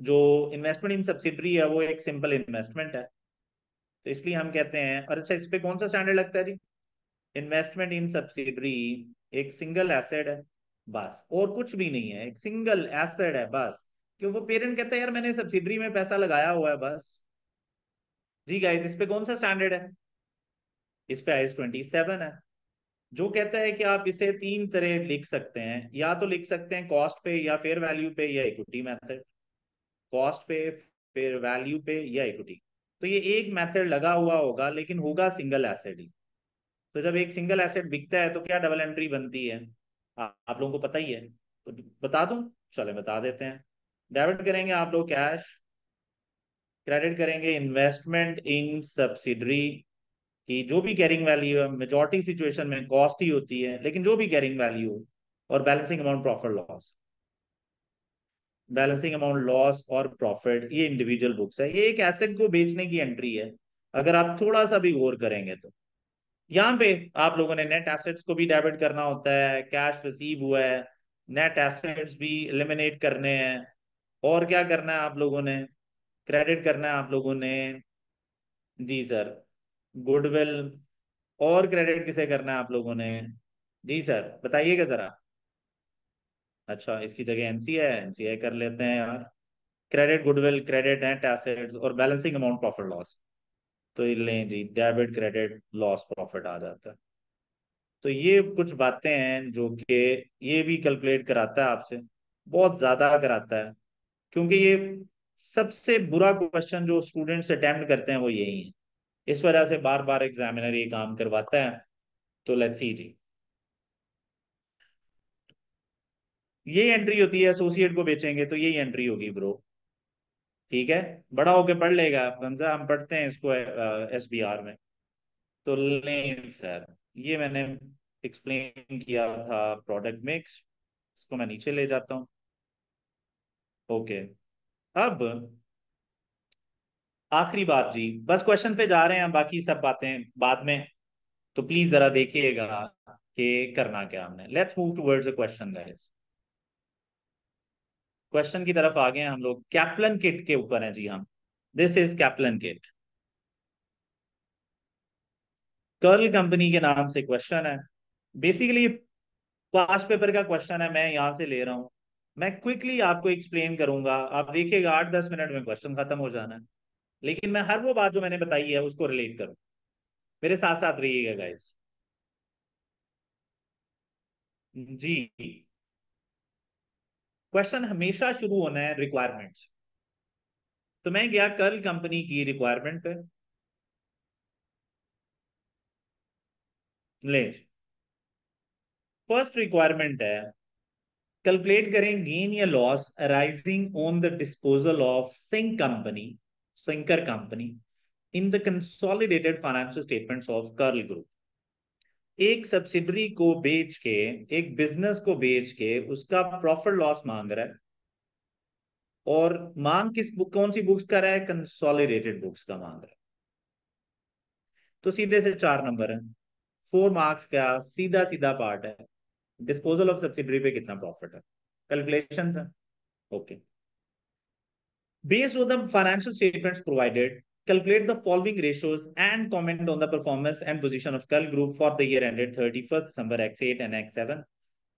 जो इन्वेस्टमेंट इन सब्सिडरी है, वो एक सिंपल इन्वेस्टमेंट है। तो इसलिए हम कहते हैं, और अच्छा इस पे कौन सा स्टैंडर्ड लगता है जी? इन्वेस्टमेंट इन सब्सिडरी एक सिंगल एसेट है। बस, और कुछ भी नहीं है, एक सिंगल एसेड है, बस। क्यों? वो पेरेंट कहता है, यार, मैंने सब्सिडरी में पैसा लगाया हुआ है, बस। जी गाइस इस पे कौन सा स्टैंडर्ड है? इस पे आइस ट्वेंटी सेवन है। जो कहता है कि आप इसे तीन तरह लिख सकते हैं। या तो लिख सकते हैं कॉस्ट पे या फेयर वैल्यू पे या इक्विटी मेथड कॉस्ट पे फेयर वैल्यू पे या इक्विटी तो ये एक मेथड लगा हुआ होगा, लेकिन होगा सिंगल एसेड ही। तो जब एक सिंगल एसेट बिकता है तो क्या डबल एंट्री बनती है? आप लोगों को पता ही है। तो बता दूँ? चले, बता देते हैं। डेबिट करेंगे आप लोग कैश क्रेडिट करेंगे इन्वेस्टमेंट इन सब्सिडरी की जो भी कैरिंग वैल्यू है मेजोरिटी सिचुएशन में कॉस्ट ही होती है, लेकिन जो भी कैरिंग वैल्यू और balancing amount profit loss balancing amount loss और प्रॉफिट ये इंडिविजुअल बुक्स है। ये एक एसेट को बेचने की एंट्री है। अगर आप थोड़ा सा भी गौर करेंगे तो। यहाँ पे आप लोगों ने नेट एसेट्स को भी डेबिट करना होता है कैश रिसीव हुआ है नेट एसेट्स भी एलिमिनेट करने हैं। और क्या करना है आप लोगों ने? क्रेडिट करना है आप लोगों ने। जी सर गुडविल और क्रेडिट किसे करना है आप लोगों ने? जी सर बताइएगा जरा। अच्छा इसकी जगह एनसीए है एनसीए कर लेते हैं यार। Credit goodwill credit net assets और बैलेंसिंग अमाउंट प्रॉफिट लॉस तो लें जी डेबिट क्रेडिट लॉस प्रॉफिट आ जाता है। तो ये कुछ बातें हैं जो कि ये भी कैलकुलेट कराता है आपसे, बहुत ज़्यादा कराता है, क्योंकि ये सबसे बुरा क्वेश्चन जो स्टूडेंट्स अटेम्प्ट करते हैं वो यही है। इस वजह से बार बार एग्जामिनर ये काम करवाता है तो लेट्स सी जी। ये एंट्री होती है एसोसिएट को बेचेंगे तो यही एंट्री होगी ब्रो ठीक है? बड़ा होके पढ़ लेगा, हमजा, हम पढ़ते हैं इसको एस बी आर में। तो लें सर, ये मैंने एक्सप्लेन किया था प्रोडक्ट मिक्स इसको मैं नीचे ले जाता हूँ। ओके, अब आखिरी बात जी, बस क्वेश्चन पे जा रहे हैं, बाकी सब बातें बाद में। तो प्लीज़ जरा देखिएगा कि करना क्या हमने। Let's move towards a question guys question की तरफ़ आ गए हम लोग। कैप्लन किट के ऊपर है जी हम। This is Kaplan kit Curl company के नाम से क्वेश्चन है। बेसिकली पास पेपर का क्वेश्चन है। मैं यहाँ से ले रहा हूँ। मैं क्विकली आपको एक्सप्लेन करूँगा। आप देखिएगा आठ दस मिनट में क्वेश्चन खत्म हो जाना है। लेकिन मैं हर वो बात जो मैंने बताई है, उसको रिलेट करूँ। मेरे साथ साथ रहिएगा गाइस जी। क्वेश्चन हमेशा शुरू होना है रिक्वायरमेंट्स तो मैं गया कल कंपनी की रिक्वायरमेंट पे। ले। फ़र्स्ट रिक्वायरमेंट है कैलकुलेट करें गेन या loss arising on the disposal of Sink company Sinker company in the consolidated financial statements of Curl group एक सब्सिडरी को बेच के, एक बिज़नेस को बेच के उसका प्रॉफिट लॉस मांग रहा है। और मांग किस बुक कौन सी बुक्स का रहा है? कंसोलिडेटेड बुक्स का मांग रहा है। तो सीधे से चार नंबर है। फोर मार्क्स का सीधा सीधा पार्ट है। डिस्पोजल ऑफ़ सब्सिडरी पे कितना प्रॉफिट है? कैलकुलेशन है? Okay based on the financial statements provided calculate the following ratios and comment on the performance and position of Curl Group for the year ended 31st December X8 and X7.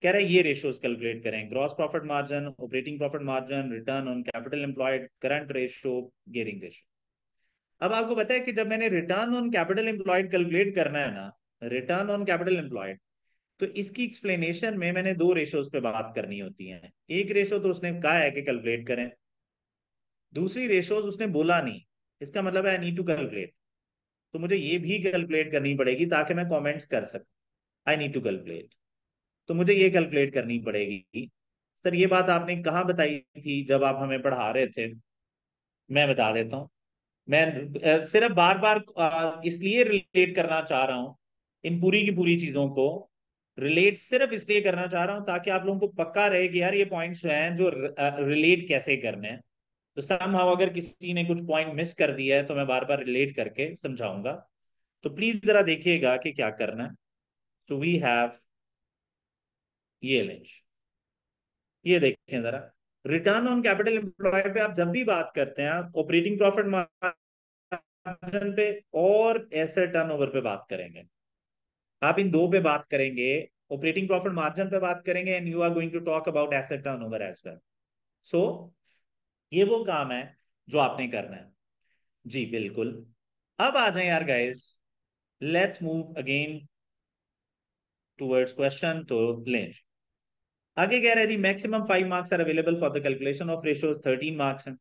कह रहा है ये रेशियोज कैलकुलेट करें gross profit margin operating profit margin return on capital employed current ratio gearing ratio अब आपको पता है कि जब मैंने return on capital employed calculate करना है ना रिटर्न ऑन कैपिटल एम्प्लॉयड तो इसकी एक्सप्लेनेशन में मैंने दो रेशियोज पे बात करनी होती है। एक रेशियो तो उसने कहा है कि कैलकुलेट करें। दूसरी रेशियोज उसने बोला नहीं। इसका मतलब है आई नीड टू कैलकुलेट तो मुझे ये भी कैलकुलेट करनी पड़ेगी ताकि मैं कमेंट्स कर सकूँ। आई नीड टू कैलकुलेट तो मुझे ये कैलकुलेट करनी पड़ेगी। सर ये बात आपने कहाँ बताई थी जब आप हमें पढ़ा रहे थे? मैं बता देता हूँ। मैं सिर्फ़ बार बार इसलिए रिलेट करना चाह रहा हूँ, इन पूरी की पूरी चीज़ों को रिलेट सिर्फ़ इसलिए करना चाह रहा हूँ ताकि आप लोगों को पक्का रहे कि यार ये पॉइंट्स जो हैं, जो रिलेट कैसे करने हैं। तो सम हाउ अगर किसी ने कुछ पॉइंट मिस कर दिया है तो मैं बार बार रिलेट करके समझाऊँगा। तो प्लीज़ जरा देखिएगा कि क्या करना है। तो वी हैव ये लेंज ये देखें जरा। रिटर्न ऑन कैपिटल एम्प्लॉय पे आप जब भी बात करते हैं ऑपरेटिंग प्रॉफिट मार्जिन पे और एसेट टर्नओवर पे बात करेंगे। आप इन दो पे बात करेंगे ऑपरेटिंग प्रॉफिट मार्जिन पे बात करेंगे and you are going to talk about asset turnover as well so ये वो काम है जो आपने करना है। जी, बिल्कुल। अब आ जाए यार guys let's move again towards question तो लेंज आगे कह रहा है, जी maximum five marks are available for the calculation of ratios thirteen marks हैं।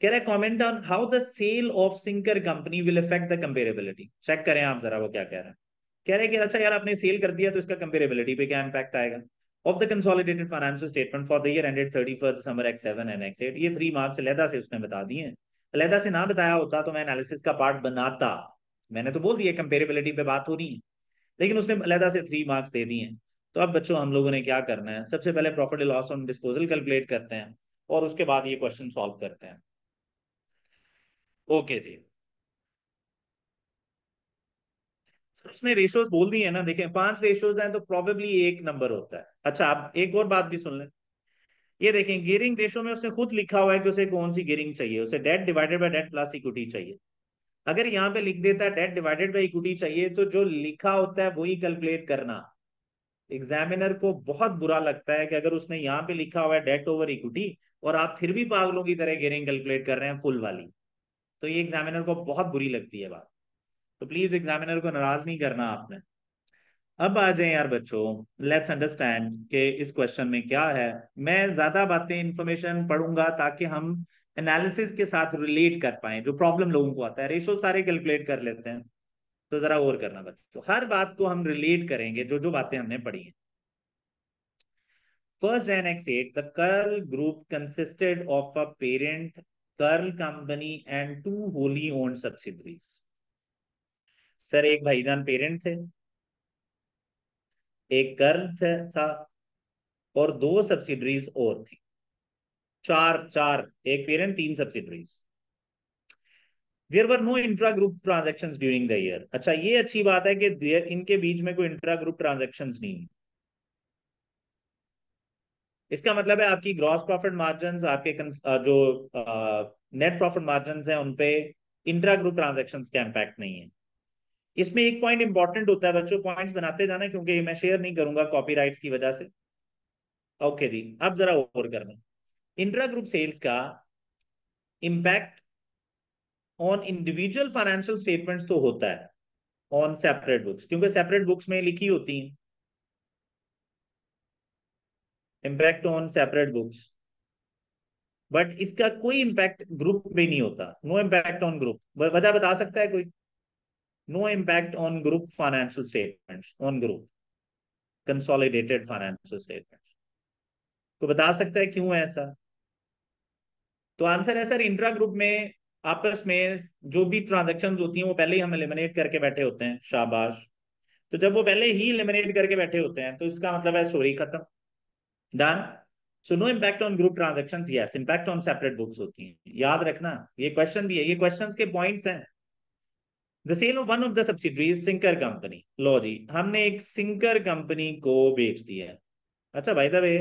कह रहा है comment on how the sale of Sinker company will affect the comparability check करें आप जरा वो क्या कह रहे हैं। कह रहे कि अच्छा यार, आपने सेल कर दिया तो इसका कंपेरेबिलिटी पे क्या इंपैक्ट आएगा? Of the consolidated financial statement for the year ended 31st December X7 and X8 ये थ्री मार्क्स अलहदा से उसने बता दिए अलहदा से ना बताया होता तो मैं एनालिसिस का पार्ट बनाता। मैंने तो बोल दिया कंपेरेबिलिटी पे बात हो रही है। लेकिन उसने अलहदा से थ्री मार्क्स दे दिए तो अब बच्चों, हम लोगों ने क्या करना है? सबसे पहले profit loss on disposal calculate करते हैं और उसके बाद ये क्वेश्चन सॉल्व करते हैं। ओके जी। उसने रेशियोज बोल दिए ना, देखें, पाँच रेशियोज हैं तो प्रोबेबली एक नंबर होता है। अच्छा आप एक और बात भी सुन लें। ये देखें गियरिंग रेशो में उसने खुद लिखा हुआ है कि उसे कौन सी गियरिंग चाहिए। उसे debt divided by debt plus equity चाहिए। अगर यहाँ पे लिख देता है डेट डिवाइडेड बाय इक्विटी चाहिए तो जो लिखा होता है वही कैलकुलेट करना। एग्जामिनर को बहुत बुरा लगता है कि अगर उसने यहाँ पे लिखा हुआ है डेट ओवर इक्विटी और आप फिर भी पागलों की तरह गियरिंग कैलकुलेट कर रहे हैं फुल वाली। तो ये एग्जामिनर को बहुत बुरी लगती है बात। तो प्लीज़ एग्जामिनर को नाराज़ नहीं करना आपने। अब आ जाए यार बच्चों लेट्स अंडरस्टैंड कि इस क्वेश्चन में क्या है। मैं ज़्यादा बातें इंफॉर्मेशन पढ़ूँगा ताकि हम एनालिसिस के साथ रिलेट कर पाए जो प्रॉब्लम लोगों को आता है। रेशो सारे कैलकुलेट कर लेते हैं। तो जरा और करना बच्चों। हर बात को हम रिलेट करेंगे जो जो बातें हमने पढ़ी हैं। First Jan X8, the Curl group consisted of a parent Curl company and two wholly owned subsidiaries. Sir, एक भाईजान पेरेंट थे, एक कर्ल था और दो सब्सिडरीज और थी। चार चार, एक पेरेंट तीन subsidiaries there were no intra group transaction during the year अच्छा ये अच्छी बात है कि इनके बीच में कोई इंट्रा ग्रुप ट्रांजेक्शन नहीं इसका मतलब है आपकी ग्रॉस प्रॉफिट मार्जिन आपके जो नेट प्रॉफिट मार्जिन है, उनपे इंट्रा ग्रुप ट्रांजेक्शन का इम्पैक्ट नहीं है। इसमें एक पॉइंट इंपॉर्टेंट होता है बच्चों पॉइंट्स बनाते जाना क्योंकि मैं शेयर नहीं करूँगा कॉपीराइट्स की वजह से। ओके जी, अब जरा और करना इंट्रा ग्रुप सेल्स का impact on individual financial statements तो होता है ऑन सेपरेट बुक्स क्योंकि सेपरेट बुक्स में लिखी होती हैं। Impact on separate books but इसका कोई इम्पैक्ट ग्रुप में नहीं होता नो इम्पैक्ट ऑन ग्रुप वजह बता सकता है कोई? No impact on group financial statements, on group. Consolidated financial statements. तो बता सकता है क्यों ऐसा? तो आंसर है, सर इंट्रा ग्रुप में, आपस में जो भी ट्रांजेक्शन होती हैं, वो पहले ही हम एलिमिनेट करके बैठे होते हैं, शाबाश। तो जब वो पहले ही एलिमिनेट करके बैठे होते हैं तो इसका मतलब है स्टोरी खत्म। Done so no impact on group transaction yes impact on separate books होती हैं। याद रखना, ये क्वेश्चन भी है, ये क्वेश्चन के पॉइंट्स हैं। The sale of one of the subsidiaries Sinker company लो जी, हमने एक सिंकर कंपनी को बेच दिया अच्छा भाई वे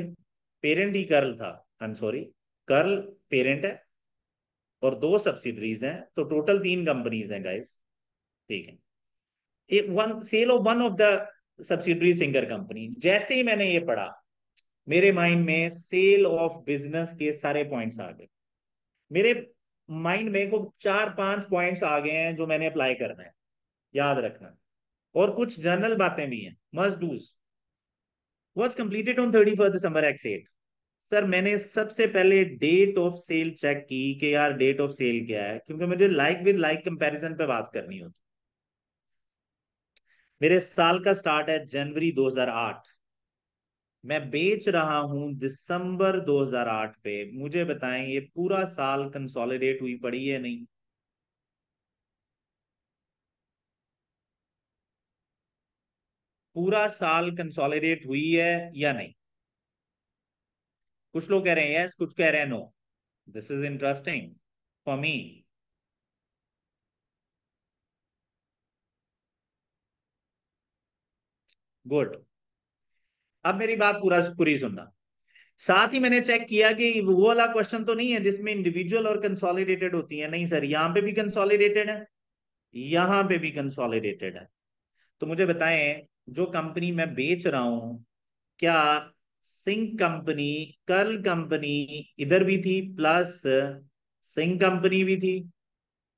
पेरेंट ही कर्ल था। I am sorry Curl parent है और दो सब्सिडरीज हैं तो टोटल तीन कंपनीज़ हैं गाइस ठीक है। One sale of one of the subsidiary Sinker company जैसे ही मैंने ये पढ़ा, मेरे माइंड में सेल ऑफ़ बिज़नेस के सारे पॉइंट्स आ गए। मेरे माइंड में को चार पाँच पॉइंट्स आ गए हैं जो मैंने अप्लाई करना है। याद रखना। और कुछ जनरल बातें भी हैं। Must dos was completed on thirty first December X eight sir मैंने सबसे पहले डेट ऑफ़ सेल चेक की कि यार डेट ऑफ़ सेल क्या है, क्योंकि मुझे लाइक विद लाइक कंपैरिजन पे बात करनी होती। मेरे साल का स्टार्ट है जनवरी 2008 मैं बेच रहा हूँ दिसंबर 2008 पे। मुझे बताएँ, ये पूरा साल कंसोलिडेट हुई पड़ी है नहीं? पूरा साल कंसोलिडेट हुई है या नहीं? कुछ लोग कह रहे हैं यस कुछ कह रहे हैं no this is interesting for me good अब मेरी बात पूरा पूरी सुनना। साथ ही मैंने चेक किया कि वो वाला क्वेश्चन तो नहीं है जिसमें इंडिविजुअल और कंसोलिडेटेड होती है। नहीं सर यहाँ पे भी कंसोलिडेटेड है, यहाँ पे भी कंसोलिडेटेड है। तो मुझे बताएँ, जो कंपनी मैं बेच रहा हूँ, क्या सिंह कंपनी कर्ल कंपनी इधर भी थी प्लस सिंह कंपनी भी थी,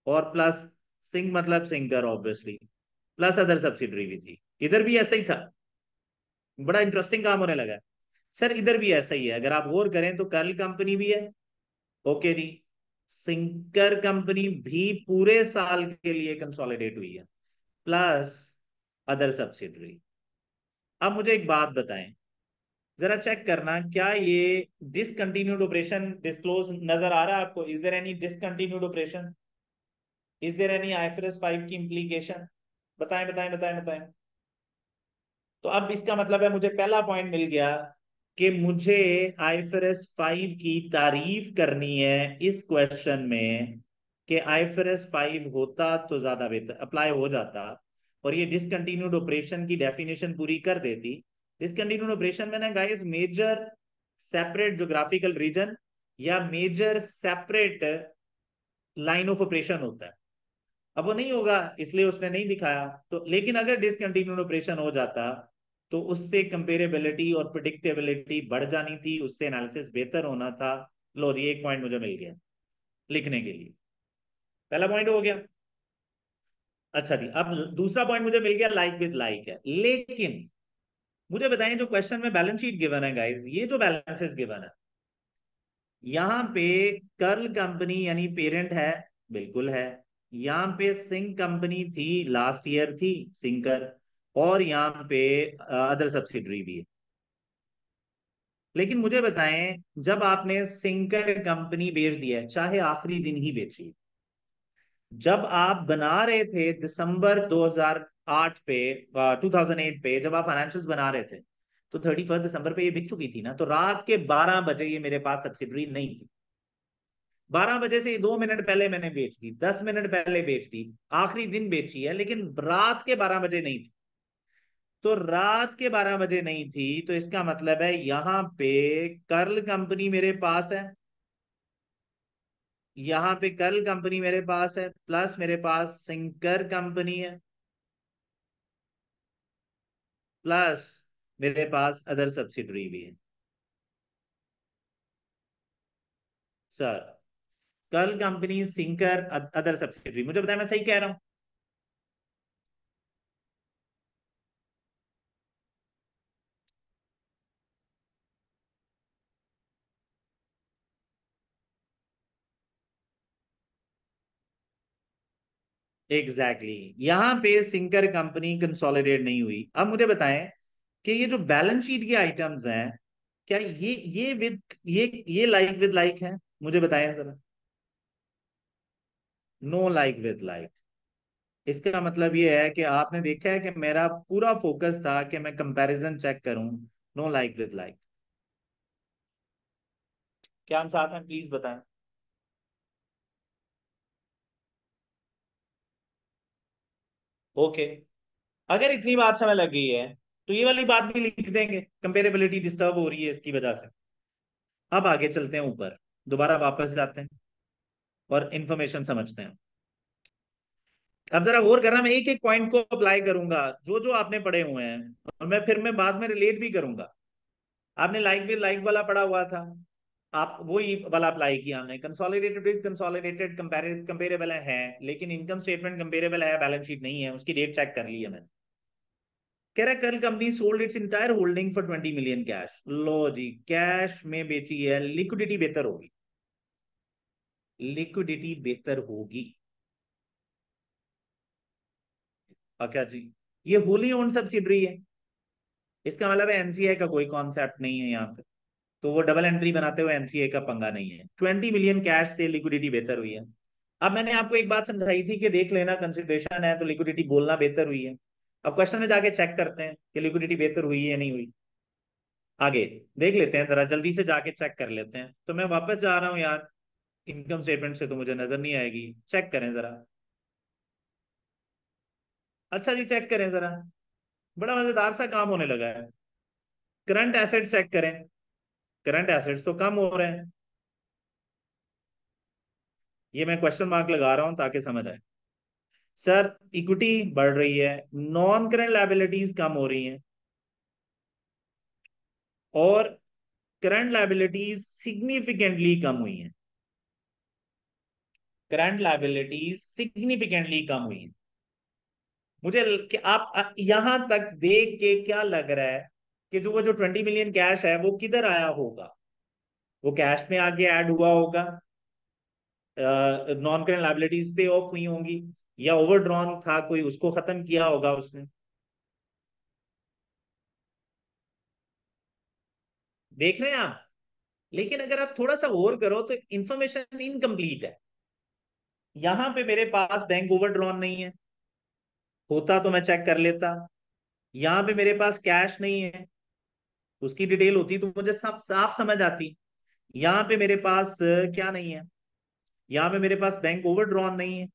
और प्लस सिंह मतलब Sinker obviously plus other subsidiary भी थी। इधर भी ऐसा ही था। बड़ा इंटरेस्टिंग काम होने लगा सर, इधर भी ऐसा ही है। अगर आप गौर करें तो कर्ल कंपनी भी है। ओके जी। सिंकर कंपनी भी पूरे साल के लिए कंसोलिडेट हुई है। प्लस अदर सब्सिडरी अब मुझे एक बात बताएँ। जरा चेक करना, क्या ये डिसकंटिन्यूड ऑपरेशन डिस्क्लोज नज़र आ रहा है आपको? Is there any discontinued operation is there any IFRS five की इंप्लीकेशन बताएँ बताएँ बताएँ बताएँ। तो अब इसका मतलब है मुझे पहला पॉइंट मिल गया कि मुझे आईफरएस फाइव की तारीफ़ करनी है इस क्वेश्चन में कि आईफरएस फाइव होता तो ज़्यादा बेहतर अप्लाई हो जाता और ये डिसकंटिन्यूड ऑपरेशन की डेफिनेशन पूरी कर देती। डिसकंटिन्यूड ऑपरेशन में ना guys major separate geographical region या major separate line of operation होता है। अब वो नहीं होगा, इसलिए उसने नहीं दिखाया। तो लेकिन अगर डिसकंटिन्यूड ऑपरेशन हो जाता तो उससे कंपेरेबिलिटी और प्रिडिक्टेबिलिटी बढ़ जानी थी, उससे एनालिसिस बेहतर होना था। लो जी एक पॉइंट मुझे मिल गया लिखने के लिए। पहला पॉइंट हो गया। अच्छा जी, अब दूसरा पॉइंट मुझे मिल गया लाइक विद लाइक है। लेकिन मुझे बताएँ जो क्वेश्चन में बैलेंस शीट गिवन है गाइस ये जो बैलेंसेस गिवन है, यहाँ पे कर्ल कंपनी यानी पेरेंट है, बिल्कुल है। यहाँ पे सिंह कंपनी थी लास्ट ईयर थी सिंकर और यहाँ पे अदर सब्सिडरी भी है। लेकिन मुझे बताएँ, जब आपने सिंकर कंपनी बेच दिया है, चाहे आखिरी दिन ही बेची जब आप बना रहे थे दिसंबर 2008 पे 2008 पे, जब आप फाइनेंशियल बना रहे थे तो थर्टी फ़र्स्ट दिसंबर पे ये बिक चुकी थी ना तो रात के 12 बजे ये मेरे पास सब्सिडरी नहीं थी। 12 बजे से दो मिनट पहले मैंने बेच दी 10 मिनट पहले बेच दी, आखिरी दिन बेची है, लेकिन रात के 12 बजे नहीं थी। तो रात के 12 बजे नहीं थी तो इसका मतलब है यहाँ पे कर्ल कंपनी मेरे पास है। यहाँ पे कर्ल कंपनी मेरे पास है, प्लस मेरे पास सिंकर कंपनी है। प्लस मेरे पास अदर सब्सिडरी भी है। Sir, Curl company, Sinker other subsidiary. मुझे बताया मैं सही कह रहा हूँ? Exactly exactly. यहाँ पे सिंकर कंपनी कंसोलिडेट नहीं हुई। अब मुझे बताएँ कि ये जो बैलेंस शीट के आइटम्स हैं, क्या ये ये विद ये ये लाइक विद लाइक है? मुझे बताएँ जरा। नो लाइक विद लाइक इसका मतलब ये है कि आपने देखा है कि मेरा पूरा फोकस था कि मैं कंपैरिजन चेक करूँ। नो लाइक विद लाइक क्या हम साथ में प्लीज़ बताएँ। ओके अगर इतनी बात समय लग गई है तो ये वाली बात भी लिख देंगे। कंपेरेबिलिटी डिस्टर्ब हो रही है इसकी वजह से। अब आगे चलते हैं ऊपर। दोबारा वापस जाते हैं और इंफॉर्मेशन समझते हैं। अब जरा गौर करना, मैं एक एक पॉइंट को अप्लाई करूँगा, जो जो आपने पढ़े हुए हैं, और मैं फिर मैं बाद में रिलेट भी करूँगा। आपने लाइक भी लाइक वाला पढ़ा हुआ था। आप वही वाला अप्लाई किया हमने। कंसोलिडेटेड विद कंसोलिडेटेड कंपेरेबल है लेकिन इनकम स्टेटमेंट कंपेरेबल है बैलेंस शीट नहीं है, उसकी डेट चेक कर ली है मैंने। कह रहा Curl company sold its entire holding for twenty million cash लो जी कैश में बेची है लिक्विडिटी बेहतर होगी। लिक्विडिटी बेहतर होगी। क्या जी, ये होली ओन सब्सिडरी है। इसका मतलब एनसीआई का कोई कॉन्सेप्ट नहीं है यहाँ पे। तो वो डबल एंट्री बनाते हुए एनसीए का पंगा नहीं है। ट्वेंटी मिलियन कैश से लिक्विडिटी बेहतर हुई है। अब मैंने आपको एक बात समझाई थी कि देख लेना कंसिडरेशन है तो लिक्विडिटी बोलना बेहतर हुई है। अब क्वेश्चन में जाके चेक करते हैं कि लिक्विडिटी बेहतर हुई या नहीं हुई। आगे देख लेते हैं जरा, जल्दी से जाके चेक कर लेते हैं। तो मैं वापस जा रहा हूँ यार इनकम स्टेटमेंट से तो मुझे नज़र नहीं आएगी। चेक करें जरा। अच्छा जी चेक करें जरा। बड़ा मज़ेदार सा काम होने लगा है। करंट एसेट चेक करें। करंट एसेट्स तो कम हो रहे हैं। ये मैं क्वेश्चन मार्क लगा रहा हूँ ताकि समझ आए। सर इक्विटी बढ़ रही है नॉन करंट लाइबिलिटीज कम हो रही हैं। और करंट लाइबिलिटीज सिग्निफिकेंटली कम हुई हैं। करंट लाइबिलिटीज सिग्निफिकेंटली कम हुई हैं। मुझे आप यहाँ तक देख के क्या लग रहा है? कि जो वो जो ट्वेंटी मिलियन कैश है, वो किधर आया होगा? वो कैश में आगे ऐड हुआ होगा। Non current liabilities pay off हुई होंगी, या ओवरड्रॉन था, कोई उसको खत्म किया होगा उसने? देख रहे हैं आप? लेकिन अगर आप थोड़ा सा और करो तो इंफॉर्मेशन इनकम्प्लीट है। यहाँ पे मेरे पास बैंक ओवरड्रॉन नहीं है। होता तो मैं चेक कर लेता। यहाँ पे मेरे पास कैश नहीं है। उसकी डिटेल होती तो मुझे सब साफ़ समझ आती। यहाँ पे मेरे पास, क्या नहीं है? यहाँ पे मेरे पास बैंक ओवरड्रॉन नहीं है।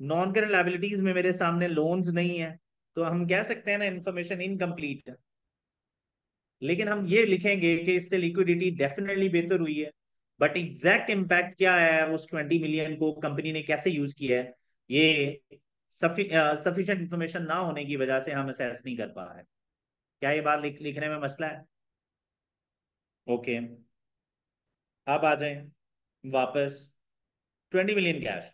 नॉन करेंट लाइबिलिटीज में मेरे सामने लोन्स नहीं है। तो हम कह सकते हैं ना इन्फॉर्मेशन इनकम्प्लीट है। लेकिन हम ये लिखेंगे कि इससे लिक्विडिटी डेफिनेटली बेहतर हुई है। बट एग्जैक्ट इम्पैक्ट क्या है? उस ट्वेंटी मिलियन को कंपनी ने कैसे यूज़ किया है? ये सफिशियंट इंफॉर्मेशन ना होने की वजह से हम असेस नहीं कर पा रहे। क्या ये बात लिख, लिखने में मसला है? ओके अब आ जाए वापस. Twenty million cash.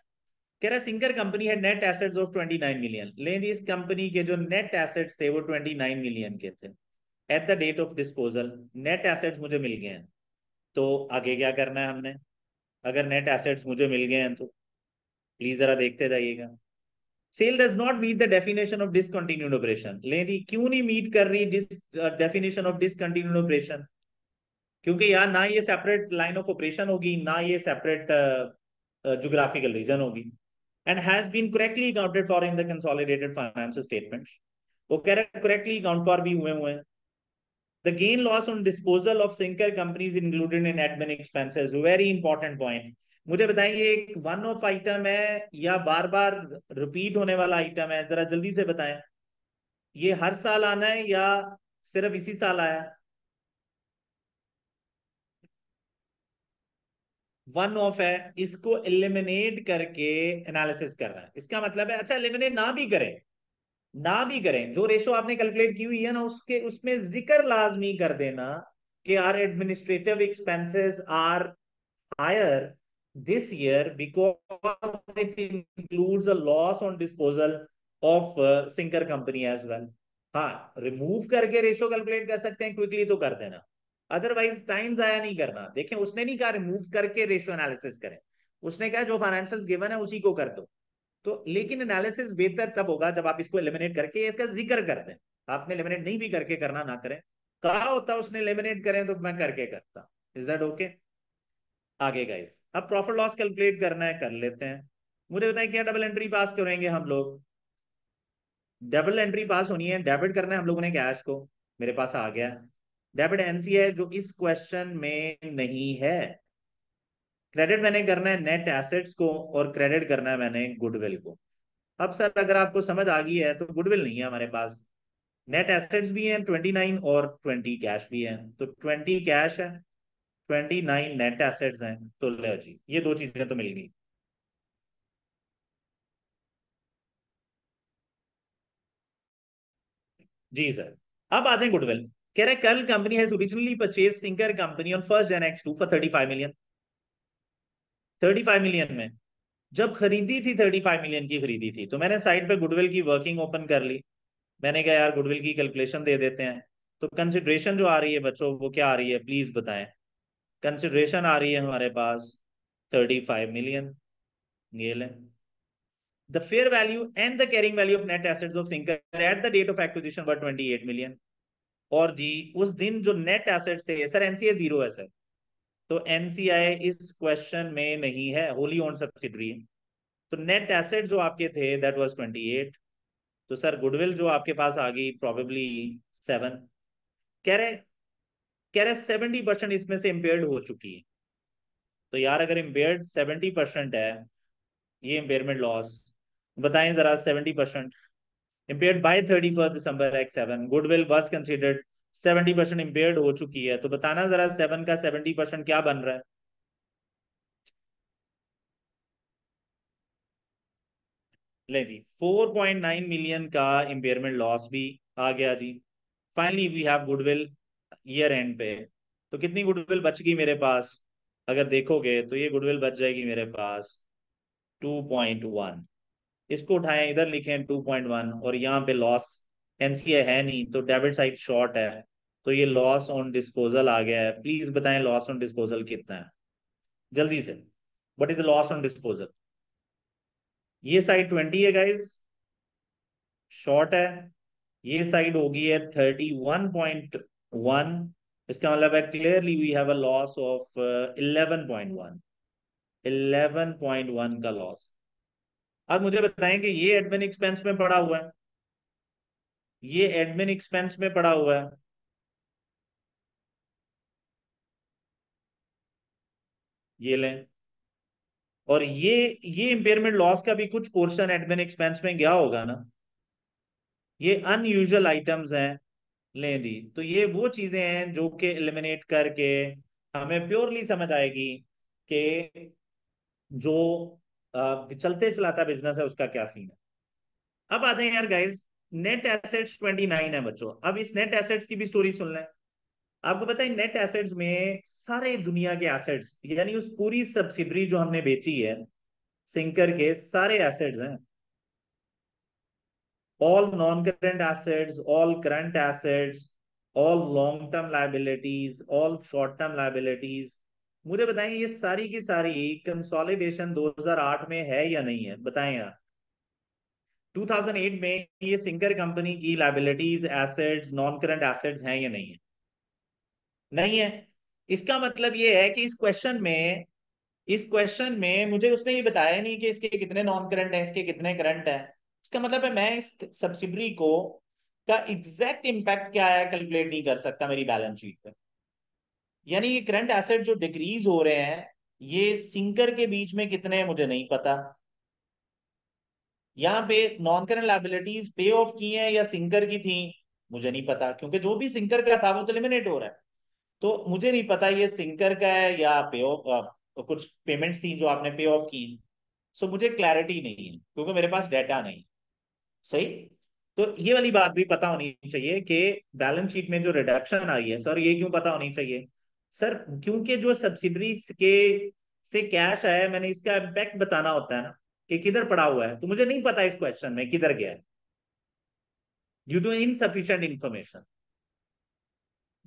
कह रहा सिंगर कंपनी है net assets of twenty nine million लेकिन इस कंपनी के जो नेट एसेट्स थे वो ट्वेंटी नाइन मिलियन के थे. At the date of disposal net assets मुझे मिल गए हैं. तो आगे क्या करना है हमने? अगर नेट एसेट्स मुझे मिल गए हैं तो प्लीज़ जरा देखते जाइएगा. Sale does not meet the definition of discontinued operation लेकिन क्यों नहीं मीट कर रही this definition of discontinued operation क्योंकि यार ना ये सेपरेट लाइन ऑफ़ ऑपरेशन होगी, ना ये सेपरेट जोग्राफिकल रीजन होगी. And has been correctly accounted for in the consolidated financial statements वो करेक्टली अकाउंट फॉर भी हुए हुए हैं. The gain loss on disposal of sinker companies included in admin expenses. Very important point. मुझे बताएँ ये एक वन ऑफ़ आइटम है या बार बार रिपीट होने वाला आइटम है? जरा जल्दी से बताएँ। ये हर साल आना है या सिर्फ़ इसी साल आया? वन ऑफ़ है, इसको एलिमिनेट करके एनालिसिस कर रहा है। इसका मतलब है अच्छा एलिमिनेट ना भी करें, ना भी करें। जो रेशो आपने कैलकुलेट की हुई है ना, उसके, उसमें ज़िक्र लाजमी कर देना कि are administrative expenses are higher this year because it includes a loss on disposal of uh, sinker company as well. हाँ रिमूव करके रेशो कैलकुलेट कर सकते हैं क्विकली तो कर देना अदरवाइज़ टाइम जाया नहीं करना देखें उसने नहीं कहा रिमूव करके रेशो एनालिसिस करें उसने कहा जो फाइनेंशियल गिवन है उसी को कर दो तो लेकिन एनालिसिस बेहतर तब होगा जब आप इसको एलिमिनेट करके इसका ज़िक्र कर दें। आपने एलिमिनेट नहीं भी करके करना ना करें। कहा होता उसने एलिमिनेट करें तो मैं करके करता. इज़ दैट ओके आगे गाइस अब प्रॉफिट लॉस कैलकुलेट करना है, कर लेते हैं। मुझे बताएँ क्या डबल एंट्री पास करेंगे हम लोग? डबल एंट्री पास होनी है डेबिट करना है हम लोगों ने कैश को। मेरे पास आ गया। डेबिट एनसी है जो इस क्वेश्चन में नहीं है। क्रेडिट मैंने करना है नेट एसेट्स को और क्रेडिट करना है मैंने गुडविल को। अब सर अगर आपको समझ आ गई है तो गुडविल नहीं है हमारे पास। नेट एसेट्स भी हैं ट्वेंटी नाइन और ट्वेंटी कैश भी है। तो ट्वेंटी कैश है। ट्वेंटी नाइन नेट एसेट्स हैं तो लो जी। ये दो चीज़ें तो मिल गई। जी सर। अब आते हैं गुडविल कह रहे Curl company has originally purchase Sinker company on first Jan X two for thirty five million thirty five million में। जब खरीदी थी थर्टी फाइव मिलियन की खरीदी थी तो मैंने साइड पे गुडविल की वर्किंग ओपन कर ली। मैंने कहा, यार गुडविल की कैलकुलेशन दे देते हैं। तो कंसिडरेशन जो आ रही है बच्चों, वो क्या आ रही है? प्लीज़ बताएँ। कंसिडरेशन आ रही है हमारे पास थर्टी फाइव मिलियन ये लें। The fair value and the carrying value of net assets of Sinker at the date of acquisition were 28 million. और जी, उस दिन जो नेट एसेट्स थे सर एनसीए ज़ीरो है सर तो एनसीआई इस क्वेश्चन में नहीं है होली ओन सब्सिडरी तो नेट एसेट जो आपके थे दैट वाज 28 तो सर गुडविल जो आपके पास आ गई प्रोबेबली सेवन कह रहे कह रहे सेवेंटी परसेंट इसमें से इम्पेयर्ड हो चुकी है। तो यार अगर इम्पेयर्ड सेवेंटी परसेंट है, ये इम्पेयरमेंट लॉस बताएँ जरा seventy percent impaired by thirty first December X seven goodwill was considered seventy percent impaired हो चुकी है। तो बताना जरा सेवन का सेवेंटी परसेंट क्या बन रहा है? ले जी फोर पॉइंट नाइन मिलियन का इम्पेयरमेंट लॉस भी आ गया जी। Finally we have goodwill year end पे तो कितनी गुडविल बच गई मेरे पास? अगर देखोगे तो ये गुडविल बच जाएगी मेरे पास टू पॉइंट वन इसको उठाएँ, इधर लिखें टू पॉइंट वन और यहाँ पे लॉस एनसीए है नहीं तो डेबिट साइड शॉर्ट है तो ये लॉस ऑन डिस्पोजल आ गया है। प्लीज़ बताएँ लॉस ऑन डिस्पोजल कितना है। जल्दी से what is loss on disposal ये साइड ट्वेंटी है गाइज़ शॉर्ट है, ये साइड होगी है थर्टी वन पॉइंट वन इसका मतलब है clearly we have a loss of eleven point one eleven point one का लॉस अब मुझे बताएँ कि ये एडमिन एक्सपेंस में पड़ा हुआ है। ये एडमिन एक्सपेंस में पड़ा हुआ है। ये लें। और ये ये इंपेयरमेंट लॉस का भी कुछ पोर्शन एडमिन एक्सपेंस में गया होगा ना। ये अनयूजल आइटम्स हैं। लें जी। तो ये वो चीज़ें हैं जो कि एलिमिनेट करके हमें प्योरली समझ आएगी कि जो चलते चलाता बिज़नेस है, उसका क्या सीन है। अब आते हैं यार गाइज़ नेट एसेट्स 29 है बच्चों। अब इस नेट एसेट्स की भी स्टोरी सुन लें। आपको पता है नेट एसेट्स में सारे दुनिया के एसेट्स यानी उस पूरी सब्सिडरी जो हमने बेची है सिंकर के, सारे एसेट्स हैं। Assets all current assets all long term liabilities all short term liabilities मुझे बताएँ ये सारी की सारी कंसोलिडेशन 2008 में है या नहीं है? बताएँ यार 2008 में ये सिंकर कंपनी की liabilities assets non current assets हैं या नहीं है? नहीं है? इसका मतलब ये है कि इस क्वेश्चन में, इस क्वेश्चन में मुझे उसने ये बताया नहीं कि इसके कितने नॉन करंट है, इसके कितने करंट है। इसका मतलब है, मैं इस सब्सिडरी को का एग्जैक्ट इंपैक्ट क्या है कैलकुलेट नहीं कर सकता मेरी बैलेंस शीट पर यानी ये करंट एसेट जो डिक्रीज हो रहे हैं, ये सिंकर के बीच में कितने हैं, मुझे नहीं पता। यहाँ पे non current liabilities pay off की हैं या सिंकर की थी, मुझे नहीं पता, क्योंकि जो भी सिंकर का था, वो तो लिमिनेट हो रहा है। तो मुझे नहीं पता ये सिंकर का है या पे ऑफ़ कुछ पेमेंट्स थी जो आपने पे ऑफ़ की। सो मुझे क्लैरिटी नहीं है, क्योंकि मेरे पास डाटा नहीं। सही? तो ये वाली बात भी पता होनी चाहिए कि बैलेंस शीट में जो रिडक्शन आई है, सर, ये क्यों पता होनी चाहिए? सर, क्योंकि जो सब्सिडरी के से कैश आया मैंने इसका इम्पैक्ट बताना होता है ना, कि किधर पड़ा हुआ है? तो मुझे नहीं पता इस क्वेश्चन में किधर गया है। ड्यू टू इनसफिशियंट इंफॉर्मेशन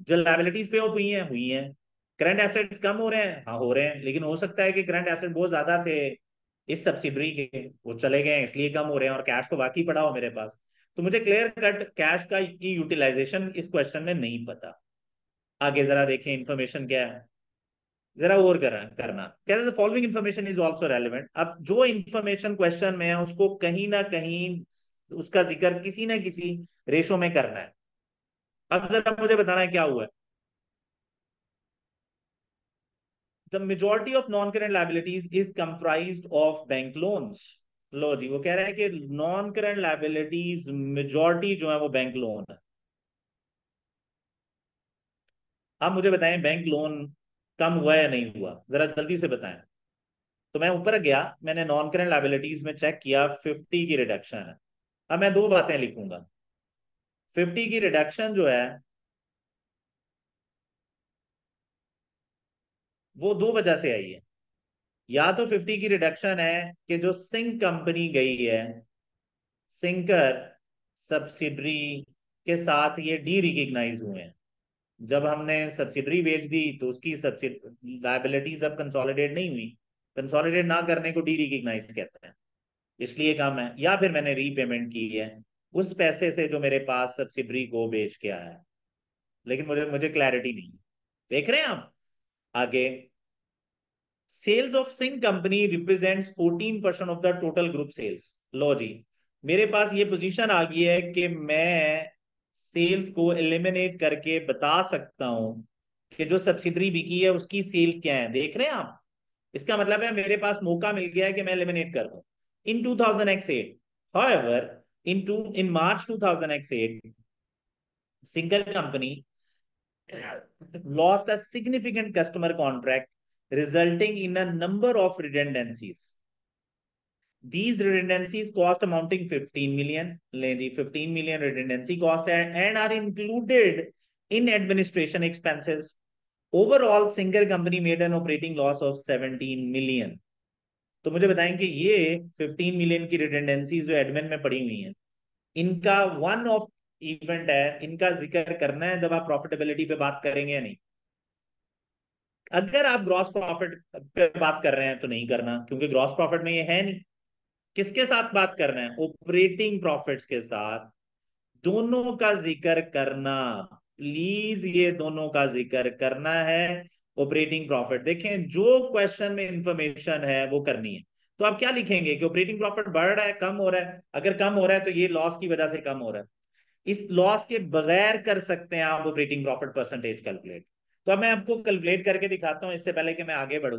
जो लाइबिलिटीज पे हुई है हुई है। करंट एसेट्स कम हो रहे हैं? हाँ हो रहे हैं, लेकिन हो सकता है कि करंट एसेट बहुत ज़्यादा थे। इस सब्सिडरी के वो चले गए इसलिए कम हो रहे हैं और कैश तो बाकी पड़ा हो मेरे पास। तो मुझे क्लियर कट कैश का की यूटिलाइजेशन इस क्वेश्चन में नहीं पता। आगे जरा देखें इंफॉर्मेशन क्या है। जरा और कर, करना। कहते following information is also relevant अब जो इन्फॉर्मेशन क्वेश्चन में है उसको कहीं ना कहीं उसका ज़िक्र किसी ना किसी रेशो में करना है। अब जरा मुझे बताना है क्या हुआ है। The majority of non current liabilities is comprised of bank loans लो जी वो कह रहा है कि नॉन करेंट लाइबिलिटीज मेजोरिटी जो है वो बैंक लोन है अब मुझे बताएँ बैंक लोन कम हुआ या नहीं हुआ जरा जल्दी से बताएँ तो मैं ऊपर गया मैंने नॉन करेंट लाइबिलिटीज में चेक किया 50 की रिडक्शन है अब मैं दो बातें लिखूँगा 50 की रिडक्शन जो है वो दो वजह से आई है। या तो 50 की रिडक्शन है कि जो सिंक कंपनी गई है सिंकर सब्सिडरी के साथ ये डी रिकग्नाइज हुए हैं। जब हमने सब्सिडरी बेच दी तो उसकी लाइबिलिटीज अब कंसोलिडेट नहीं हुई। कंसोलिडेट ना करने को डी रिकग्नाइज कहते हैं। इसलिए काम है। या फिर मैंने रीपेमेंट की है। उस पैसे से जो मेरे पास सब्सिडरी को बेच के आया है। लेकिन मुझे मुझे क्लैरिटी नहीं देख रहे हैं आप? आगे। Sales of Singh company represents 14 percent of the total group sales लो जी, मेरे पास ये पोजीशन आ गई है कि मैं सेल्स को एलिमिनेट करके बता सकता हूँ कि जो सब्सिडरी बिकी है, उसकी सेल्स क्या है। देख रहे हैं आप? इसका मतलब है मेरे पास मौका मिल गया है कि मैं एलिमिनेट कर दूँ। In two thousand 2008 however, in two, in march 2008 single company lost a significant customer contract resulting in a number of redundancies these redundancies cost amounting 15 million the 15 million redundancy cost and, are included in administration expenses overall singer company made an operating loss of 17 million तो मुझे बताएँ कि ये 15 मिलियन की रिटेंडेंसीज जो एडमिन में पड़ी हुई हैं इनका वन ऑफ़ इवेंट है, इनका ज़िक्र करना है जब आप प्रॉफिटेबिलिटी पे बात करेंगे या नहीं। अगर आप ग्रॉस प्रॉफिट पे बात कर रहे हैं तो नहीं करना, क्योंकि ग्रॉस प्रॉफिट में ये है नहीं। किसके साथ बात करना है? ऑपरेटिंग प्रॉफिट्स के साथ। दोनों का ज़िक्र करना। प्लीज़ ये दोनों का ज़िक्र करना है ऑपरेटिंग प्रॉफिट देखें, जो क्वेश्चन में इंफॉर्मेशन है, वो करनी है। तो आप क्या लिखेंगे कि ऑपरेटिंग प्रॉफिट बढ़ रहा है, कम हो रहा है? अगर कम हो रहा है तो ये लॉस की वजह से कम हो रहा है। इस लॉस के बगैर कर सकते हैं आप ऑपरेटिंग प्रॉफिट परसेंटेज कैलकुलेट तो अब मैं आपको कैलकुलेट करके दिखाता हूँ, इससे पहले कि मैं आगे बढ़ू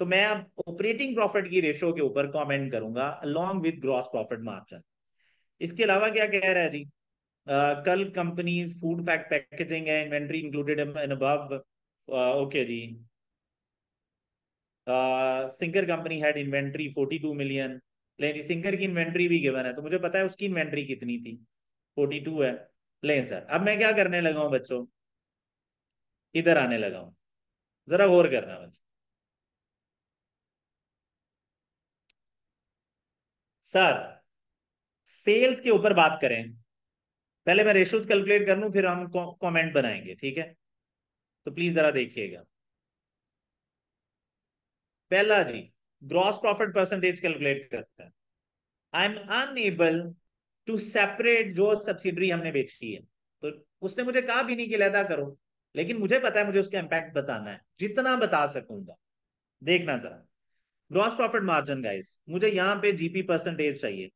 तो मैं अब ऑपरेटिंग प्रॉफिट की रेशो के ऊपर कमेंट करूँगा along with gross profit margin इसके अलावा क्या कह रहा है जी? Curl company's food pack packaging है inventory included in above okay ji. Sinker company had inventory 42 million लेकिन सिंगर की इन्वेंट्री भी गिवन है तो मुझे पता है उसकी इन्वेंट्री कितनी थी? 42 है। ले सर अब मैं क्या करने लगा हूँ बच्चों? इधर आने लगा हूँ। जरा गौर करना बच्चों। सर सेल्स के ऊपर बात करें। पहले मैं रेशियोज कैलकुलेट कर लूँ, फिर हम कमेंट बनाएँगे, ठीक है? तो प्लीज़ जरा देखिएगा। पहला जी ग्रॉस प्रॉफिट परसेंटेज कैलकुलेट करते हैं। I am unable to separate जो सब्सिडरी हमने बेची है। तो उसने मुझे कहा भी नहीं कि लैदा करो। लेकिन मुझे पता है, मुझे उसका इंपैक्ट बताना है। जितना बता सकूँगा। देखना जरा। ग्रॉस प्रॉफिट मार्जिन गाइस मुझे यहाँ पे जीपी परसेंटेज चाहिए।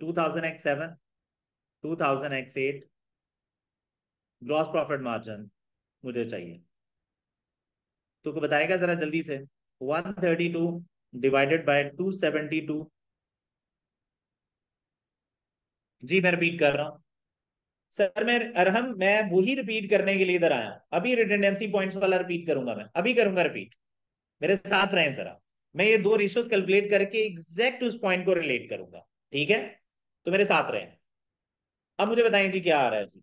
2000x7 2000x8 gross profit margin मुझे चाहिए। तो को बताएगा जरा जल्दी से? 132 डिवाइडेड बाय 272 जी, मैं रिपीट कर रहा हूँ। सर, मैं, अरहम, मैं वही रिपीट करने के लिए इधर आया अभी रिटेंडेंसी पॉइंट्स वाला रिपीट करूँगा मैं। अभी करूँगा रिपीट मेरे साथ रहें जरा। मैं ये दो रेशियोज कैलकुलेट करके एग्जैक्ट उस पॉइंट को रिलेट करूँगा। ठीक है? तो मेरे साथ रहें। अब मुझे बताएँ जी क्या आ रहा है जी।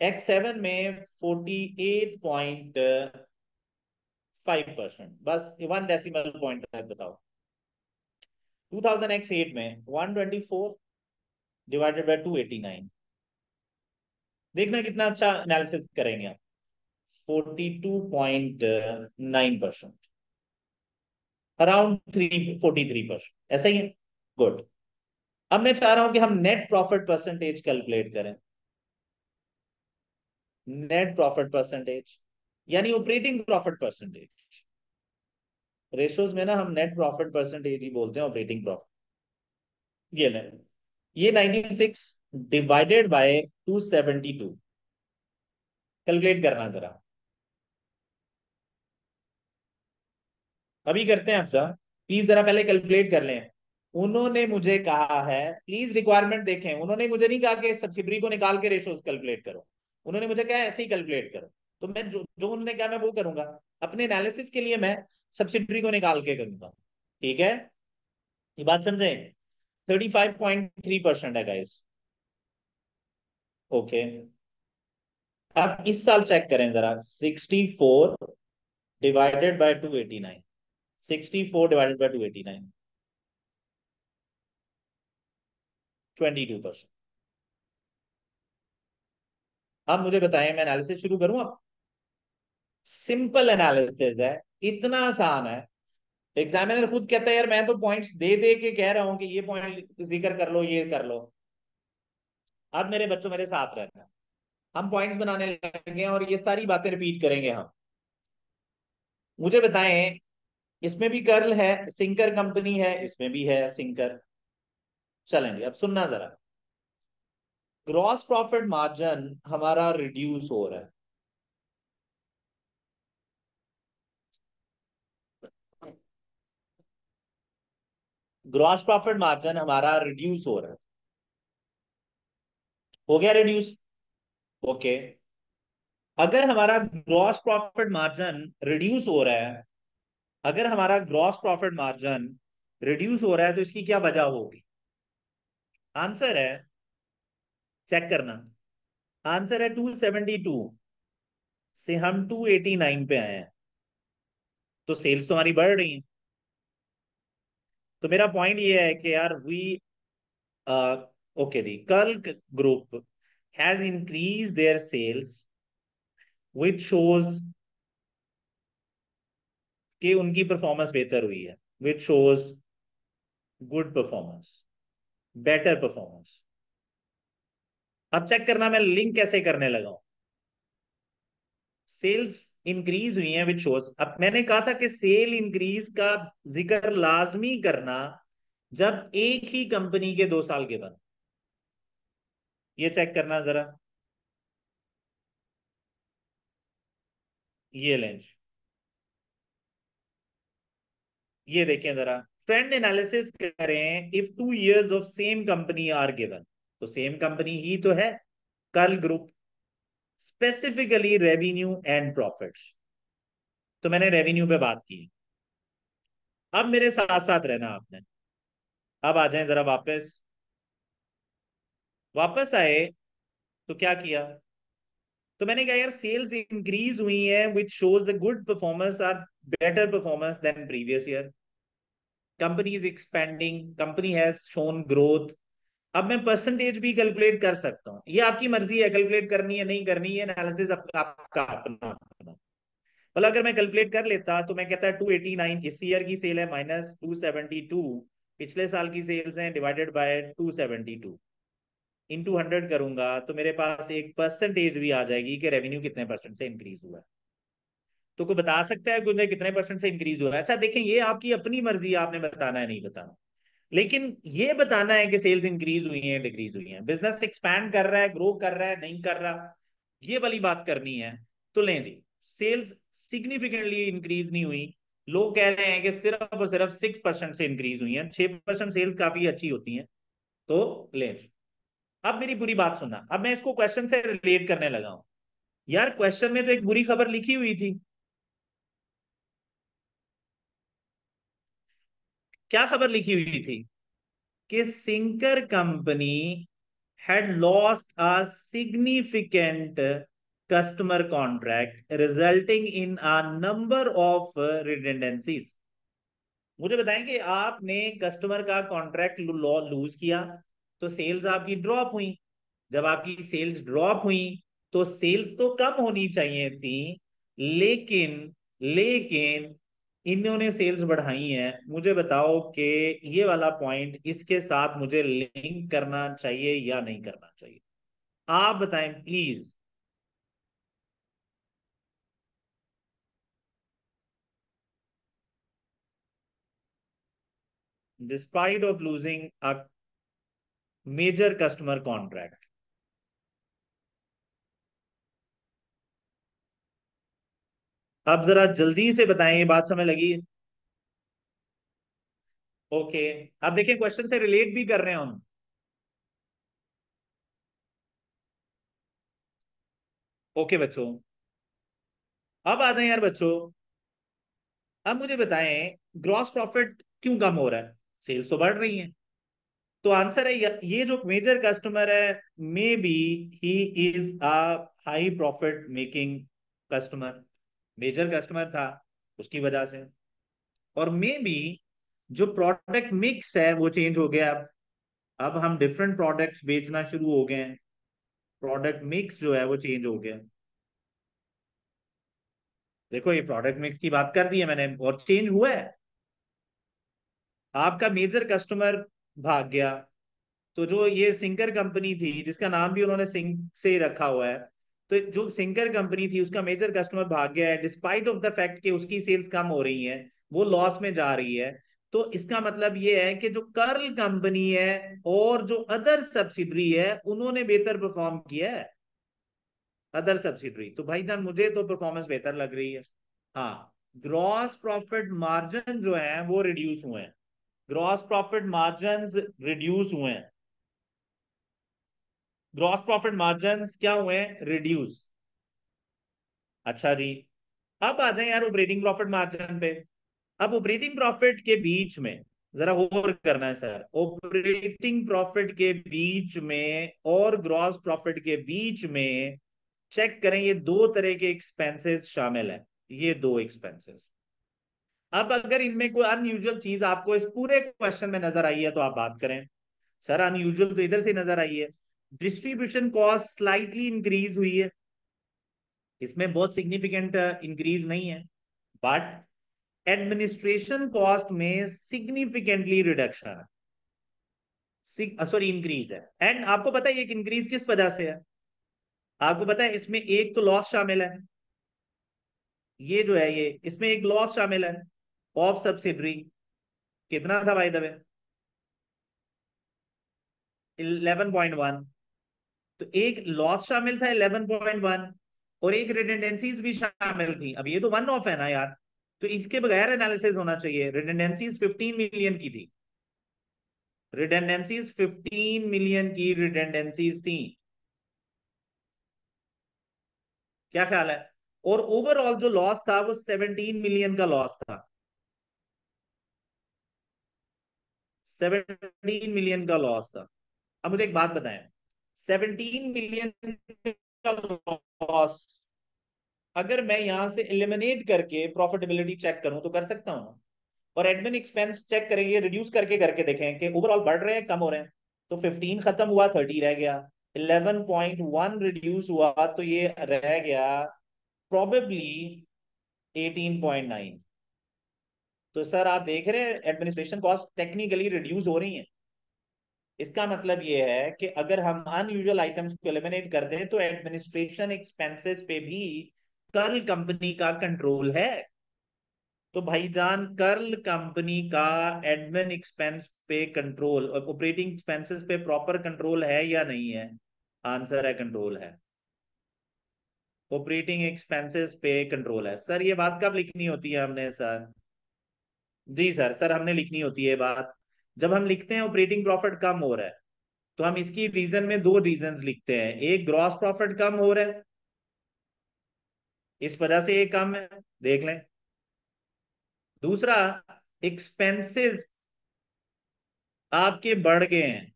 एक्स सेवन में forty eight point five percent बस वन डेसिमल पॉइंट बताओ। टू थाउज़ेंड एक्स एट में one twenty four divided eighty nine देखना कितना अच्छा एनालिसिस करेंगे आप। Forty two point nine percent around three forty three percent ऐसा ही है। गुड अब मैं चाह रहा हूँ कि हम नेट प्रॉफिट परसेंटेज कैलकुलेट करें। नेट प्रॉफिट परसेंटेज यानी ऑपरेटिंग प्रॉफिट परसेंटेज रेशोज में ना हम नेट प्रॉफिट परसेंटेज ही बोलते हैं ऑपरेटिंग प्रॉफिट ये ले। ये 96 डिवाइडेड बाय 272 कैलकुलेट करना जरा। अभी करते हैं आपसा प्लीज़ जरा पहले कैलकुलेट कर लें। उन्होंने मुझे कहा है प्लीज़ रिक्वायरमेंट देखें। उन्होंने मुझे नहीं कहा कि सब्सिडरी को निकाल के रेशोज कैलकुलेट करो। उन्होंने मुझे कहा ऐसे ही कैलकुलेट करो। तो मैं जो जो उन्होंने कहा मैं वो करूँगा। अपने एनालिसिस के लिए मैं सब्सिडरी को निकाल के करूँगा। ठीक है? ये बात समझे? Thirty five point three percent है गाइस ओके अब इस साल चेक करें जरा. Sixty four divided by two eighty nine sixty four divided by two eighty nine twenty two percent अब मुझे बताएँ, मैं एनालिसिस शुरू करूँ अब? सिंपल एनालिसिस है. इतना आसान है. एग्जामिनर खुद कहता है, यार, मैं तो पॉइंट्स दे दे के कह रहा हूँ कि ये पॉइंट ज़िक्र कर लो, ये कर लो। अब मेरे बच्चों मेरे साथ रहना। हम पॉइंट्स बनाने लगे और ये सारी बातें रिपीट करेंगे हम। मुझे बताएँ, इसमें भी कर्ल है सिंकर कंपनी है, इसमें भी है सिंकर चलेंगे, अब सुनना जरा। ग्रॉस प्रॉफिट मार्जिन हमारा रिड्यूस हो रहा है। ग्रॉस प्रॉफिट मार्जिन हमारा रिड्यूस हो रहा है। हो गया रिड्यूस ओके अगर हमारा ग्रॉस प्रॉफिट मार्जिन रिड्यूस हो रहा है, अगर हमारा ग्रॉस प्रॉफिट मार्जिन रिड्यूस हो रहा है तो इसकी क्या वजह होगी? आंसर है चेक करना। आंसर है 272 से हम 289 पे आए हैं। तो सेल्स तो हमारी बढ़ रही है। तो मेरा पॉइंट ये है कि यार we okay the Curl group has increase their sales which shows कि उनकी परफॉर्मेंस बेहतर हुई है which shows good performance better performance अब चेक करना मैं लिंक कैसे करने लगा हूँ? सेल्स इंक्रीज हुई है विच शोज़ अब मैंने कहा था कि सेल इंक्रीज का ज़िक्र लाजमी करना जब एक ही कंपनी के दो साल के बाद। ये चेक करना जरा। ये लेंज ये देखें जरा। ट्रेंड एनालिसिस करें if two years of same company are given तो सेम कंपनी ही तो है। Curl group specifically revenue and profit तो मैंने रेवेन्यू पे बात की। अब मेरे साथ साथ रहना आपने। अब आ जाए जरा वापस। वापस आए तो क्या किया? तो मैंने कहा, यार सेल्स इंक्रीज हुई है which shows a good performance or better performance than previous year company is expanding company has shown growth अब मैं परसेंटेज भी कैलकुलेट कर सकता हूँ। ये आपकी मर्ज़ी है कैलकुलेट करनी है, नहीं करनी है एनालिसिस आपका अपना अपना। मतलब अगर मैं कैलकुलेट कर लेता तो मैं कहता टू एटी नाइन इस ईयर की सेल है माइनस टू सेवेंटी टू पिछले साल की सेल्स हैं divided by two seventy two into hundred करूँगा तो मेरे पास एक परसेंटेज भी आ जाएगी कि रेवेन्यू कितने परसेंट से इंक्रीज हुआ है। तो कोई बता सकता है कितने परसेंट से इंक्रीज हुआ है? अच्छा देखें, ये आपकी अपनी मर्ज़ी आपने बताना है, नहीं बताना। लेकिन ये बताना है कि सेल्स इंक्रीज हुई है डिक्रीज हुई है। बिज़नेस एक्सपैंड कर रहा है ग्रो कर रहा है, नहीं कर रहा, ये वाली बात करनी है। तो लें जी सेल्स सिग्निफिकेंटली इंक्रीज नहीं हुई। लोग कह रहे हैं कि सिर्फ़ और सिर्फ़ सिक्स परसेंट से इंक्रीज हुई है। छह परसेंट सेल्स काफ़ी अच्छी होती है। तो लें अब मेरी बुरी बात सुनना। अब मैं इसको क्वेश्चन से रिलेट करने लगा हूँ। यार क्वेश्चन में तो एक बुरी खबर लिखी हुई थी। क्या खबर लिखी हुई थी? कि Sinker company had lost a significant customer contract resulting in a number of redundancies मुझे बताएँ कि आपने कस्टमर का कॉन्ट्रैक्ट लूज किया तो सेल्स आपकी ड्रॉप हुई। जब आपकी सेल्स ड्रॉप हुई तो सेल्स तो कम होनी चाहिए थी, लेकिन लेकिन इन्होंने सेल्स बढ़ाई है। मुझे बताओ कि ये वाला पॉइंट इसके साथ मुझे लिंक करना चाहिए या नहीं करना चाहिए? आप बताएँ please despite of losing a major customer contract अब जरा जल्दी से बताएँ, ये बात समझ लगी। ओके अब देखिए क्वेश्चन से रिलेट भी कर रहे हैं हम। ओके बच्चों, अब आ जाए यार बच्चों। अब मुझे बताएँ ग्रॉस प्रॉफिट क्यों कम हो रहा है? सेल्स तो बढ़ रही है। तो आंसर है, ये जो मेजर कस्टमर है maybe he is a high profit making customer major customer था, उसकी वजह से। और मे बी जो प्रोडक्ट मिक्स है, वो चेंज हो गया। अब अब हम डिफरेंट प्रोडक्ट्स बेचना शुरू हो गए हैं। प्रोडक्ट मिक्स जो है, वो चेंज हो गया। देखो, ये प्रोडक्ट मिक्स की बात कर दी है मैंने, और चेंज हुआ है। आपका मेजर कस्टमर भाग गया। तो जो ये सिंकर कंपनी थी, जिसका नाम भी उन्होंने सिंक से रखा हुआ है तो जो सिंकर कंपनी थी, उसका मेजर कस्टमर भाग गया है। डिस्पाइट ऑफ़ द फैक्ट कि उसकी सेल्स कम हो रही है, वो लॉस में जा रही है तो इसका मतलब ये है कि जो कर्ल कंपनी है और जो अदर सब्सिडरी है, उन्होंने बेहतर परफॉर्म किया है। अदर सब्सिडरी तो भाई जान, मुझे तो परफॉर्मेंस बेहतर लग रही है। हाँ ग्रॉस प्रॉफिट मार्जिन जो है, वो रिड्यूस हुए हैं। ग्रॉस प्रॉफिट मार्जिन रिड्यूस हुए हैं। ग्रॉस प्रॉफिट मार्जिन क्या हुए हैं? रिड्यूस अच्छा जी। अब आ जाए यार ऑपरेटिंग प्रॉफिट मार्जिन पे। अब ऑपरेटिंग प्रॉफिट के बीच में, जरा और करना है सर। ऑपरेटिंग प्रॉफिट के बीच में और ग्रॉस प्रॉफिट के बीच में चेक करें, ये दो तरह के एक्सपेंसेस शामिल है। ये दो एक्सपेंसेस अब अगर इनमें कोई अनयूजुअल चीज़ आपको इस पूरे क्वेश्चन में नज़र आई है तो आप बात करें। सर अनयूजुअल तो इधर से नज़र आई है। डिस्ट्रीब्यूशन कॉस्ट स्लाइटली इंक्रीज हुई है। इसमें बहुत सिग्निफिकेंट इंक्रीज नहीं है बट एडमिनिस्ट्रेशन कॉस्ट में सिग्निफिकेंटली रिडक्शन सॉरी इंक्रीज है। एंड आपको पता है ये इंक्रीज किस वजह से है? आपको पता है इसमें एक तो लॉस शामिल है। ये जो है ये, इसमें एक लॉस शामिल है ऑफ़ सब्सिडरी कितना था भाई दबे इलेवन पॉइंट वन तो एक लॉस शामिल था इलेवन पॉइंट वन और एक रिडेंडेंसीज भी शामिल थी। अब ये तो वन ऑफ़ है ना यार। तो इसके बगैर एनालिसिस होना चाहिए। रिडेंडेंसीज फिफ्टीन मिलियन की थी। रिडेंडेंसीज फिफ्टीन मिलियन की रिडेंडेंसीज थी। क्या ख्याल है? और ओवरऑल जो लॉस था, वो 17 मिलियन का लॉस था। 17 मिलियन का लॉस था। अब मुझे एक बात बताएँ। 17 मिलियन लॉस अगर मैं यहाँ से एलिमिनेट करके प्रॉफिटेबिलिटी चेक करूँ तो कर सकता हूँ। और एडमिन एक्सपेंस चेक करेंगे रिड्यूस करके करके देखें कि ओवरऑल बढ़ रहे हैं, कम हो रहे हैं। तो 15 खत्म हुआ 30 रह गया। 11.1 रिड्यूस हुआ तो ये रह गया प्रोबेबली 18.9 तो सर, आप देख रहे हैं एडमिनिस्ट्रेशन कॉस्ट टेक्निकली रिड्यूस हो रही हैं। इसका मतलब ये है कि अगर हम अनयूजुअल आइटम्स को एलिमिनेट कर दें तो एडमिनिस्ट्रेशन एक्सपेंसेस पे भी कर्ल कंपनी का कंट्रोल है। तो भाईजान कर्ल कंपनी का एडमिन एक्सपेंस पे कंट्रोल ऑपरेटिंग एक्सपेंसेस पे प्रॉपर कंट्रोल है या नहीं है? आंसर है कंट्रोल है। ऑपरेटिंग एक्सपेंसेस पे कंट्रोल है। सर ये बात कब लिखनी होती है हमने सर जी सर सर हमने लिखनी होती है बात। जब हम लिखते हैं ऑपरेटिंग प्रॉफिट कम हो रहा है तो हम इसकी रीजन में दो रीजन लिखते हैं। एक ग्रॉस प्रॉफिट कम हो रहा है, इस वजह से ये कम है, देख लें। दूसरा एक्सपेंसेस आपके बढ़ गए हैं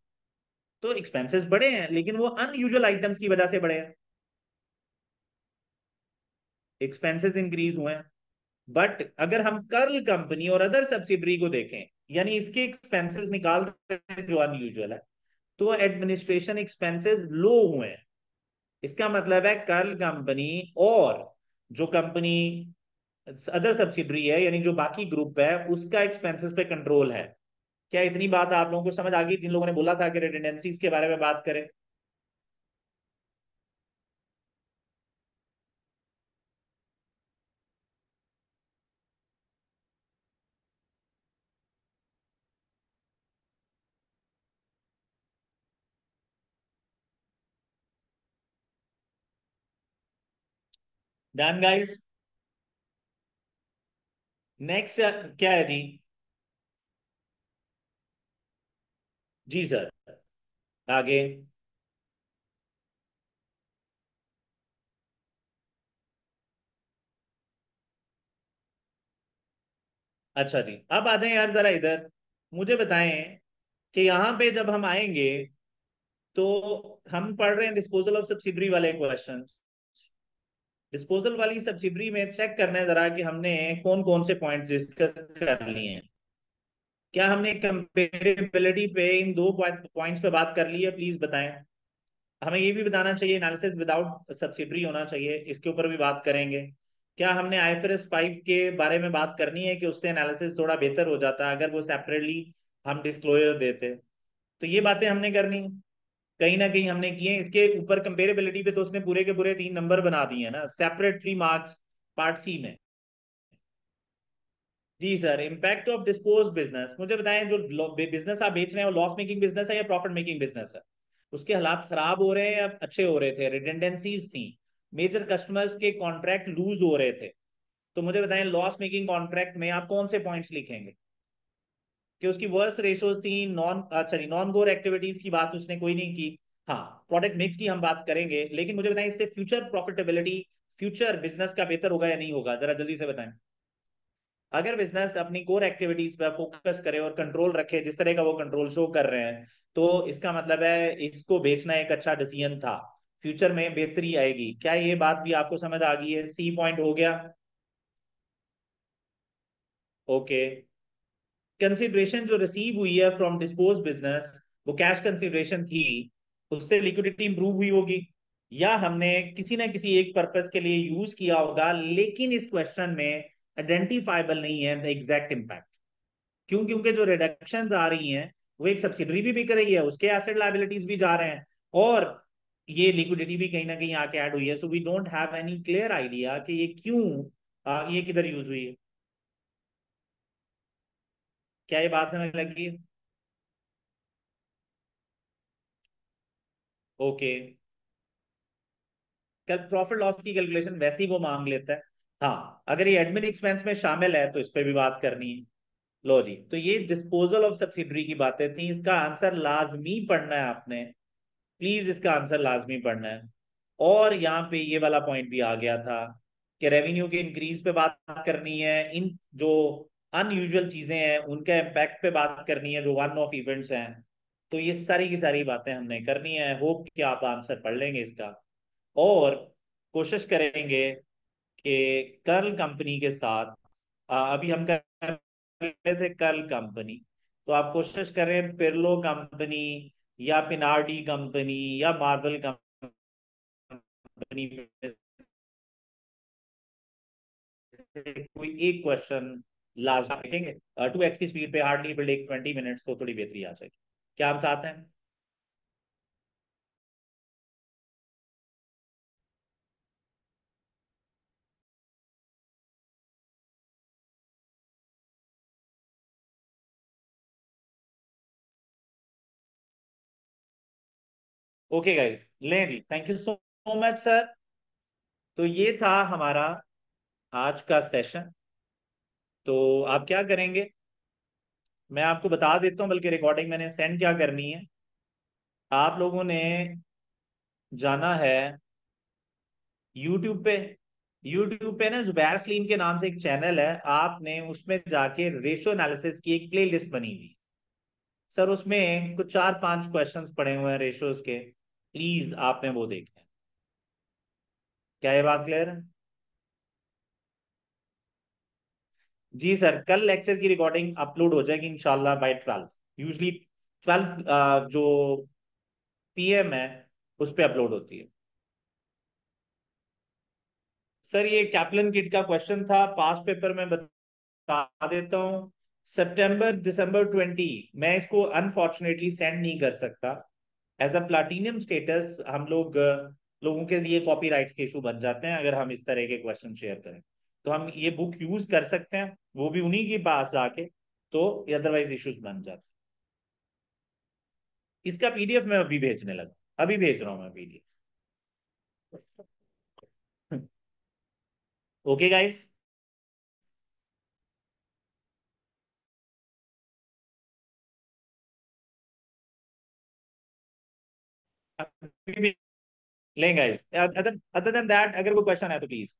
तो एक्सपेंसेस बढ़े हैं, लेकिन वो अनयूजुअल आइटम्स की वजह से बढ़े हैं। एक्सपेंसेस इंक्रीज हुए हैं बट अगर हम कर्ल कंपनी और अदर सब्सिडरी को देखें यानी इसके एक्सपेंसेस निकाल जो अनयूजल है। तो एडमिनिस्ट्रेशन एक्सपेंसेस लो हुए हैं। इसका मतलब है कर्ल कंपनी और जो कंपनी अदर सब्सिडरी है, यानी जो बाकी ग्रुप है, उसका एक्सपेंसेस पे कंट्रोल है। क्या इतनी बात आप लोगों को समझ आ गई? जिन लोगों ने बोला था कि रिटेंडेंसीज के बारे में बात करें। डन गाइस नेक्स्ट क्या है जी जी सर आगे। अच्छा जी। अब आ जाए यार जरा इधर। मुझे बताएँ कि यहाँ पे जब हम आएँगे तो हम पढ़ रहे हैं डिस्पोजल ऑफ़ सब्सिडरी वाले क्वेश्चन डिस्पोजल वाली सब्सिडरी में चेक करना है जरा कि हमने कौन कौन से पॉइंट डिस्कस कर लिए हैं। क्या हमने कंपेरेबिलिटी पे इन दो पॉइंट्स पे बात कर ली है? प्लीज़ बताएँ। हमें ये भी बताना चाहिए एनालिसिस विदाउट सब्सिडरी होना चाहिए। इसके ऊपर भी बात करेंगे। क्या हमने आईफरएस फाइव के बारे में बात करनी है कि उससे एनालिसिस थोड़ा बेहतर हो जाता, अगर वो सेपरेटली हम डिस्क्लोजर देते? तो ये बातें हमने करनी। कहीं ना कहीं हमने किए, इसके ऊपर कंपेरेबिलिटी पे तो उसने पूरे के पूरे तीन नंबर बना दिए ना separate three marks part C में। जी sir impact of dispose business मुझे बताएँ जो बिज़नेस आप बेच रहे हैं, वो लॉस मेकिंग बिज़नेस है या प्रॉफिट मेकिंग बिज़नेस है? उसके हालात खराब हो रहे हैं या अच्छे हो रहे थे? रिडेंडेंसीज थी। मेजर कस्टमर्स के कॉन्ट्रैक्ट लूज हो रहे थे। तो मुझे बताएँ लॉस मेकिंग कॉन्ट्रैक्ट में आप कौन से पॉइंट्स लिखेंगे? कि उसकी वर्स रेशोज थी नॉन अच्छा नॉन गोर एक्टिविटीज़ की बात उसने कोई नहीं की। हाँ प्रोडक्ट मिक्स की हम बात करेंगे, लेकिन मुझे बताएँ, इससे फ्यूचर प्रॉफिटेबिलिटी फ्यूचर बिज़नेस का बेहतर होगा या नहीं होगा? जरा जल्दी से बताएँ। अगर बिज़नेस अपनी कोर एक्टिविटीज़ पर फोकस करे और कंट्रोल रखे, जिस तरह का वो कंट्रोल शो कर रहे हैं तो इसका मतलब है इसको बेचना एक अच्छा डिसीज़न था। फ्यूचर में बेहतरी आएगी। क्या ये बात भी आपको समझ आ गई है? सी पॉइंट हो गया। ओके कंसिडरेशन जो रिसीव हुई है फ्रॉम डिस्पोज बिज़नेस वो कैश कंसिडरेशन थी, उससे लिक्विडिटी इंप्रूव हुई होगी, या हमने किसी ना किसी एक पर्पस के लिए यूज़ किया होगा, लेकिन इस क्वेश्चन में आइडेंटिफाइबल नहीं है द एग्जैक्ट इम्पैक्ट क्यों? क्योंकि जो रिडक्शन आ रही हैं, वो एक सब्सिडरी भी बिक रही है, उसके एसेट लाइबिलिटीज भी जा रहे हैं, और ये लिक्विडिटी भी कहीं ना कहीं आके ऐड हुई है so we don't have any clear idea कि ये क्यों ये किधर यूज़ हुई है। क्या ये बात समझ लगी? ओके। कल प्रॉफिट लॉस की कैलकुलेशन वैसे ही वो मांग लेता है। हाँ अगर ये एडमिन एक्सपेंस में शामिल है तो इस पर भी बात करनी है। लो जी तो ये डिस्पोजल ऑफ़ सब्सिडरी की बातें थी। इसका आंसर लाजमी पढ़ना है आपने। प्लीज़ इसका आंसर लाजमी पढ़ना है। और यहाँ पे ये वाला पॉइंट भी आ गया था कि रेवेन्यू के इंक्रीज पे बात करनी है। इन जो अनयूजुअल चीज़ें हैं, उनके इम्पैक्ट पे बात करनी है, जो वन ऑफ़ इवेंट्स हैं तो ये सारी की सारी बातें हमने करनी है। होप कि आप आंसर पढ़ लेंगे इसका। और कोशिश करेंगे कि कल कंपनी के साथ अभी हम कर रहे थे कल कंपनी तो आप कोशिश करें पिरलो कंपनी या पिनार्डी कंपनी या मार्वल कंपनी कोई एक क्वेश्चन लास्ट देखेंगे टू एक्स की स्पीड पे hardly will take twenty minutes तो थोड़ी बेहतरी आ जाएगी। क्या हम साथ हैं? ओके गाइस लें जी। Thank you so much sir तो ये था हमारा आज का सेशन तो आप क्या करेंगे? मैं आपको बता देता हूँ, बल्कि रिकॉर्डिंग मैंने सेंड क्या करनी है? आप लोगों ने जाना है यूट्यूब पे। यूट्यूब पे ना जुबैर सलीम के नाम से एक चैनल है। आपने उसमें जाके रेशो एनालिसिस की एक प्लेलिस्ट बनी हुई। सर, उसमें कुछ चार पाँच क्वेश्चंस पड़े हुए हैं रेशोज के। प्लीज़ आपने वो देखना है क्या ये बात क्लियर है? जी सर, कल लेक्चर की रिकॉर्डिंग अपलोड हो जाएगी इंशाल्लाह बाय ट्वेल्व यूजली ट्वेल्व जो पीएम है, उस पर अपलोड होती है। सर, ये कैप्लन किट का क्वेश्चन था पास पेपर में बता देता हूँ। सितंबर दिसंबर ट्वेंटी मैं इसको अनफॉर्चुनेटली सेंड नहीं कर सकता। एज अ प्लाटीनियम स्टेटस हम लोग, लोगों के लिए कॉपी राइट्स के इशू बन जाते हैं, अगर हम इस तरह के क्वेश्चन शेयर करें। तो हम ये बुक यूज़ कर सकते हैं, वो भी उन्हीं के पास आके तो अदरवाइज़ इश्यूज़ बन जाते इसका पीडीएफ मैं अभी भेजने लगा, अभी भेज रहा हूँ मैं पीडीएफ ओके गाइस लेंगे अदर अदर देन दैट अगर कोई क्वेश्चन है तो प्लीज़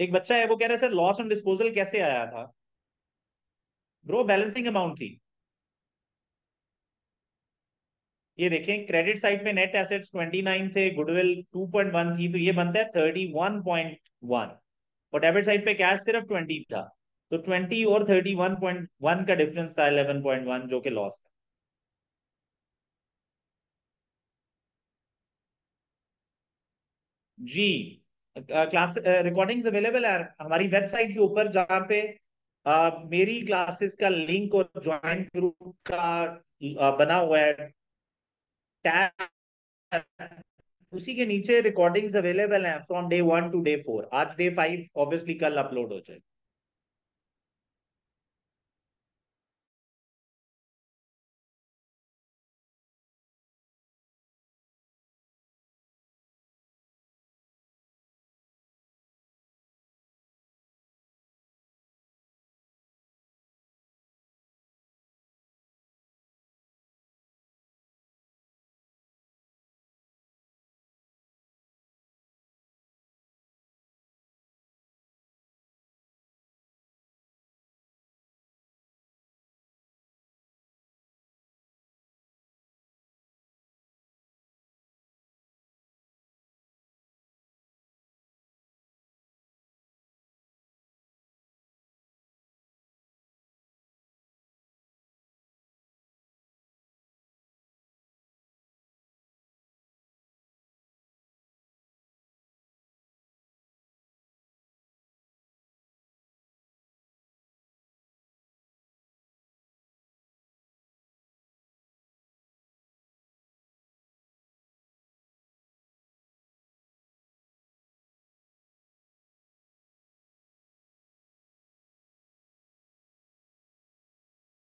एक बच्चा है, वो कह रहा है, सर लॉस ऑन डिस्पोजल कैसे आया था? ब्रो बैलेंसिंग अमाउंट थी। ये देखें क्रेडिट साइड पे नेट एसेट्स 29 थे गुडविल 2.1 थी तो ये बनता है 31.1 और डेबिट साइड पे कैश सिर्फ़ 20 था तो 20 और 31.1 का डिफरेंस था 11.1 जो कि लॉस था। जी क्लास रिकॉर्डिंग्स अवेलेबल है हमारी वेबसाइट के ऊपर जहाँ पे आ, मेरी क्लासेस का लिंक और ज्वाइन ग्रुप का आ, बना हुआ है। उसी के नीचे रिकॉर्डिंग्स अवेलेबल हैं from day one to day four आज डे फाइव ऑब्वियसली कल अपलोड हो जाए